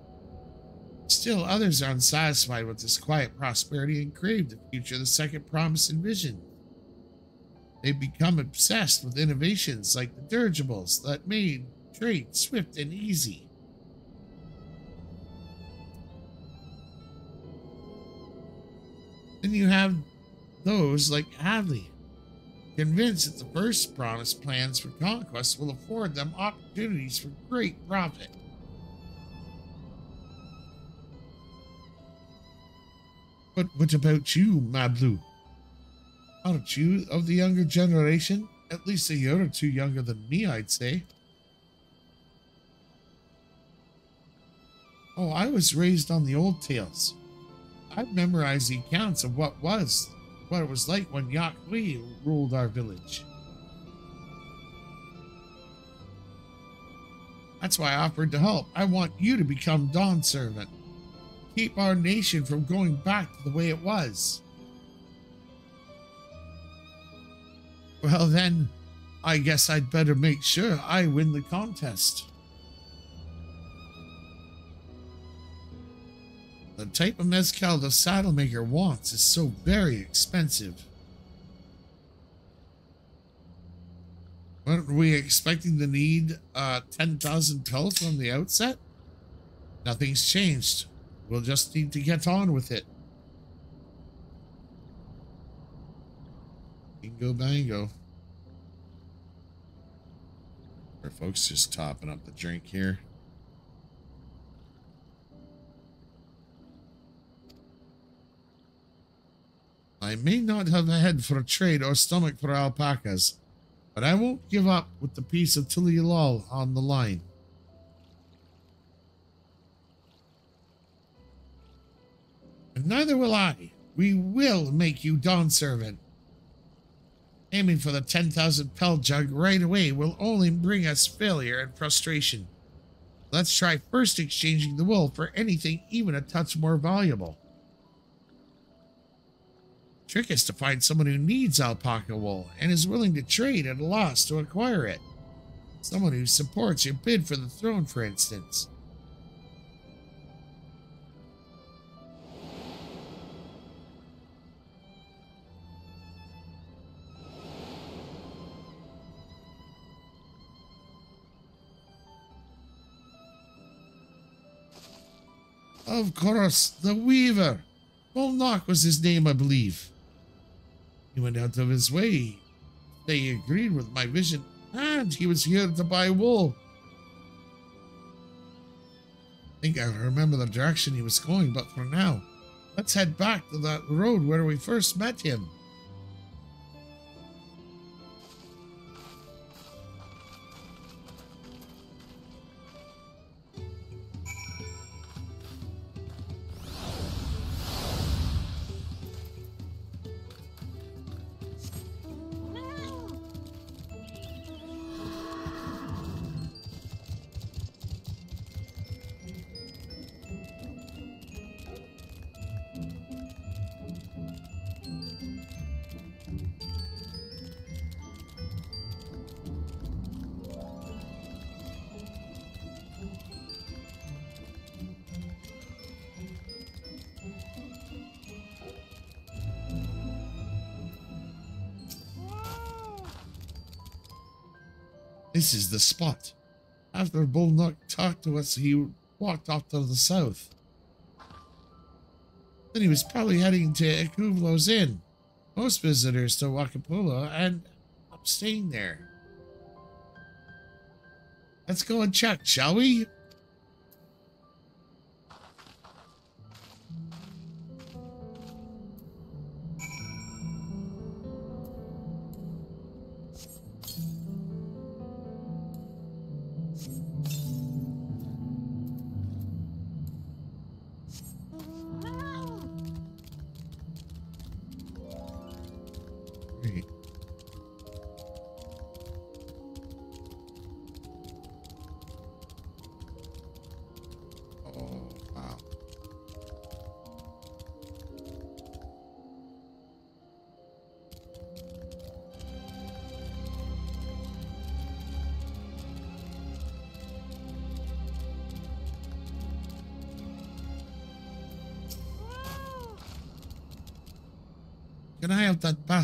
Still, others are unsatisfied with this quiet prosperity and crave the future the second promise envisioned. They've become obsessed with innovations like the dirigibles that made trade swift and easy. Then you have those like Hadley, convinced that the first promised plans for conquest will afford them opportunities for great profit. But what about you, Mablu? Aren't you of the younger generation? At least a year or two younger than me, I'd say. Oh, I was raised on the old tales. I've memorized the accounts of what was, what it was like when Yak ruled our village. That's why I offered to help. I want you to become Dawnservant. Keep our nation from going back to the way it was. Well, then, I guess I'd better make sure I win the contest. The type of mezcal the saddle maker wants is so very expensive. Weren't we expecting to need uh, 10,000 pel from the outset? Nothing's changed. We'll just need to get on with it. Bingo bango. Our folks just topping up the drink here. I may not have a head for a trade or stomach for alpacas, but I won't give up with the piece of Lal on the line. And neither will I. We will make you Dawnservant. Aiming for the 10,000 pel jug right away will only bring us failure and frustration. Let's try first exchanging the wool for anything even a touch more valuable. Trick is to find someone who needs alpaca wool and is willing to trade at a loss to acquire it. Someone who supports your bid for the throne, for instance. Of course, the Weaver. Volnok was his name, I believe. He went out of his way. They agreed with my vision, and he was here to buy wool. I think I remember the direction he was going, but for now, let's head back to that road where we first met him. This is the spot. After Volnok talked to us, he walked off to the south. Then he was probably heading to Ikuvlo's Inn. Most visitors to Wachunpelo and I'm staying there. Let's go and check, shall we?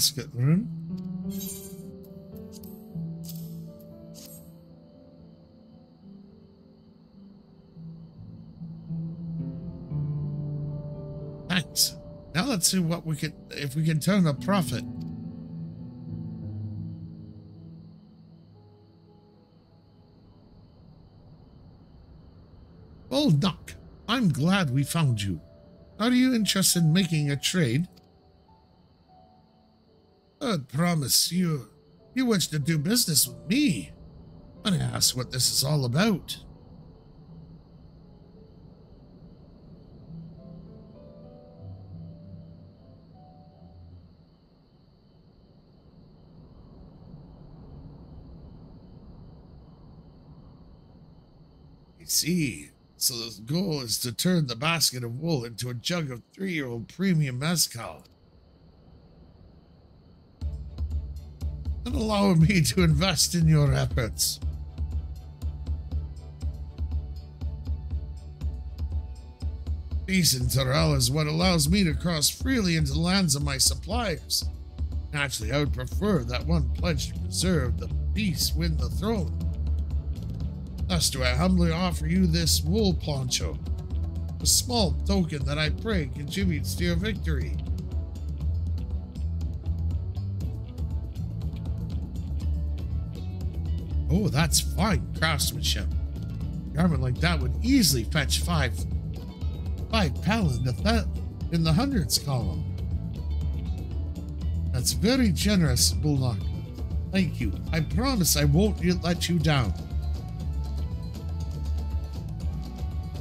Basket, Rune? Hmm? Thanks. Now let's see what we can if we can turn a profit. Old Duck, I'm glad we found you. Are you interested in making a trade? I promise you, wish to do business with me. And ask what this is all about. I see. So the goal is to turn the basket of wool into a jug of three-year-old premium mezcal. Allow me to invest in your efforts. Peace in Tural is what allows me to cross freely into the lands of my suppliers. Naturally, I would prefer that one pledge to preserve the peace win the throne. Thus do I humbly offer you this wool poncho, a small token that I pray contributes to your victory. Oh, that's fine craftsmanship. Garment like that would easily fetch five, five pel in the, in the hundreds column. That's very generous, Bullock. Thank you. I promise I won't let you down.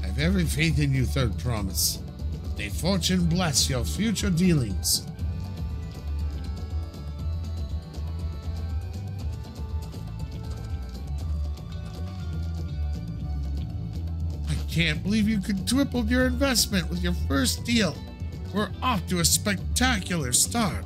I have every faith in you, Third Promise. May fortune bless your future dealings. Can't believe you quadrupled your investment with your first deal. We're off to a spectacular start.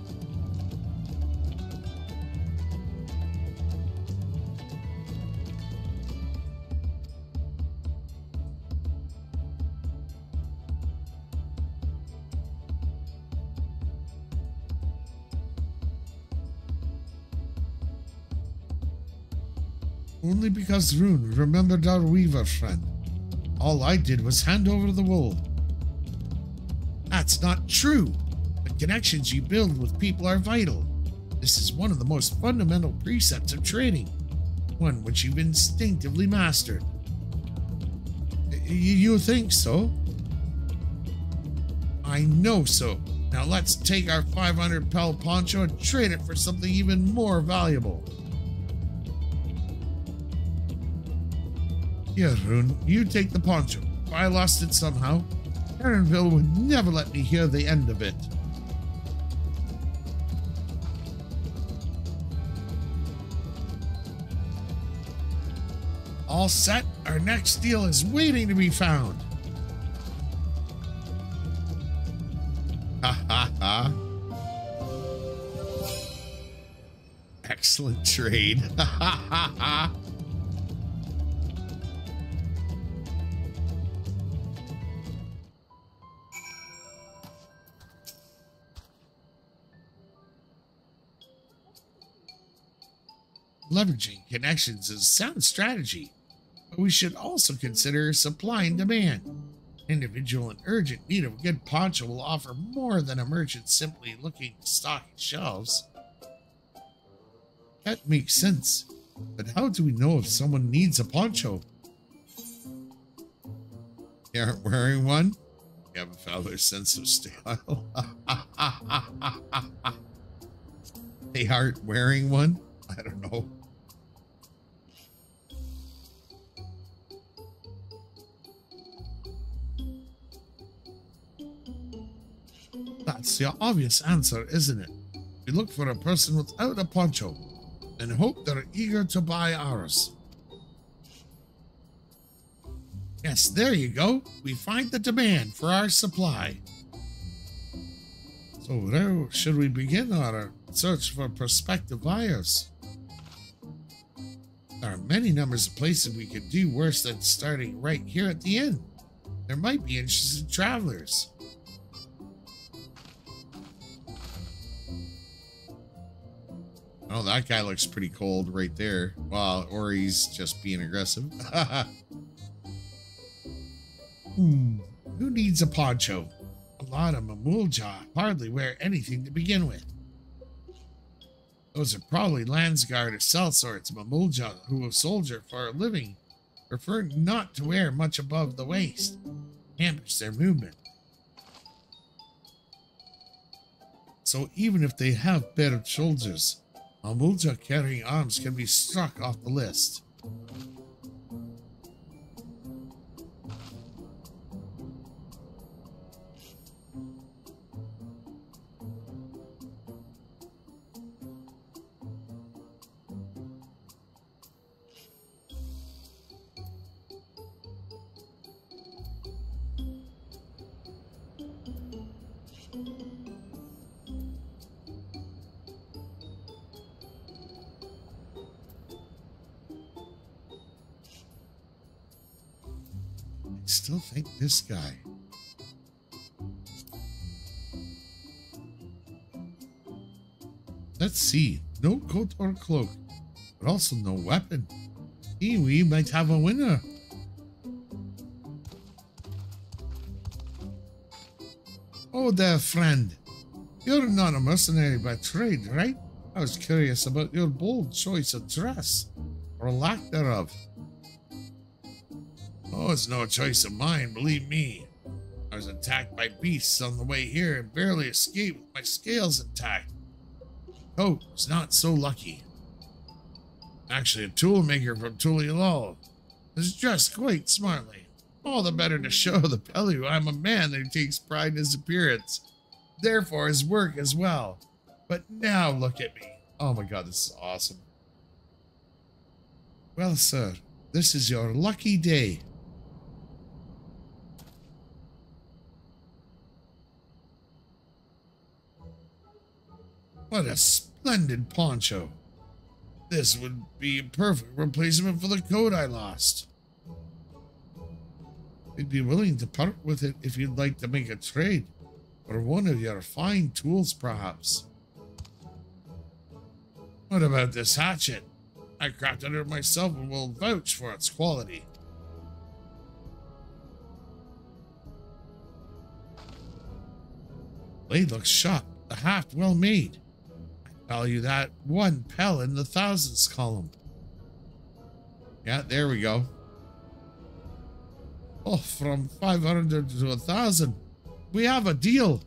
Only because Rune remembered our weaver friend. All I did was hand over the wool. That's not true. The connections you build with people are vital. This is one of the most fundamental precepts of trading, one which you've instinctively mastered. Y- you think so? I know so. Now let's take our 500 pel poncho and trade it for something even more valuable. Here, Rune, you take the poncho. If I lost it somehow, Erenville would never let me hear the end of it. All set, our next deal is waiting to be found. Ha ha ha. Excellent trade. (laughs) Ha ha ha ha. Leveraging connections is sound strategy, but we should also consider supply and demand. Individual and urgent need of a good poncho will offer more than a merchant simply looking to stock shelves. That makes sense, but how do we know if someone needs a poncho? You aren't wearing one? You have a father's sense of style. (laughs) they aren't wearing one? I don't know. That's the obvious answer, isn't it? We look for a person without a poncho and hope they're eager to buy ours. Yes, there you go. We find the demand for our supply. So, where should we begin our search for prospective buyers? There are many numbers of places we could do worse than starting right here at the inn. There might be interested travelers. Oh, that guy looks pretty cold right there. Well, or he's just being aggressive. (laughs) hmm. Who needs a poncho? A lot of Mamool Ja hardly wear anything to begin with. Those are probably Landsguard or Sellswords Mamool Ja who soldier for a living prefer not to wear much above the waist. Hampers their movement. So even if they have better soldiers, Amulja carrying arms can be struck off the list. This guy. Let's see. No coat or cloak, but also no weapon. We might have a winner. Oh there, friend. You're not a mercenary by trade, right? I was curious about your bold choice of dress, or lack thereof. Oh, it's no choice of mine, believe me. I was attacked by beasts on the way here and barely escaped with my scales intact. Oh, was not so lucky. Actually, a toolmaker from Tuliyollal is dressed quite smartly. All the better to show the Pelu I'm a man that takes pride in his appearance. Therefore, his work as well. But now look at me. Oh my god, this is awesome. Well, sir, this is your lucky day. What a splendid poncho. This would be a perfect replacement for the coat I lost. I'd be willing to part with it if you'd like to make a trade, or one of your fine tools, perhaps. What about this hatchet? I crafted it myself and will vouch for its quality. Blade looks sharp, the haft well made. Value that one pel in the thousands column. Yeah, there we go. Oh, from 500 to a 1,000. We have a deal.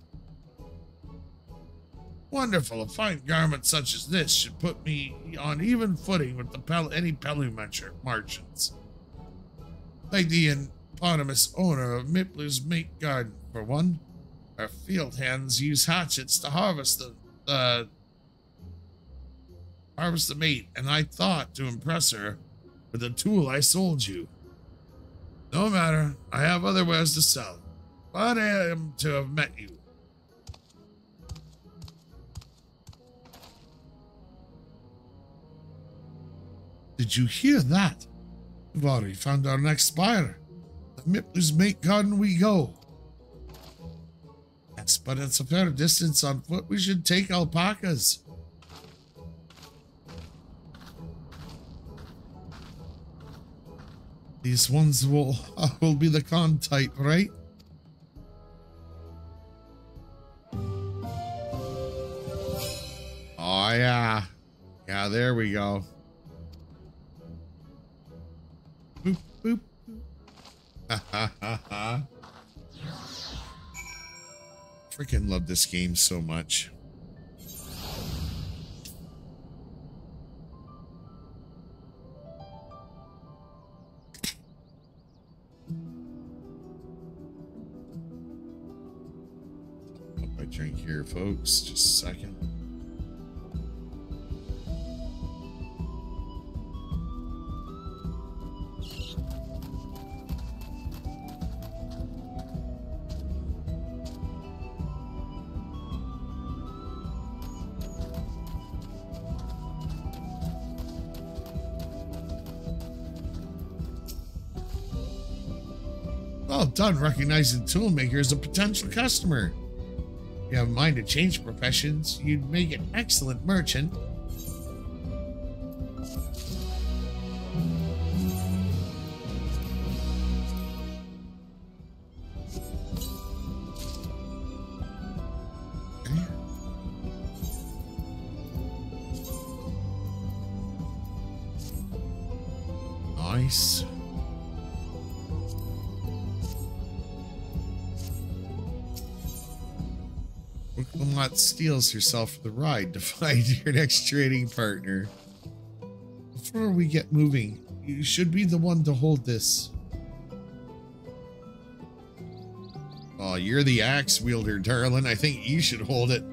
Wonderful. A fine garment such as this should put me on even footing with the pel any Pelu merchants. Like the eponymous owner of Miplu's Meat Garden, for one. Our field hands use hatchets to harvest the, uh, harvest the meat, and I thought to impress her with the tool I sold you. No matter, I have other wares to sell, but I am to have met you. Did you hear that? We've already found our next buyer. The Miplu's Mate Garden we go. Yes, but it's a fair distance on foot. We should take alpacas. These ones will uh, (laughs) will be the con type, right? Oh yeah. Yeah, there we go. Boop boop. Ha ha ha ha. Freaking love this game so much. My drink here, folks. Just a second. Well done recognizing Toolmaker as a potential customer. You have a mind to change professions, you'd make an excellent merchant. Steals herself for the ride to (laughs) find your next trading partner. Before we get moving, you should be the one to hold this. Oh, you're the axe wielder, darling. I think you should hold it.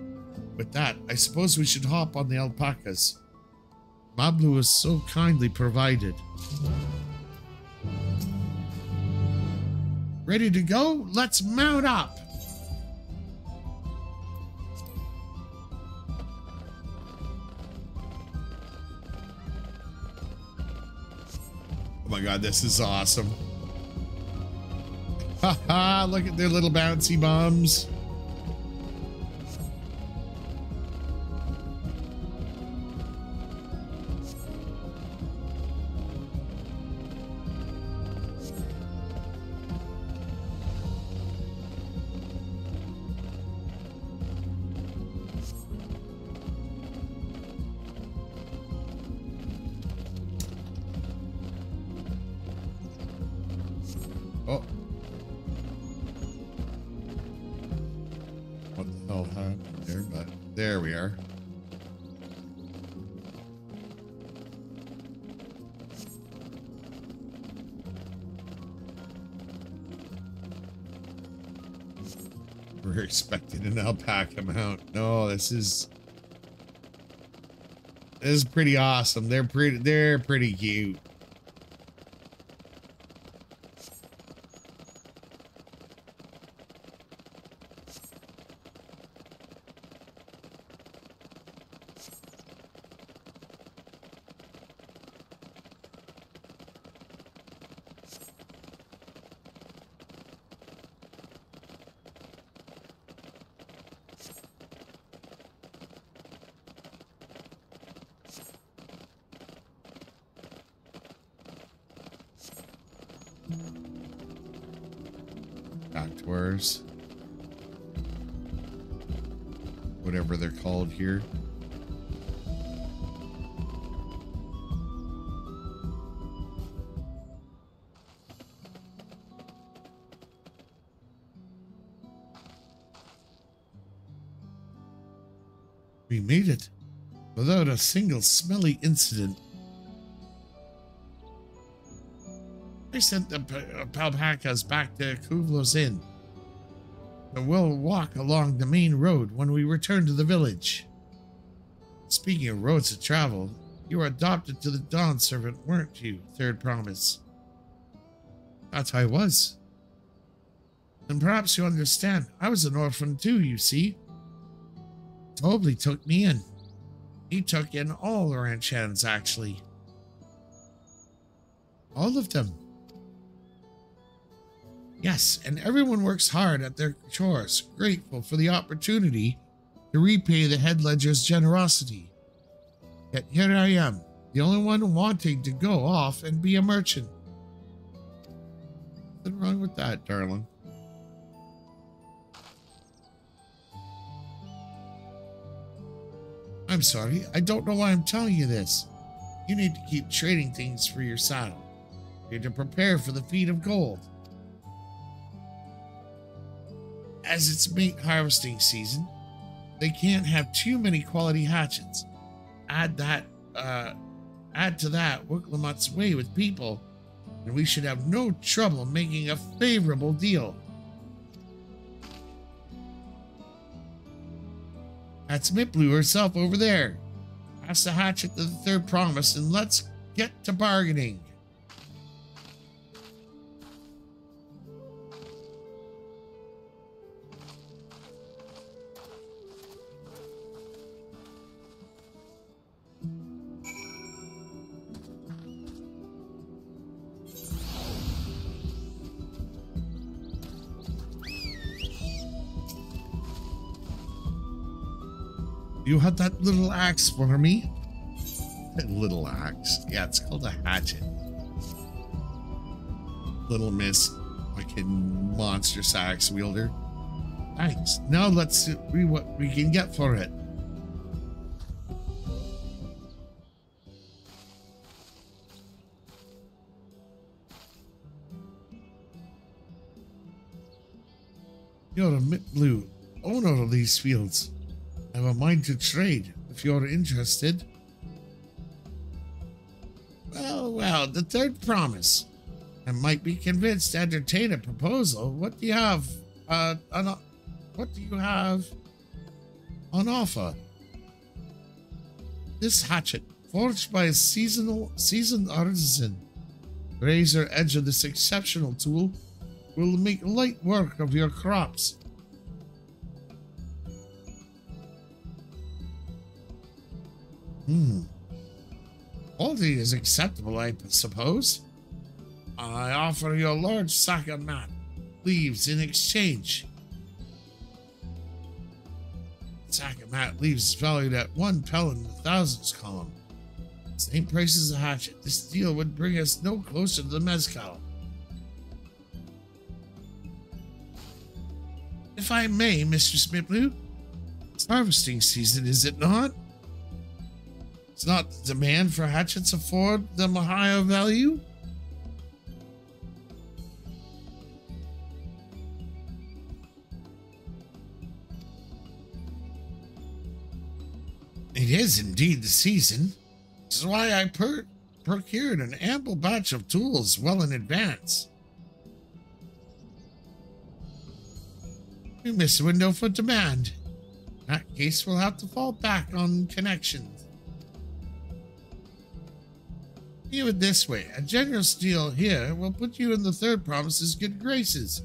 With that, I suppose we should hop on the alpacas. Mablu was so kindly provided. Ready to go? Let's mount up. Oh my god, this is awesome. Haha, (laughs) look at their little bouncy bums. Expecting an alpaca mount. No, this is this is pretty awesome. They're pretty they're pretty cute. Single smelly incident. I sent the uh, Palpacas back to Kuvlo's Inn. And we'll walk along the main road when we return to the village. Speaking of roads to travel, you were adopted to the Dawnservant, weren't you? Third promise. That's how I was. And perhaps you understand, I was an orphan too, you see. Tobli took me in. He took in all the ranch hands, actually. All of them. Yes, and everyone works hard at their chores, grateful for the opportunity to repay the head ledger's generosity. Yet here I am, the only one wanting to go off and be a merchant. Nothing wrong with that, darling. I'm sorry, I don't know why I'm telling you this. You need to keep trading things for your saddle. You need to prepare for the feed of gold. As it's meat harvesting season, they can't have too many quality hatchets. Add that, uh, add to that Wuk Lamat's way with people, and we should have no trouble making a favorable deal. That's Miplu herself over there. Pass the hatchet to the third promise and let's get to bargaining. You had that little axe for me? Little axe. Yeah, it's called a hatchet. Little Miss fucking monster axe wielder. Thanks. Now let's see what we can get for it. You're a Blue. owner of these fields. A mind to trade if you're interested. Well, well, the third promise. I might be convinced to entertain a proposal. What do you have? Uh, on, what do you have on offer? This hatchet, forged by a seasonal, seasoned artisan, razor edge of this exceptional tool will make light work of your crops. Hmm. Quality is acceptable, I suppose. I offer you a large sack of mat leaves in exchange. Sack of mat leaves is valued at one pellet in the thousands column. Same price as a hatchet. This deal would bring us no closer to the mezcal. If I may, Mr. Smitblue, it's harvesting season, is it not? It's not the demand for hatchets afford them a higher value? It is indeed the season. This is why I procured an ample batch of tools well in advance. We miss a window for demand. In that case, we'll have to fall back on connections. View it this way. A generous deal here will put you in the third promise's good graces.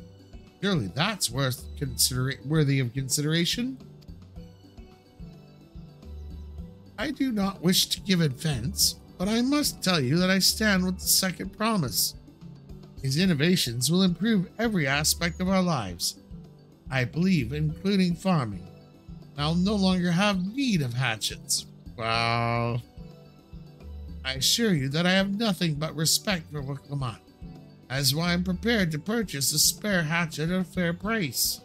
Surely that's worth consider worthy of consideration. I do not wish to give offense, but I must tell you that I stand with the second promise. These innovations will improve every aspect of our lives. I believe, including farming. I'll no longer have need of hatchets. Well, I assure you that I have nothing but respect for Wuk Lamat. That's why I'm prepared to purchase a spare hatchet at a fair price.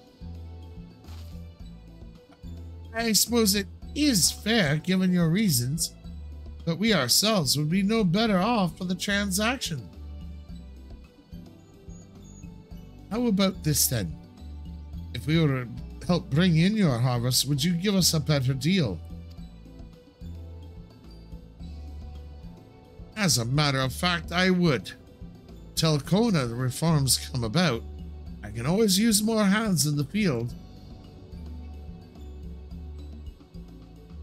I suppose it is fair given your reasons, but we ourselves would be no better off for the transaction. How about this then? If we were to help bring in your harvest, would you give us a better deal? As a matter of fact, I would. Till Koana the reforms come about, I can always use more hands in the field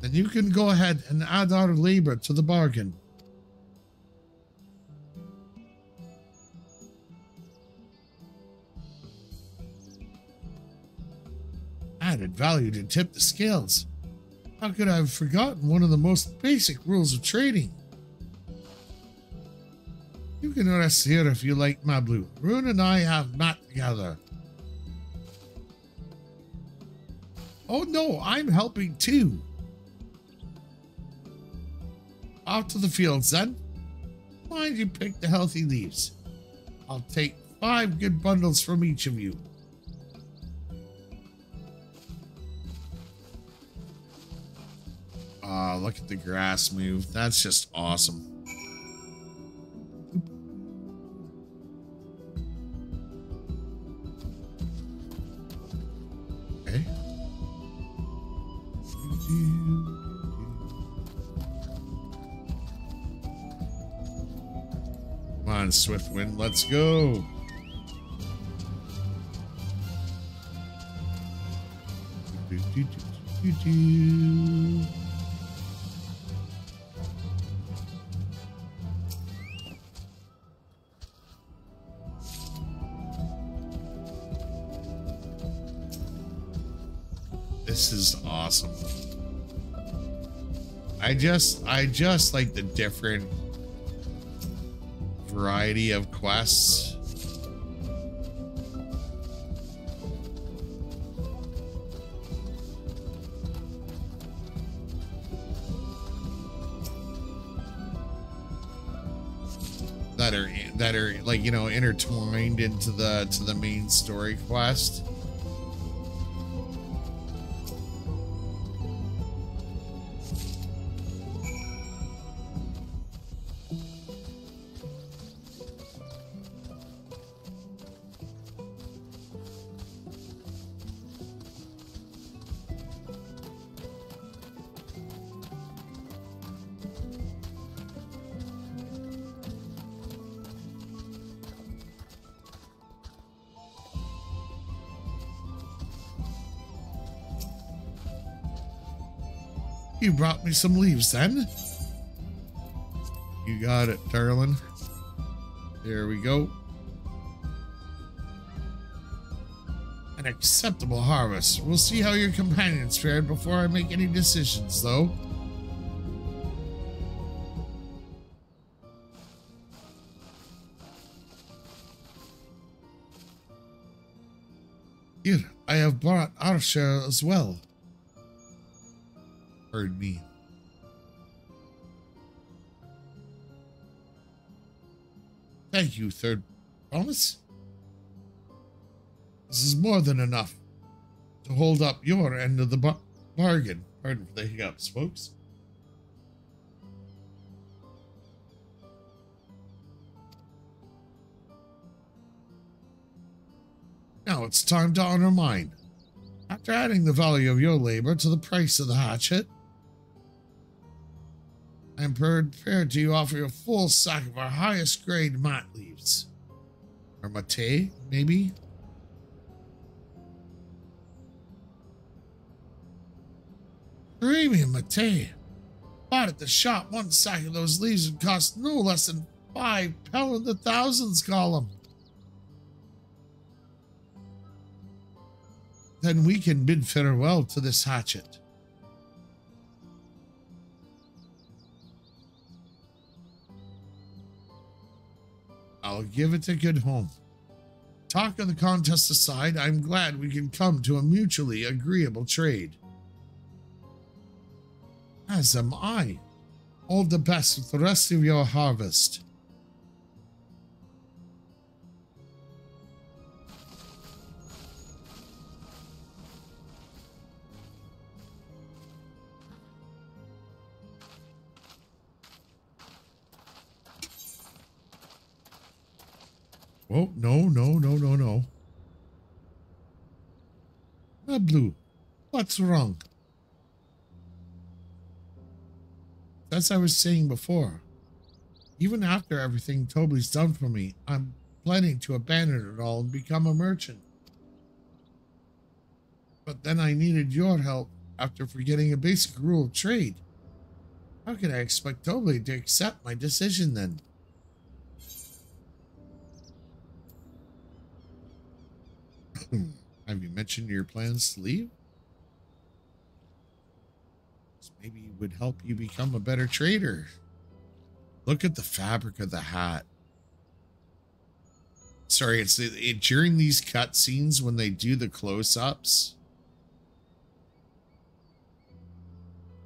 then you can go ahead and add our labor to the bargain. Added value to tip the scales. How could I have forgotten one of the most basic rules of trading? You can rest here if you like, Mablu. Rune and I have met together. Oh no, I'm helping too. Off to the fields then. Mind you pick the healthy leaves. I'll take five good bundles from each of you. Ah, oh, look at the grass move. That's just awesome. On, Swiftwind. Let's go. This is awesome. I just I just like the different variety of quests. that are that are like you know intertwined into the to the main story quest brought me some leaves then? You got it, darling. There we go. An acceptable harvest. We'll see how your companions fared before I make any decisions, though. Here, I have brought our share as well. Pardon me. Thank you, third promise. This is more than enough to hold up your end of the bar bargain. Pardon for the hiccups, folks. Now it's time to honor mine. After adding the value of your labor to the price of the hatchet, am prepared to offer you a full sack of our highest grade mat leaves. Or mate, maybe? Premium mate. Bought at the shop, one sack of those leaves would cost no less than five pel in the thousands column. Then we can bid farewell to this hatchet. I'll give it a good home. Talk of the contest aside, I'm glad we can come to a mutually agreeable trade. As am I. All the best with the rest of your harvest. Oh, no, no, no, no, no. Blue, what's wrong? As I was saying before, even after everything Tobli's done for me, I'm planning to abandon it all and become a merchant. But then I needed your help after forgetting a basic rule of trade. How can I expect Tobli to accept my decision then? Hmm. Have you mentioned your plans to leave? This Maybe would help you become a better trader. Look at the fabric of the hat. Sorry, it's it, it, during these cutscenes when they do the close-ups.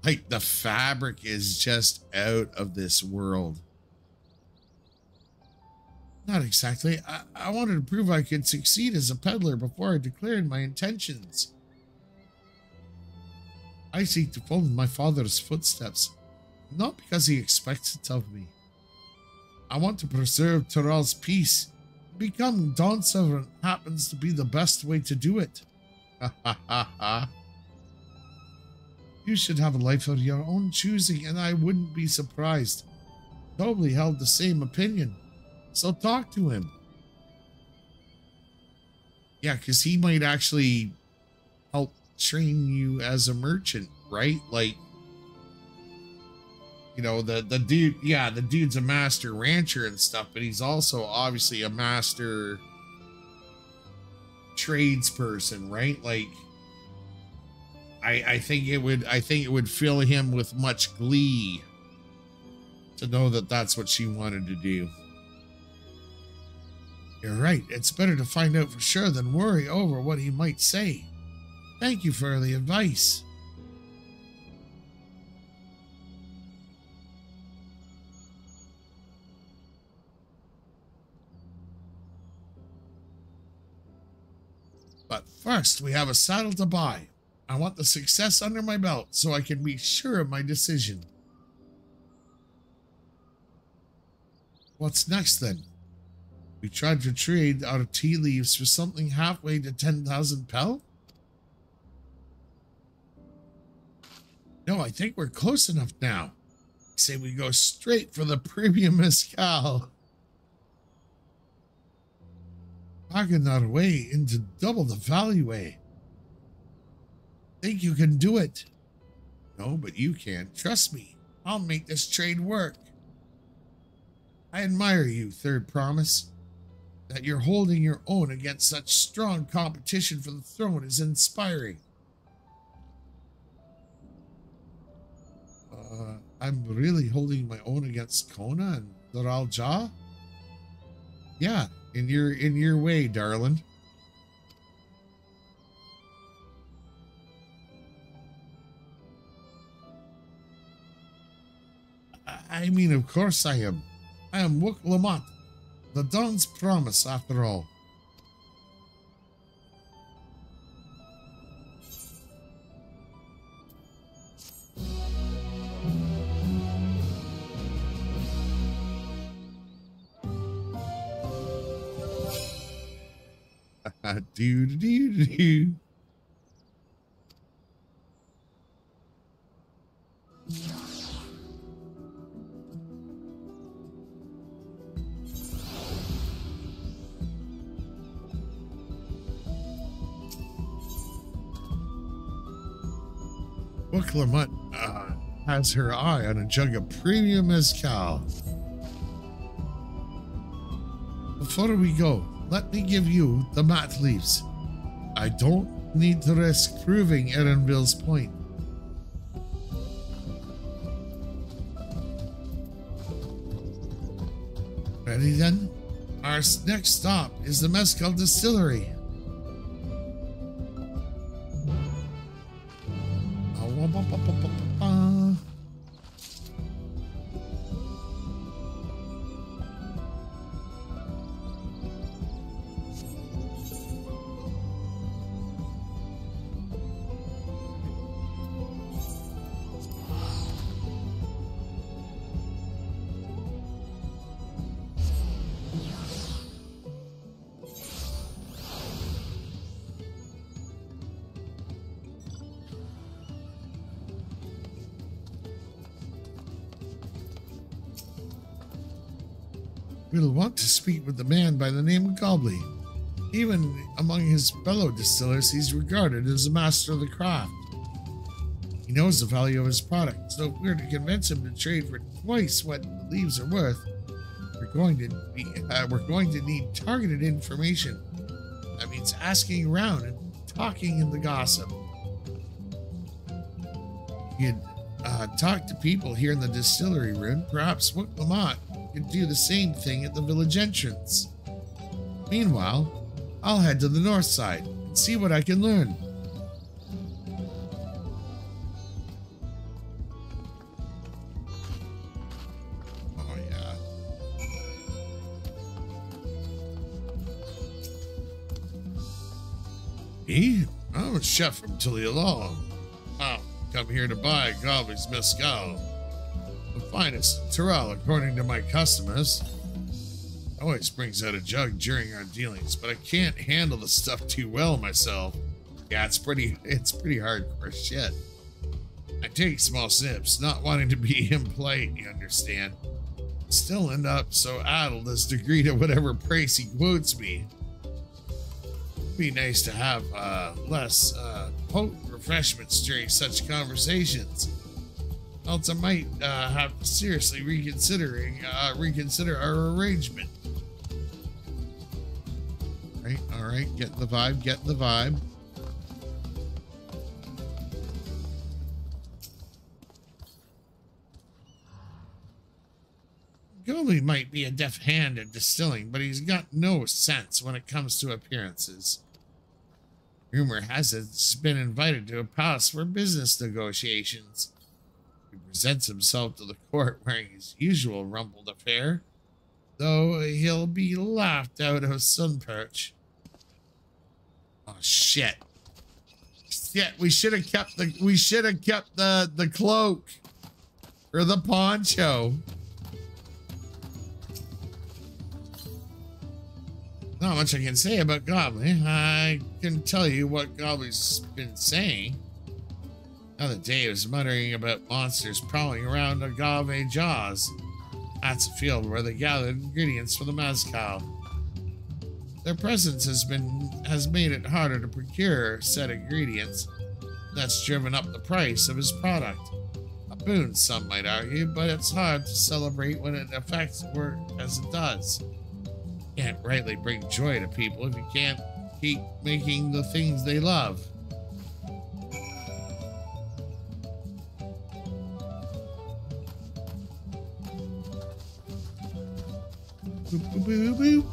Like the fabric is just out of this world. Not exactly. I, I wanted to prove I could succeed as a peddler before I declared my intentions. I seek to follow my father's footsteps, not because he expects it of me. I want to preserve Tural's peace. Becoming Dawnservant happens to be the best way to do it. Ha ha ha ha. You should have a life of your own choosing, and I wouldn't be surprised. Tobli held the same opinion, so talk to him. Yeah, because he might actually help train you as a merchant, right? Like, you know, the the dude, yeah, the dude's a master rancher and stuff, but he's also obviously a master tradesperson, right? Like, I I think it would I think it would fill him with much glee to know that that's what she wanted to do. You're right. It's better to find out for sure than worry over what he might say. Thank you for the advice. But first, we have a saddle to buy. I want the success under my belt so I can be sure of my decision. What's next then? We tried to trade our tea leaves for something halfway to 10,000 pel? No, I think we're close enough now. Say we go straight for the premium mezcal. Bargain our way into double the value way. Think you can do it? No, but you can't. Trust me. I'll make this trade work. I admire you, Third Promise. That you're holding your own against such strong competition for the throne is inspiring. Uh, I'm really holding my own against Koana and Zoraal Ja? Yeah, in your in your way, darling. I mean, of course I am. I am Wuk Lamat, the Dawn's promise, after all. (laughs) do do do do. Lamat uh, has her eye on a jug of premium mezcal. Before we go, let me give you the mat leaves. I don't need to risk proving Erenville's point. Ready then? Our next stop is the Mezcal Distillery. With the man by the name of Gobley. Even among his fellow distillers, he's regarded as a master of the craft. He knows the value of his product, so if we're to convince him to trade for twice what the leaves are worth, we're going to be (laughs) uh, we're going to need targeted information. That means asking around and talking in the gossip. You would uh, talk to people here in the distillery room, perhaps Wuk Lamat could do the same thing at the village entrance. Meanwhile, I'll head to the north side and see what I can learn. Oh, yeah. Me? I'm a chef from Tuliyollal. I've come here to buy Gobley's Mescal finest Tural, according to my customers. Always brings out a jug during our dealings, but I can't handle the stuff too well myself. Yeah, it's pretty it's pretty hardcore shit. I take small sips, not wanting to be (laughs) impolite, you understand. Still end up so addled as to agree to whatever price he quotes me. Be nice to have uh, less uh, potent refreshments during such conversations else I might uh, have to seriously reconsidering uh, reconsider our arrangement. Right, all right, get the vibe, get the vibe. Goldie might be a deft hand at distilling, but he's got no sense when it comes to appearances. Rumor has it he's been invited to a palace for business negotiations. He presents himself to the court wearing his usual rumpled affair, though he'll be laughed out of Sunperch. Oh shit. Shit, we should have kept the we should have kept the the cloak or the poncho. Not much I can say about Gobley. I can tell you what Gobley's been saying. The other day he muttering about monsters prowling around agave jaws. That's a field where they gathered ingredients for the mezcal. Their presence has been has made it harder to procure said ingredients, that's driven up the price of his product. A boon, some might argue, but it's hard to celebrate when it affects work as it does. Can't rightly bring joy to people if you can't keep making the things they love. Boop, boop, boop, boop.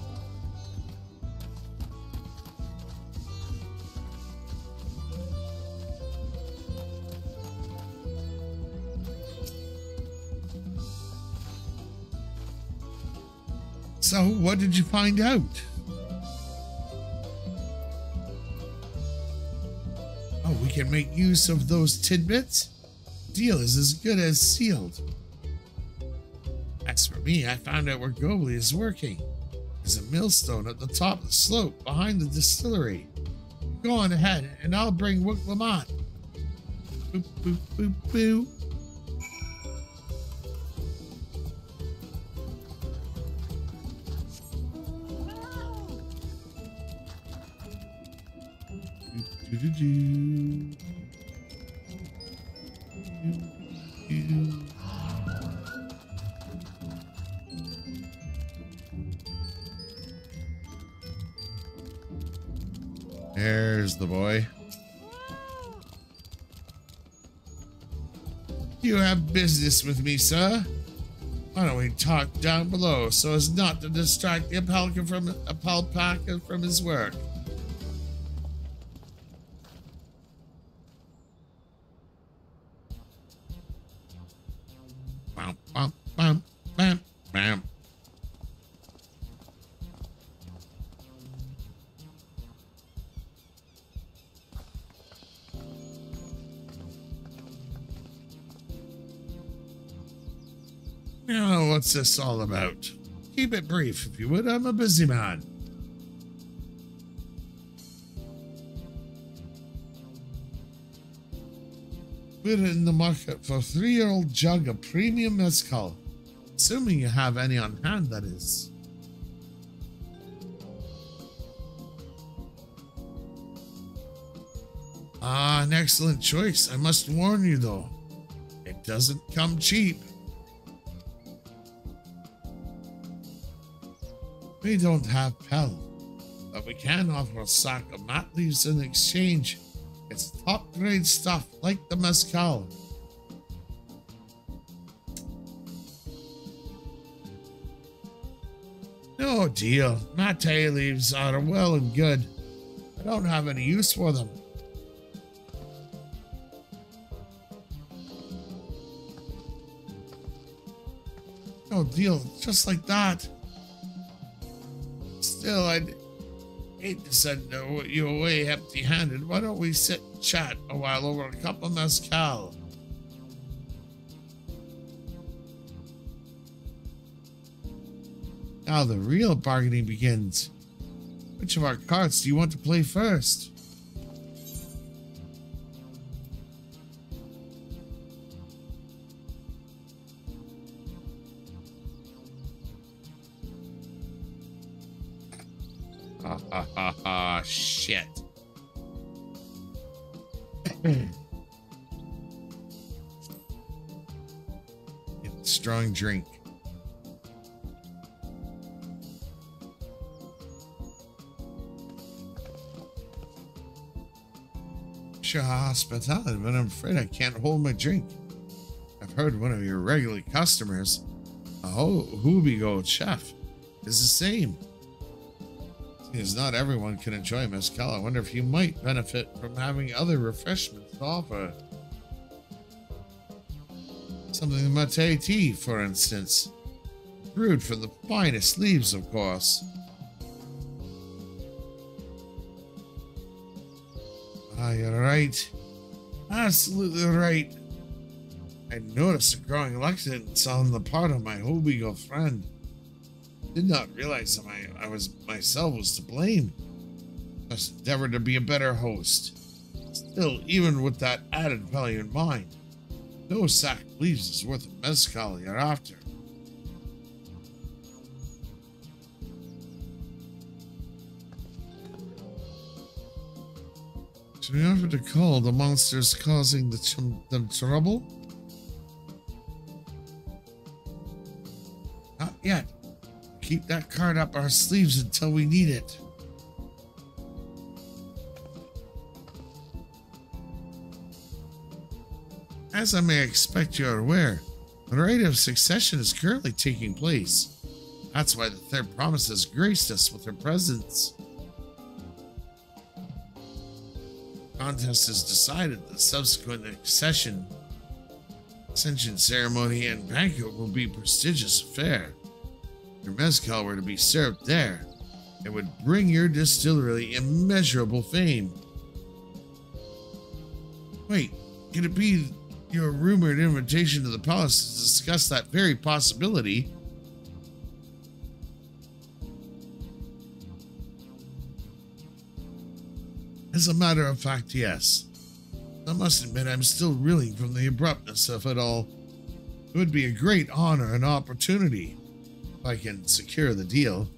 So, what did you find out? Oh, we can make use of those tidbits? Deal is as good as sealed. As for me, I found out where Gobli is working. There's a millstone at the top of the slope behind the distillery. Go on ahead, and I'll bring Wuk Lamat. Boop, boop, boop, boop. Do, do, do. Do, do. There's the boy. You have business with me, sir. Why don't we talk down below so as not to distract the alpaca from alpaca from his work? Bam, bam, bam, bam, bam. Now, what's this all about? Keep it brief, if you would. I'm a busy man. We're in the market for a three-year-old jug of premium mezcal. Assuming you have any on hand, that is. Ah, an excellent choice. I must warn you, though. It doesn't come cheap. We don't have Pell, but we can offer a sack of mat leaves in exchange. It's top grade stuff like the mezcal. No deal. Mate leaves are well and good. I don't have any use for them. No deal. Just like that. Still, I'd hate to send you away empty handed. Why don't we sit and chat a while over a cup of mezcal? Now the real bargaining begins. Which of our cards do you want to play first? Drink. Sure hospitality, but I'm afraid I can't hold my drink. I've heard one of your regular customers, a Hubigo chef, is the same. Because not everyone can enjoy mezcal. I wonder if you might benefit from having other refreshments to offer. Something mate tea, for instance. Brewed from the finest leaves, of course. Ah, you're right. Absolutely right. I noticed a growing reluctance on the part of my Hobigo friend. Did not realize that I, I was myself was to blame. Must endeavor to be a better host. Still, even with that added value in mind, no sack leaves is worth a mezcal you're after. Should we offer to call the monsters causing the, ch the trouble? Not yet. Keep that card up our sleeves until we need it. As I may expect you are aware, the rite of succession is currently taking place. That's why the third promise has graced us with her presence. Contest has decided the subsequent accession ascension ceremony and banquet will be a prestigious affair. Your mezcal were to be served there, it would bring your distillery immeasurable fame. Wait, could it be your rumored invitation to the palace to discuss that very possibility. As a matter of fact, yes. I must admit I'm still reeling from the abruptness of it all. It would be a great honor and opportunity if I can secure the deal.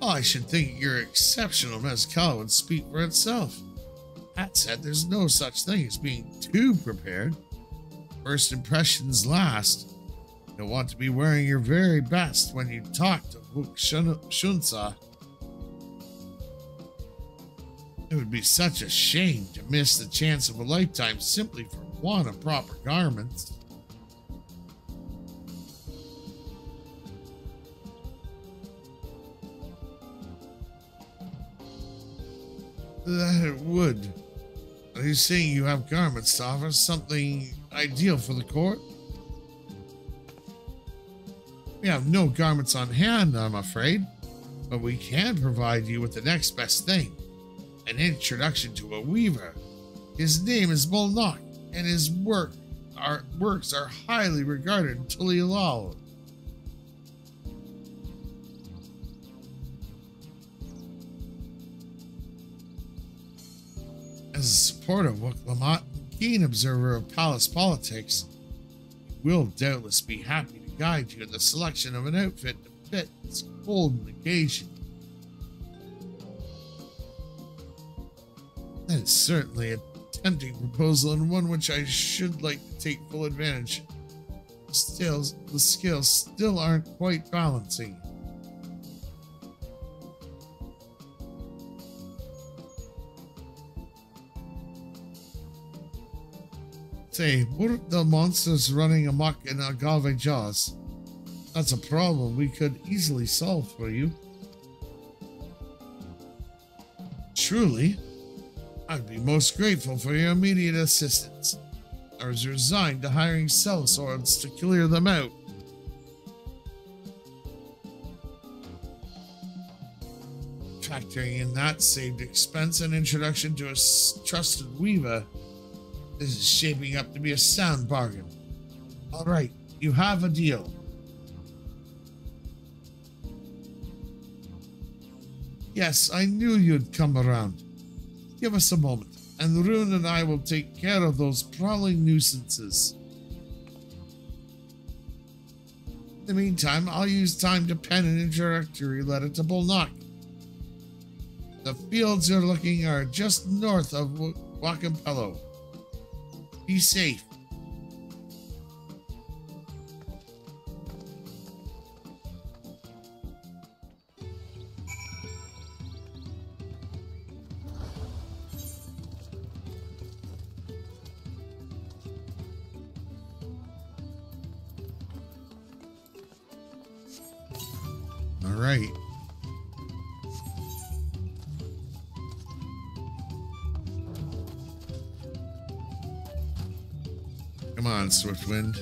Oh, I should think your exceptional mezcal would speak for itself. That said, there's no such thing as being too prepared. First impressions last. You'll want to be wearing your very best when you talk to Vuk Shunsa. It would be such a shame to miss the chance of a lifetime simply for want of proper garments. That it would. Are you saying you have garments to offer? Something ideal for the court? We have no garments on hand, I'm afraid, but we can provide you with the next best thing an introduction to a weaver. His name is Bolnak, and his work our works are highly regarded in Tuliyollal. As supporter of Wuk keen observer of palace politics, will doubtless be happy to guide you in the selection of an outfit to fit this golden occasion. That is certainly a tempting proposal and one which I should like to take full advantage. Still, the scales still aren't quite balancing. Say, what are the monsters running amok in agave jaws? That's a problem we could easily solve for you. Truly, I'd be most grateful for your immediate assistance. I was resigned to hiring cell swords to clear them out. Factoring in that saved expense and introduction to a trusted weaver, this is shaping up to be a sound bargain. All right, you have a deal. Yes, I knew you'd come around. Give us a moment, and Rune and I will take care of those prowling nuisances. In the meantime, I'll use time to pen an introductory letter to Bolnak. The fields you're looking are just north of Wachunpelo. Be safe. All right. Come on, Swiftwind.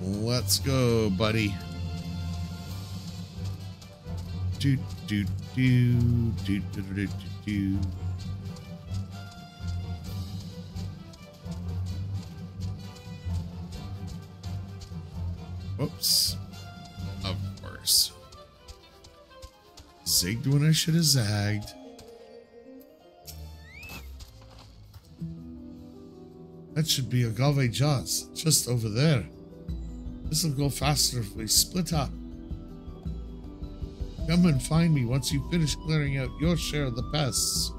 Let's go, buddy. Do do do do do do do do. Whoops. Of course. Zigged when I should have zagged. That should be Agave Jaws, just over there. This This will go faster if we split up. Come and find me once you finish clearing out your share of the pests.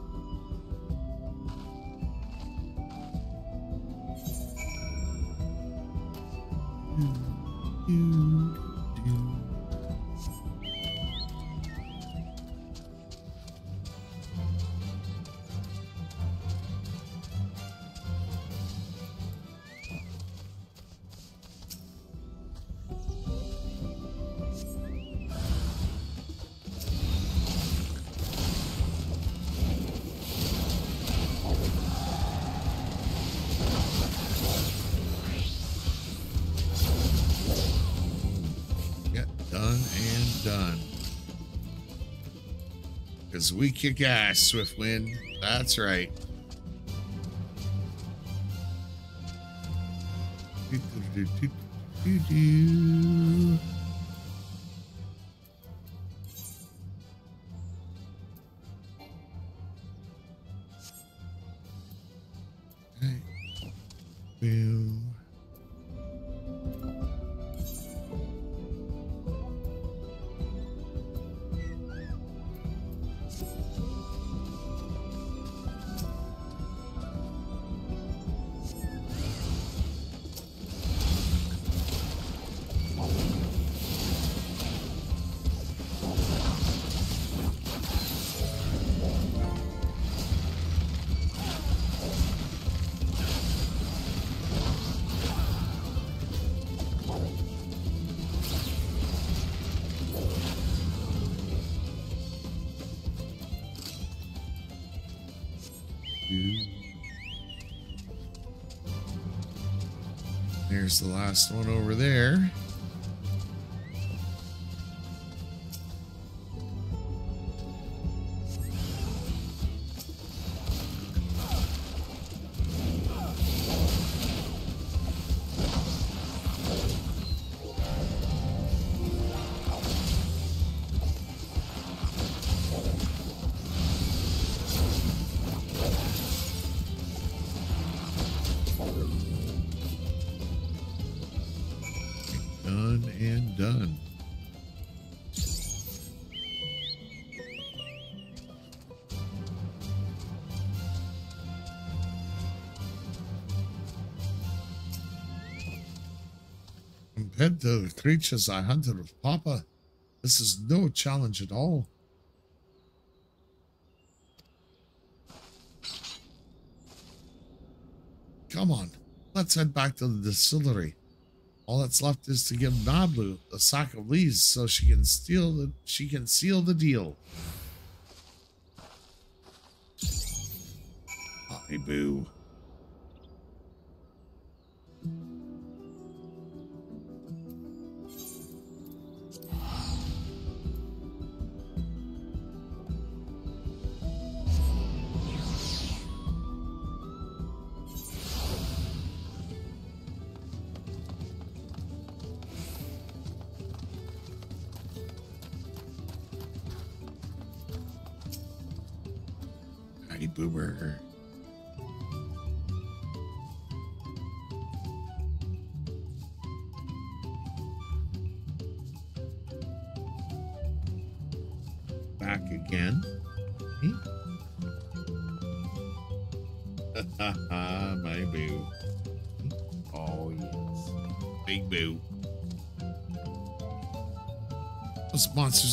Because we kick ass, Swiftwind. That's right. Do-do-do-do-do-do. The last one over there. The creatures I hunted with Papa, this is no challenge at all. Come on, let's head back to the distillery. All that's left is to give Mablu a sack of leaves so she can steal the she can seal the deal.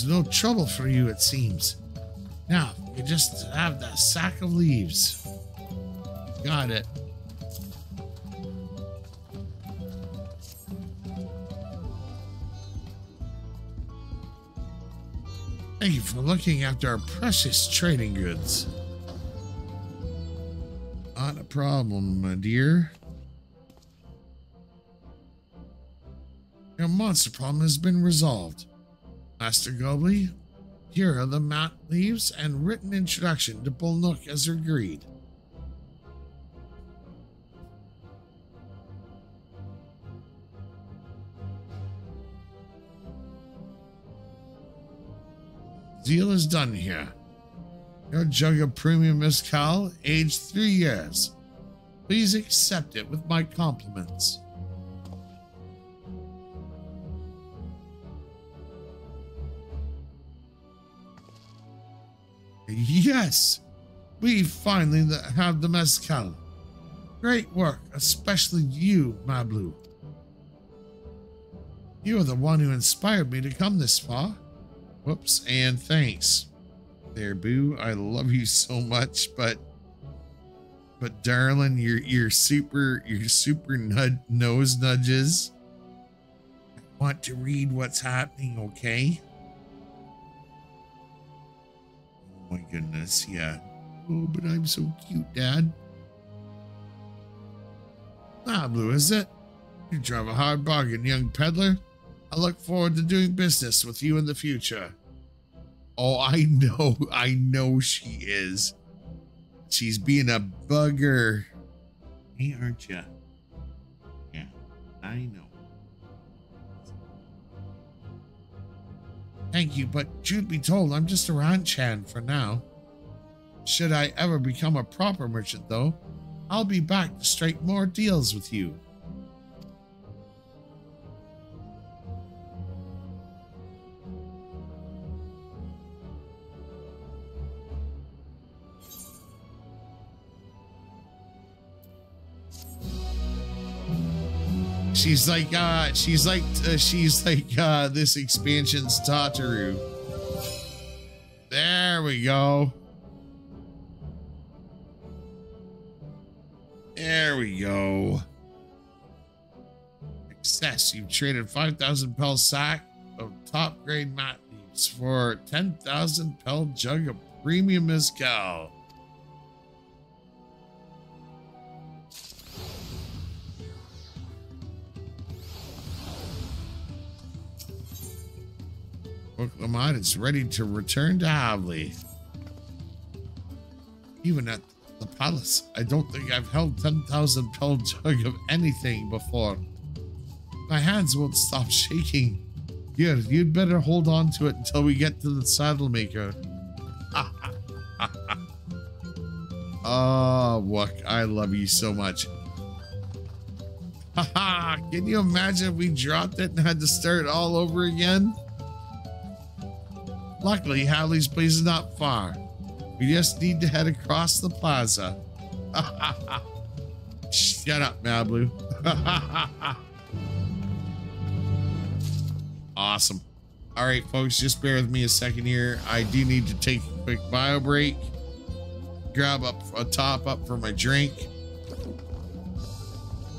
No trouble for you, it seems. Now, you just have that sack of leaves. Got it. Thank you for looking after our precious trading goods. Not a problem, my dear. Your monster problem has been resolved. Master Gobley, here are the mat leaves and written introduction to Bullnook as agreed. Deal is done here. Your jug of premium mezcal, aged three years. Please accept it with my compliments. Yes, we finally have the mezcal. Great work, especially you, Mablu. You are the one who inspired me to come this far. Whoops, and thanks. There, Boo. I love you so much, but but darling, your your super your super nud nose nudges. I want to read what's happening, okay? My goodness, yeah. Oh, but I'm so cute, Dad. Ah, Blue, is it? You drive a hard bargain, young peddler. I look forward to doing business with you in the future. Oh, I know, (laughs) I know she is. She's being a bugger. Hey, aren't you? Yeah, I know. Thank you, but truth be told, I'm just a ranch hand for now. Should I ever become a proper merchant, though, I'll be back to strike more deals with you. She's like, uh, she's like, uh, she's like, uh, this expansion's Tataru. There we go. There we go. Success. You've traded 5,000 pel sack of top grade mat leaves for 10,000 pel jug of premium mezcal. Lamat is ready to return to Havli. Even at the palace, I don't think I've held 10,000 pel jug of anything before. My hands won't stop shaking. Here, you'd better hold on to it until we get to the saddle maker. (laughs) Ah, oh, Wuk, I love you so much. Haha, (laughs) can you imagine if we dropped it and had to start all over again? Luckily, Hadley's place is not far. We just need to head across the plaza. (laughs) Shut up, Mablu. (laughs) awesome. All right, folks, just bear with me a second here. I do need to take a quick bio break. Grab up a top up for my drink.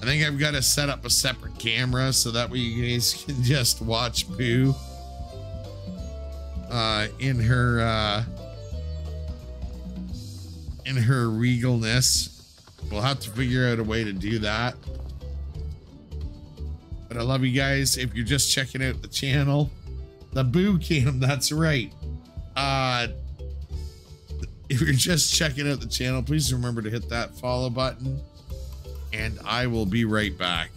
I think I've got to set up a separate camera so that way you guys (laughs) can just watch Boo uh, in her uh, in her regalness. We'll have to figure out a way to do that. But I love you guys. If you're just checking out the channel, the boo cam, (laughs) that's right. Uh, if you're just checking out the channel, please remember to hit that follow button. And I will be right back.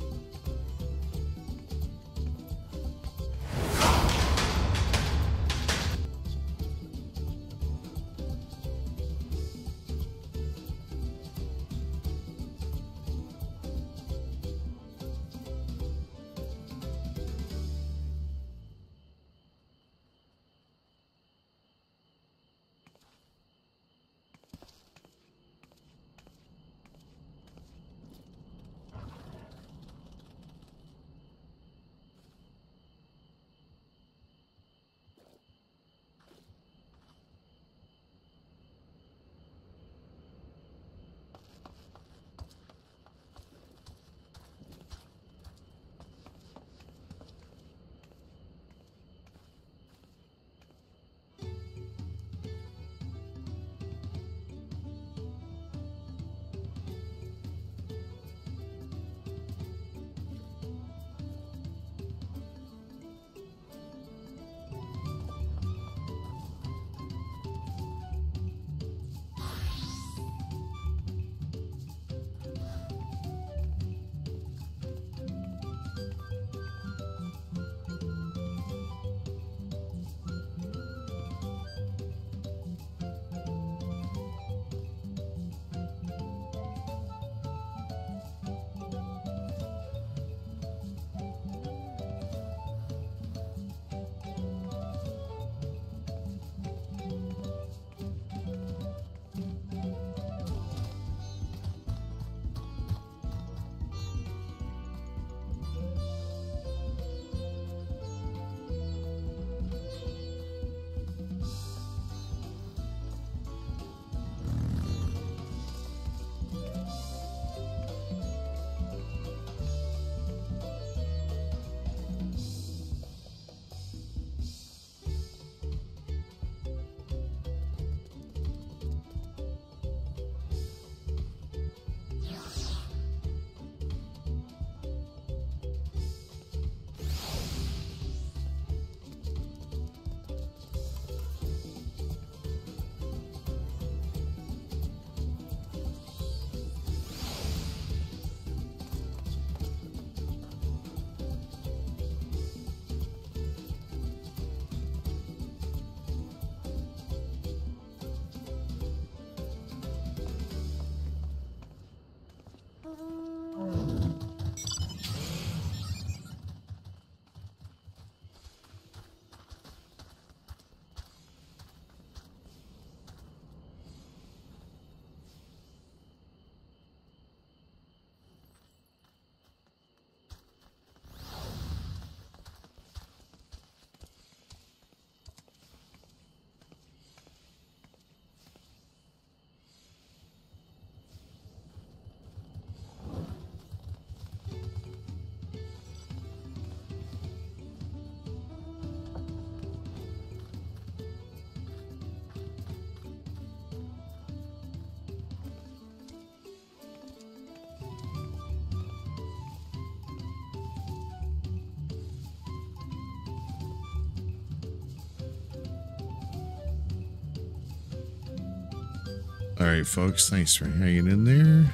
All right, folks. Thanks for hanging in there.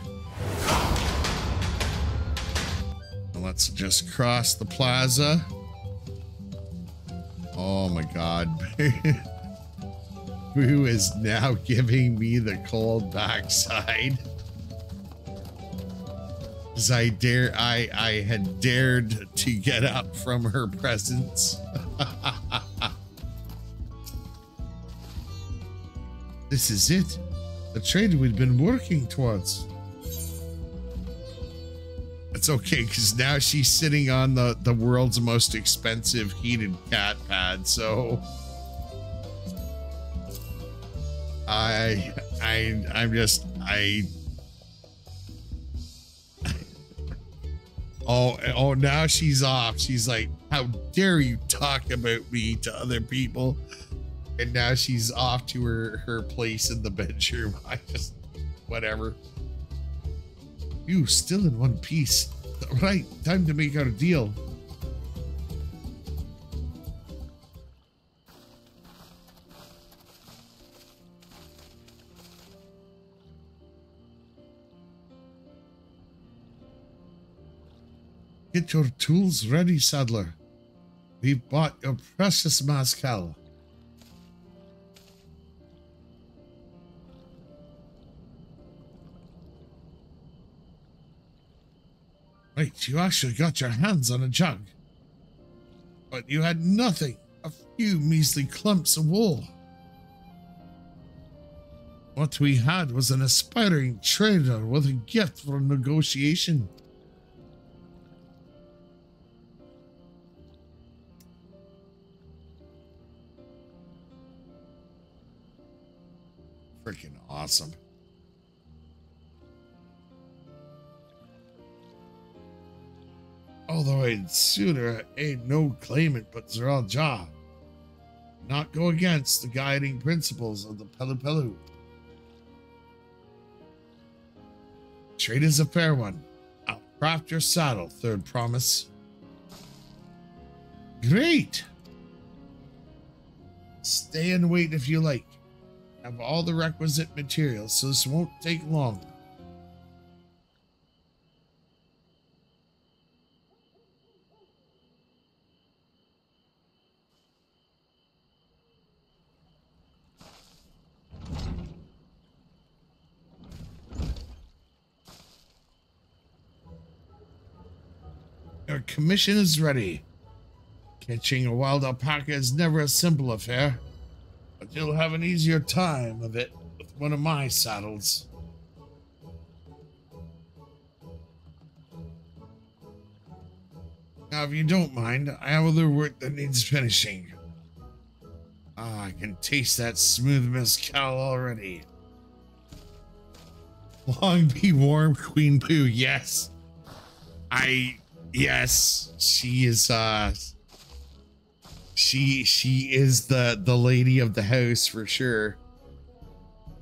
Let's just cross the plaza. Oh my god. (laughs) Who is now giving me the cold backside? As I dare I I had dared to get up from her presence. (laughs) this is it. The trade we'd been working towards. It's okay because now she's sitting on the the world's most expensive heated cat pad. So I I I'm just I. Oh, oh! Now she's off. She's like, "How dare you talk about me to other people?" And now she's off to her her place in the (laughs) bedroom. I just, whatever. You still in one piece. Right, time to make our deal. Get your tools ready, Saddler. We've bought your precious mezcal. Right, you actually got your hands on a jug. But you had nothing, a few measly clumps of wool. What we had was an aspiring trader with a gift for negotiation. Freaking awesome. Although I'd sooner aid no claimant but Zoraal Ja, not go against the guiding principles of the Pelupelu. Trade is a fair one. I'll craft your saddle, third promise. Great! Stay and wait if you like. Have all the requisite materials, so this won't take long. Your commission is ready. Catching a wild alpaca is never a simple affair, but you'll have an easier time of it with one of my saddles. Now, if you don't mind, I have other work that needs finishing. Ah, I can taste that smooth mezcal already. Long be warm, Queen Pooh. Yes. I yes, she is uh she she is the the lady of the house for sure.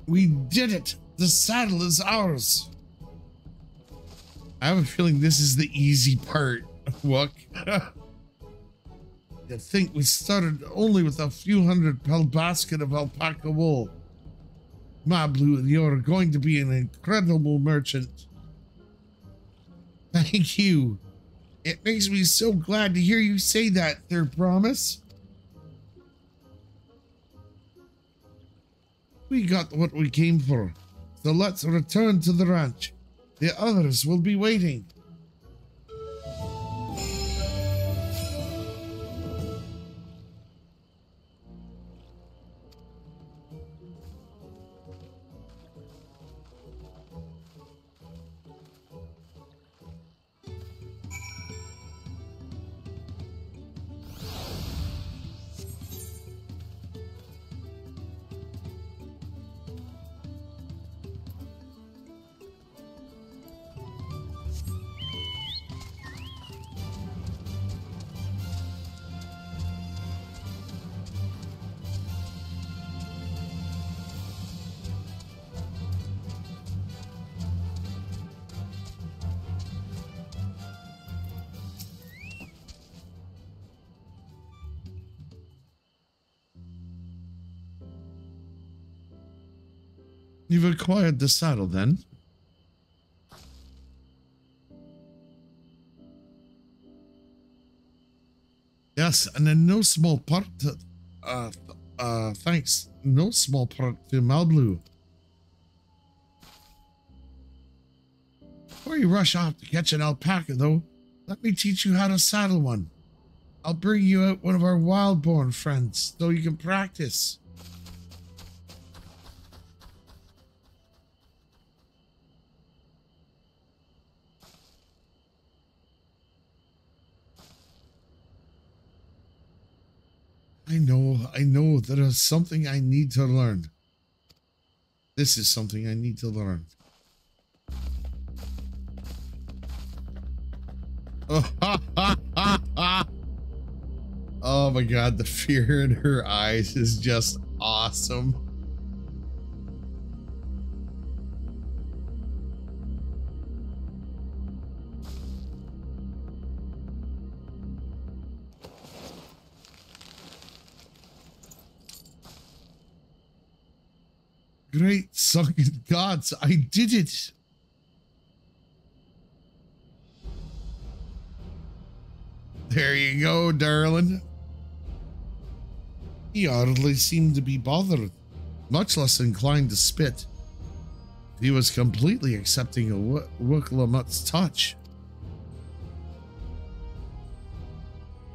We did it. The saddle is ours. I have a feeling this is the easy part. (laughs) What? (laughs) to think we started only with a few hundred pel basket of alpaca wool. Mablu, you're going to be an incredible merchant. Thank you. It makes me so glad to hear you say that, third promise. We got what we came for, so let's return to the ranch. The others will be waiting. You've acquired the saddle then? Yes, and in no small part, uh, uh, thanks, no small part to Mablu. Before you rush off to catch an alpaca, though, let me teach you how to saddle one. I'll bring you out one of our wild-born friends, so you can practice. I know, I know there is something I need to learn. This is something I need to learn. oh ha, ha, ha, ha. oh my god, the fear in her eyes is just awesome. Great sunken gods, I did it! There you go, darling. He hardly seemed to be bothered, much less inclined to spit. He was completely accepting of Wuk Lamat's touch.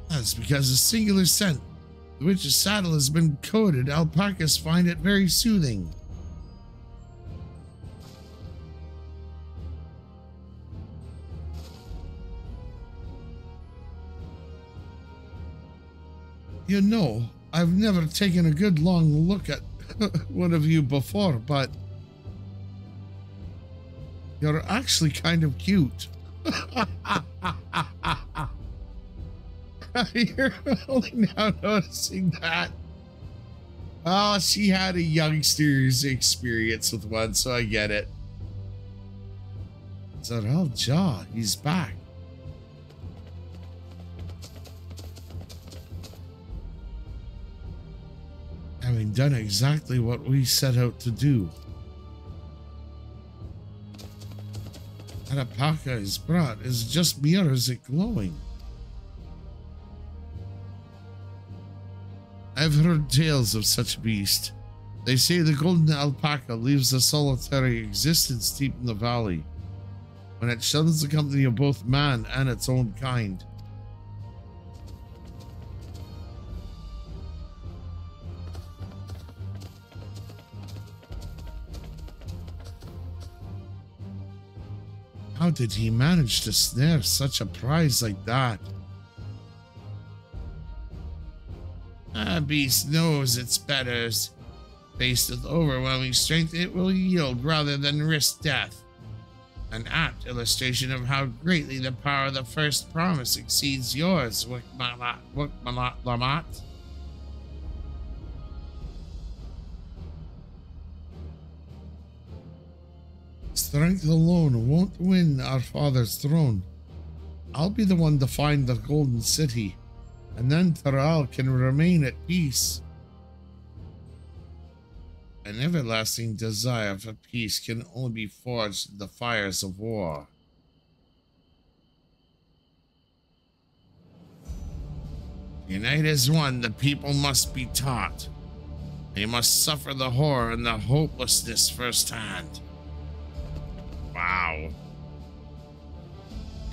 That's because a singular scent, the witch's saddle has been coated, alpacas find it very soothing. You know, I've never taken a good long look at (laughs) one of you before, but you're actually kind of cute. (laughs) you're only now noticing that. Oh, she had a youngster's experience with one, so I get it. Zoraal Ja, he's back. Having done exactly what we set out to do. Alpaca is brought is just mirrors it glowing. I've heard tales of such beast. They say the golden alpaca lives a solitary existence deep in the valley, when it shuns the company of both man and its own kind. How did he manage to snare such a prize like that? A beast knows its betters. Faced with overwhelming strength, it will yield rather than risk death. An apt illustration of how greatly the power of the first promise exceeds yours, Wukmalat Lamat. Strength alone won't win our father's throne. I'll be the one to find the golden city, and then Tural can remain at peace. An everlasting desire for peace can only be forged in the fires of war. Unite as one, the people must be taught. They must suffer the horror and the hopelessness firsthand.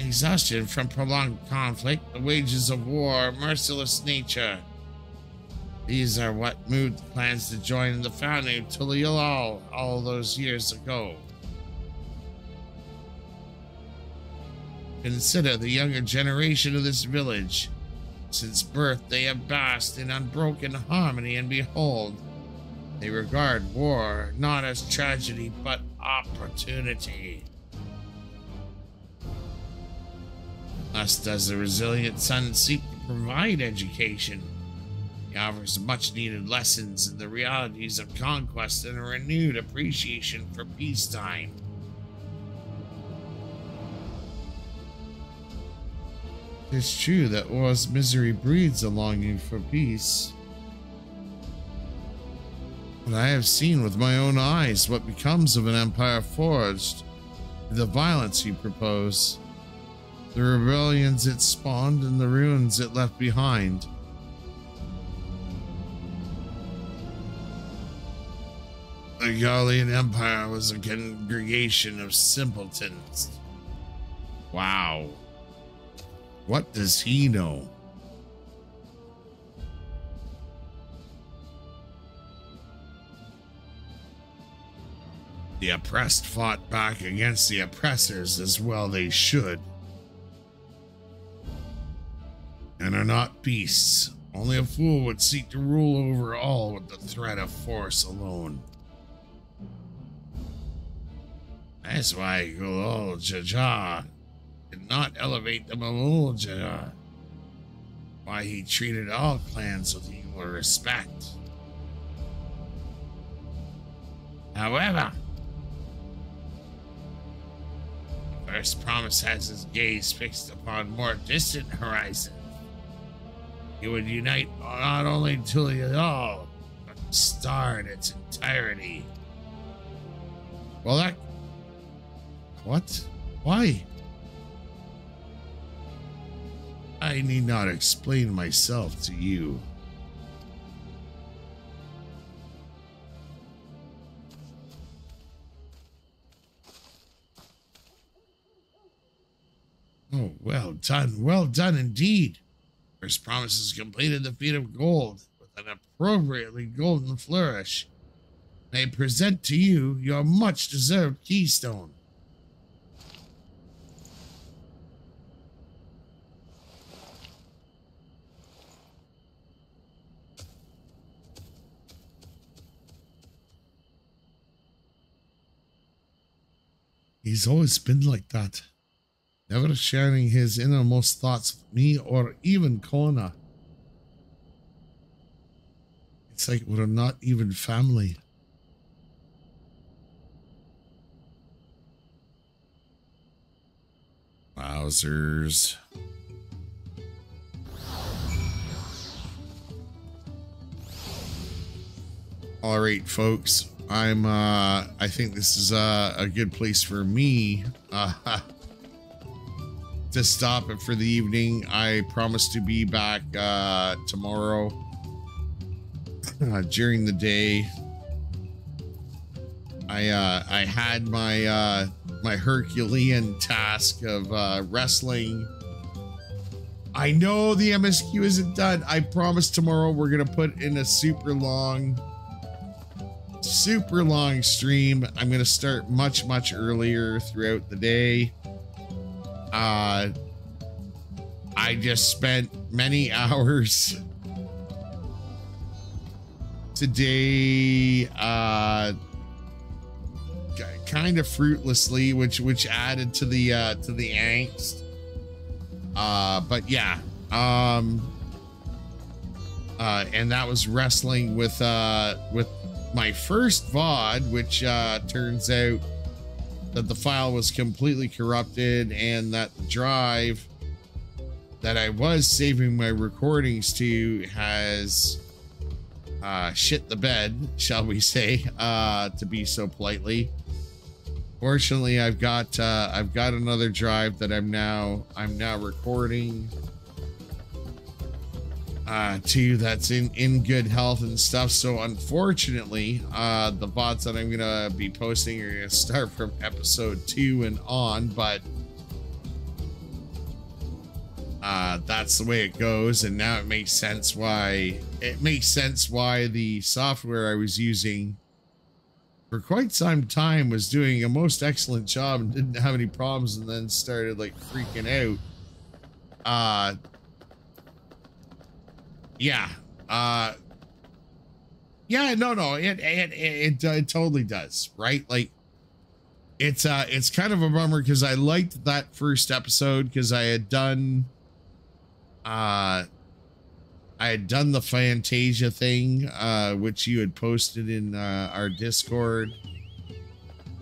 Exhaustion from prolonged conflict, the wages of war, merciless nature. These are what moved plans to join the founding of Tuliyollal all those years ago. Consider the younger generation of this village. Since birth, they have basked in unbroken harmony, and behold, they regard war not as tragedy, but opportunity. Thus does the resilient son seek to provide education. He offers much needed lessons in the realities of conquest and a renewed appreciation for peacetime. It's true that war's misery breeds a longing for peace. But I have seen with my own eyes what becomes of an empire forged, the violence you propose, the rebellions it spawned, and the ruins it left behind. The Garlean Empire was a congregation of simpletons. Wow. What does he know? The oppressed fought back against the oppressors as well they should. And are not beasts. Only a fool would seek to rule over all with the threat of force alone. That's why Gulool Ja Ja did not elevate the Malul Jaja. Why he treated all clans with equal respect. However, First Promise has his gaze fixed upon more distant horizons. He would unite not only Tuliyollal, oh, but the star in its entirety. Well, that. What? Why? I need not explain myself to you. Oh, well done, well done indeed. First promises completed the feat of gold with an appropriately golden flourish. I present to you your much deserved keystone. He's always been like that never sharing his innermost thoughts with me or even Koana. It's like we're not even family. Wowzers. All right, folks. I'm uh I think this is uh, a good place for me. Uh (laughs) to stop it for the evening. I promise to be back uh, tomorrow uh, during the day. I uh, I had my uh, my Herculean task of uh, wrestling. I know the MSQ isn't done. I promise tomorrow we're gonna put in a super long, super long stream. I'm gonna start much much earlier throughout the day. Uh, I just spent many (laughs) hours today, uh, kind of fruitlessly, which which added to the uh, to the angst. Uh, but yeah, um, uh, and that was wrestling with uh with my first VOD, which uh turns out that the file was completely corrupted and that the drive that I was saving my recordings to has uh, shit the bed, (laughs) shall we say, uh, to be so politely. Fortunately, I've got uh, I've got another drive that I'm now I'm now recording uh, to that's in in good health and stuff. So unfortunately, uh, the bots that I'm gonna be posting are gonna start from episode two and on, but uh, that's the way it goes. And now it makes sense why it makes sense why the software I was using for quite some time was doing a most excellent job and didn't have any problems, and then started like freaking out. Uh, yeah. Uh Yeah, no, no, it it it, it totally does, right? Like it's uh it's kind of a bummer because I liked that first episode because I had done uh I had done the Fantasia thing, uh, which you had posted in uh, our Discord,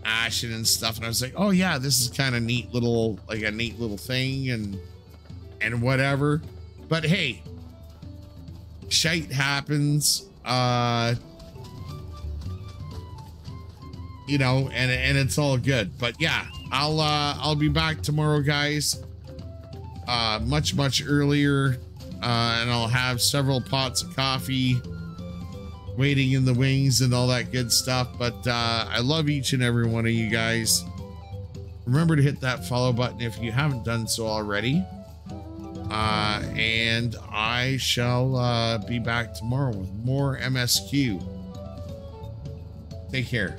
Ashen and stuff, and I was like, oh yeah, this is kind of neat little, like a neat little thing, and and whatever. But hey, shite happens. Uh, you know, and and it's all good. But yeah, I'll uh I'll be back tomorrow, guys. Uh much, much earlier. Uh and I'll have several pots of coffee waiting in the wings and all that good stuff. But uh I love each and every one of you guys. Remember to hit that follow button if you haven't done so already. Uh, and I shall uh, be back tomorrow with more MSQ. Take care.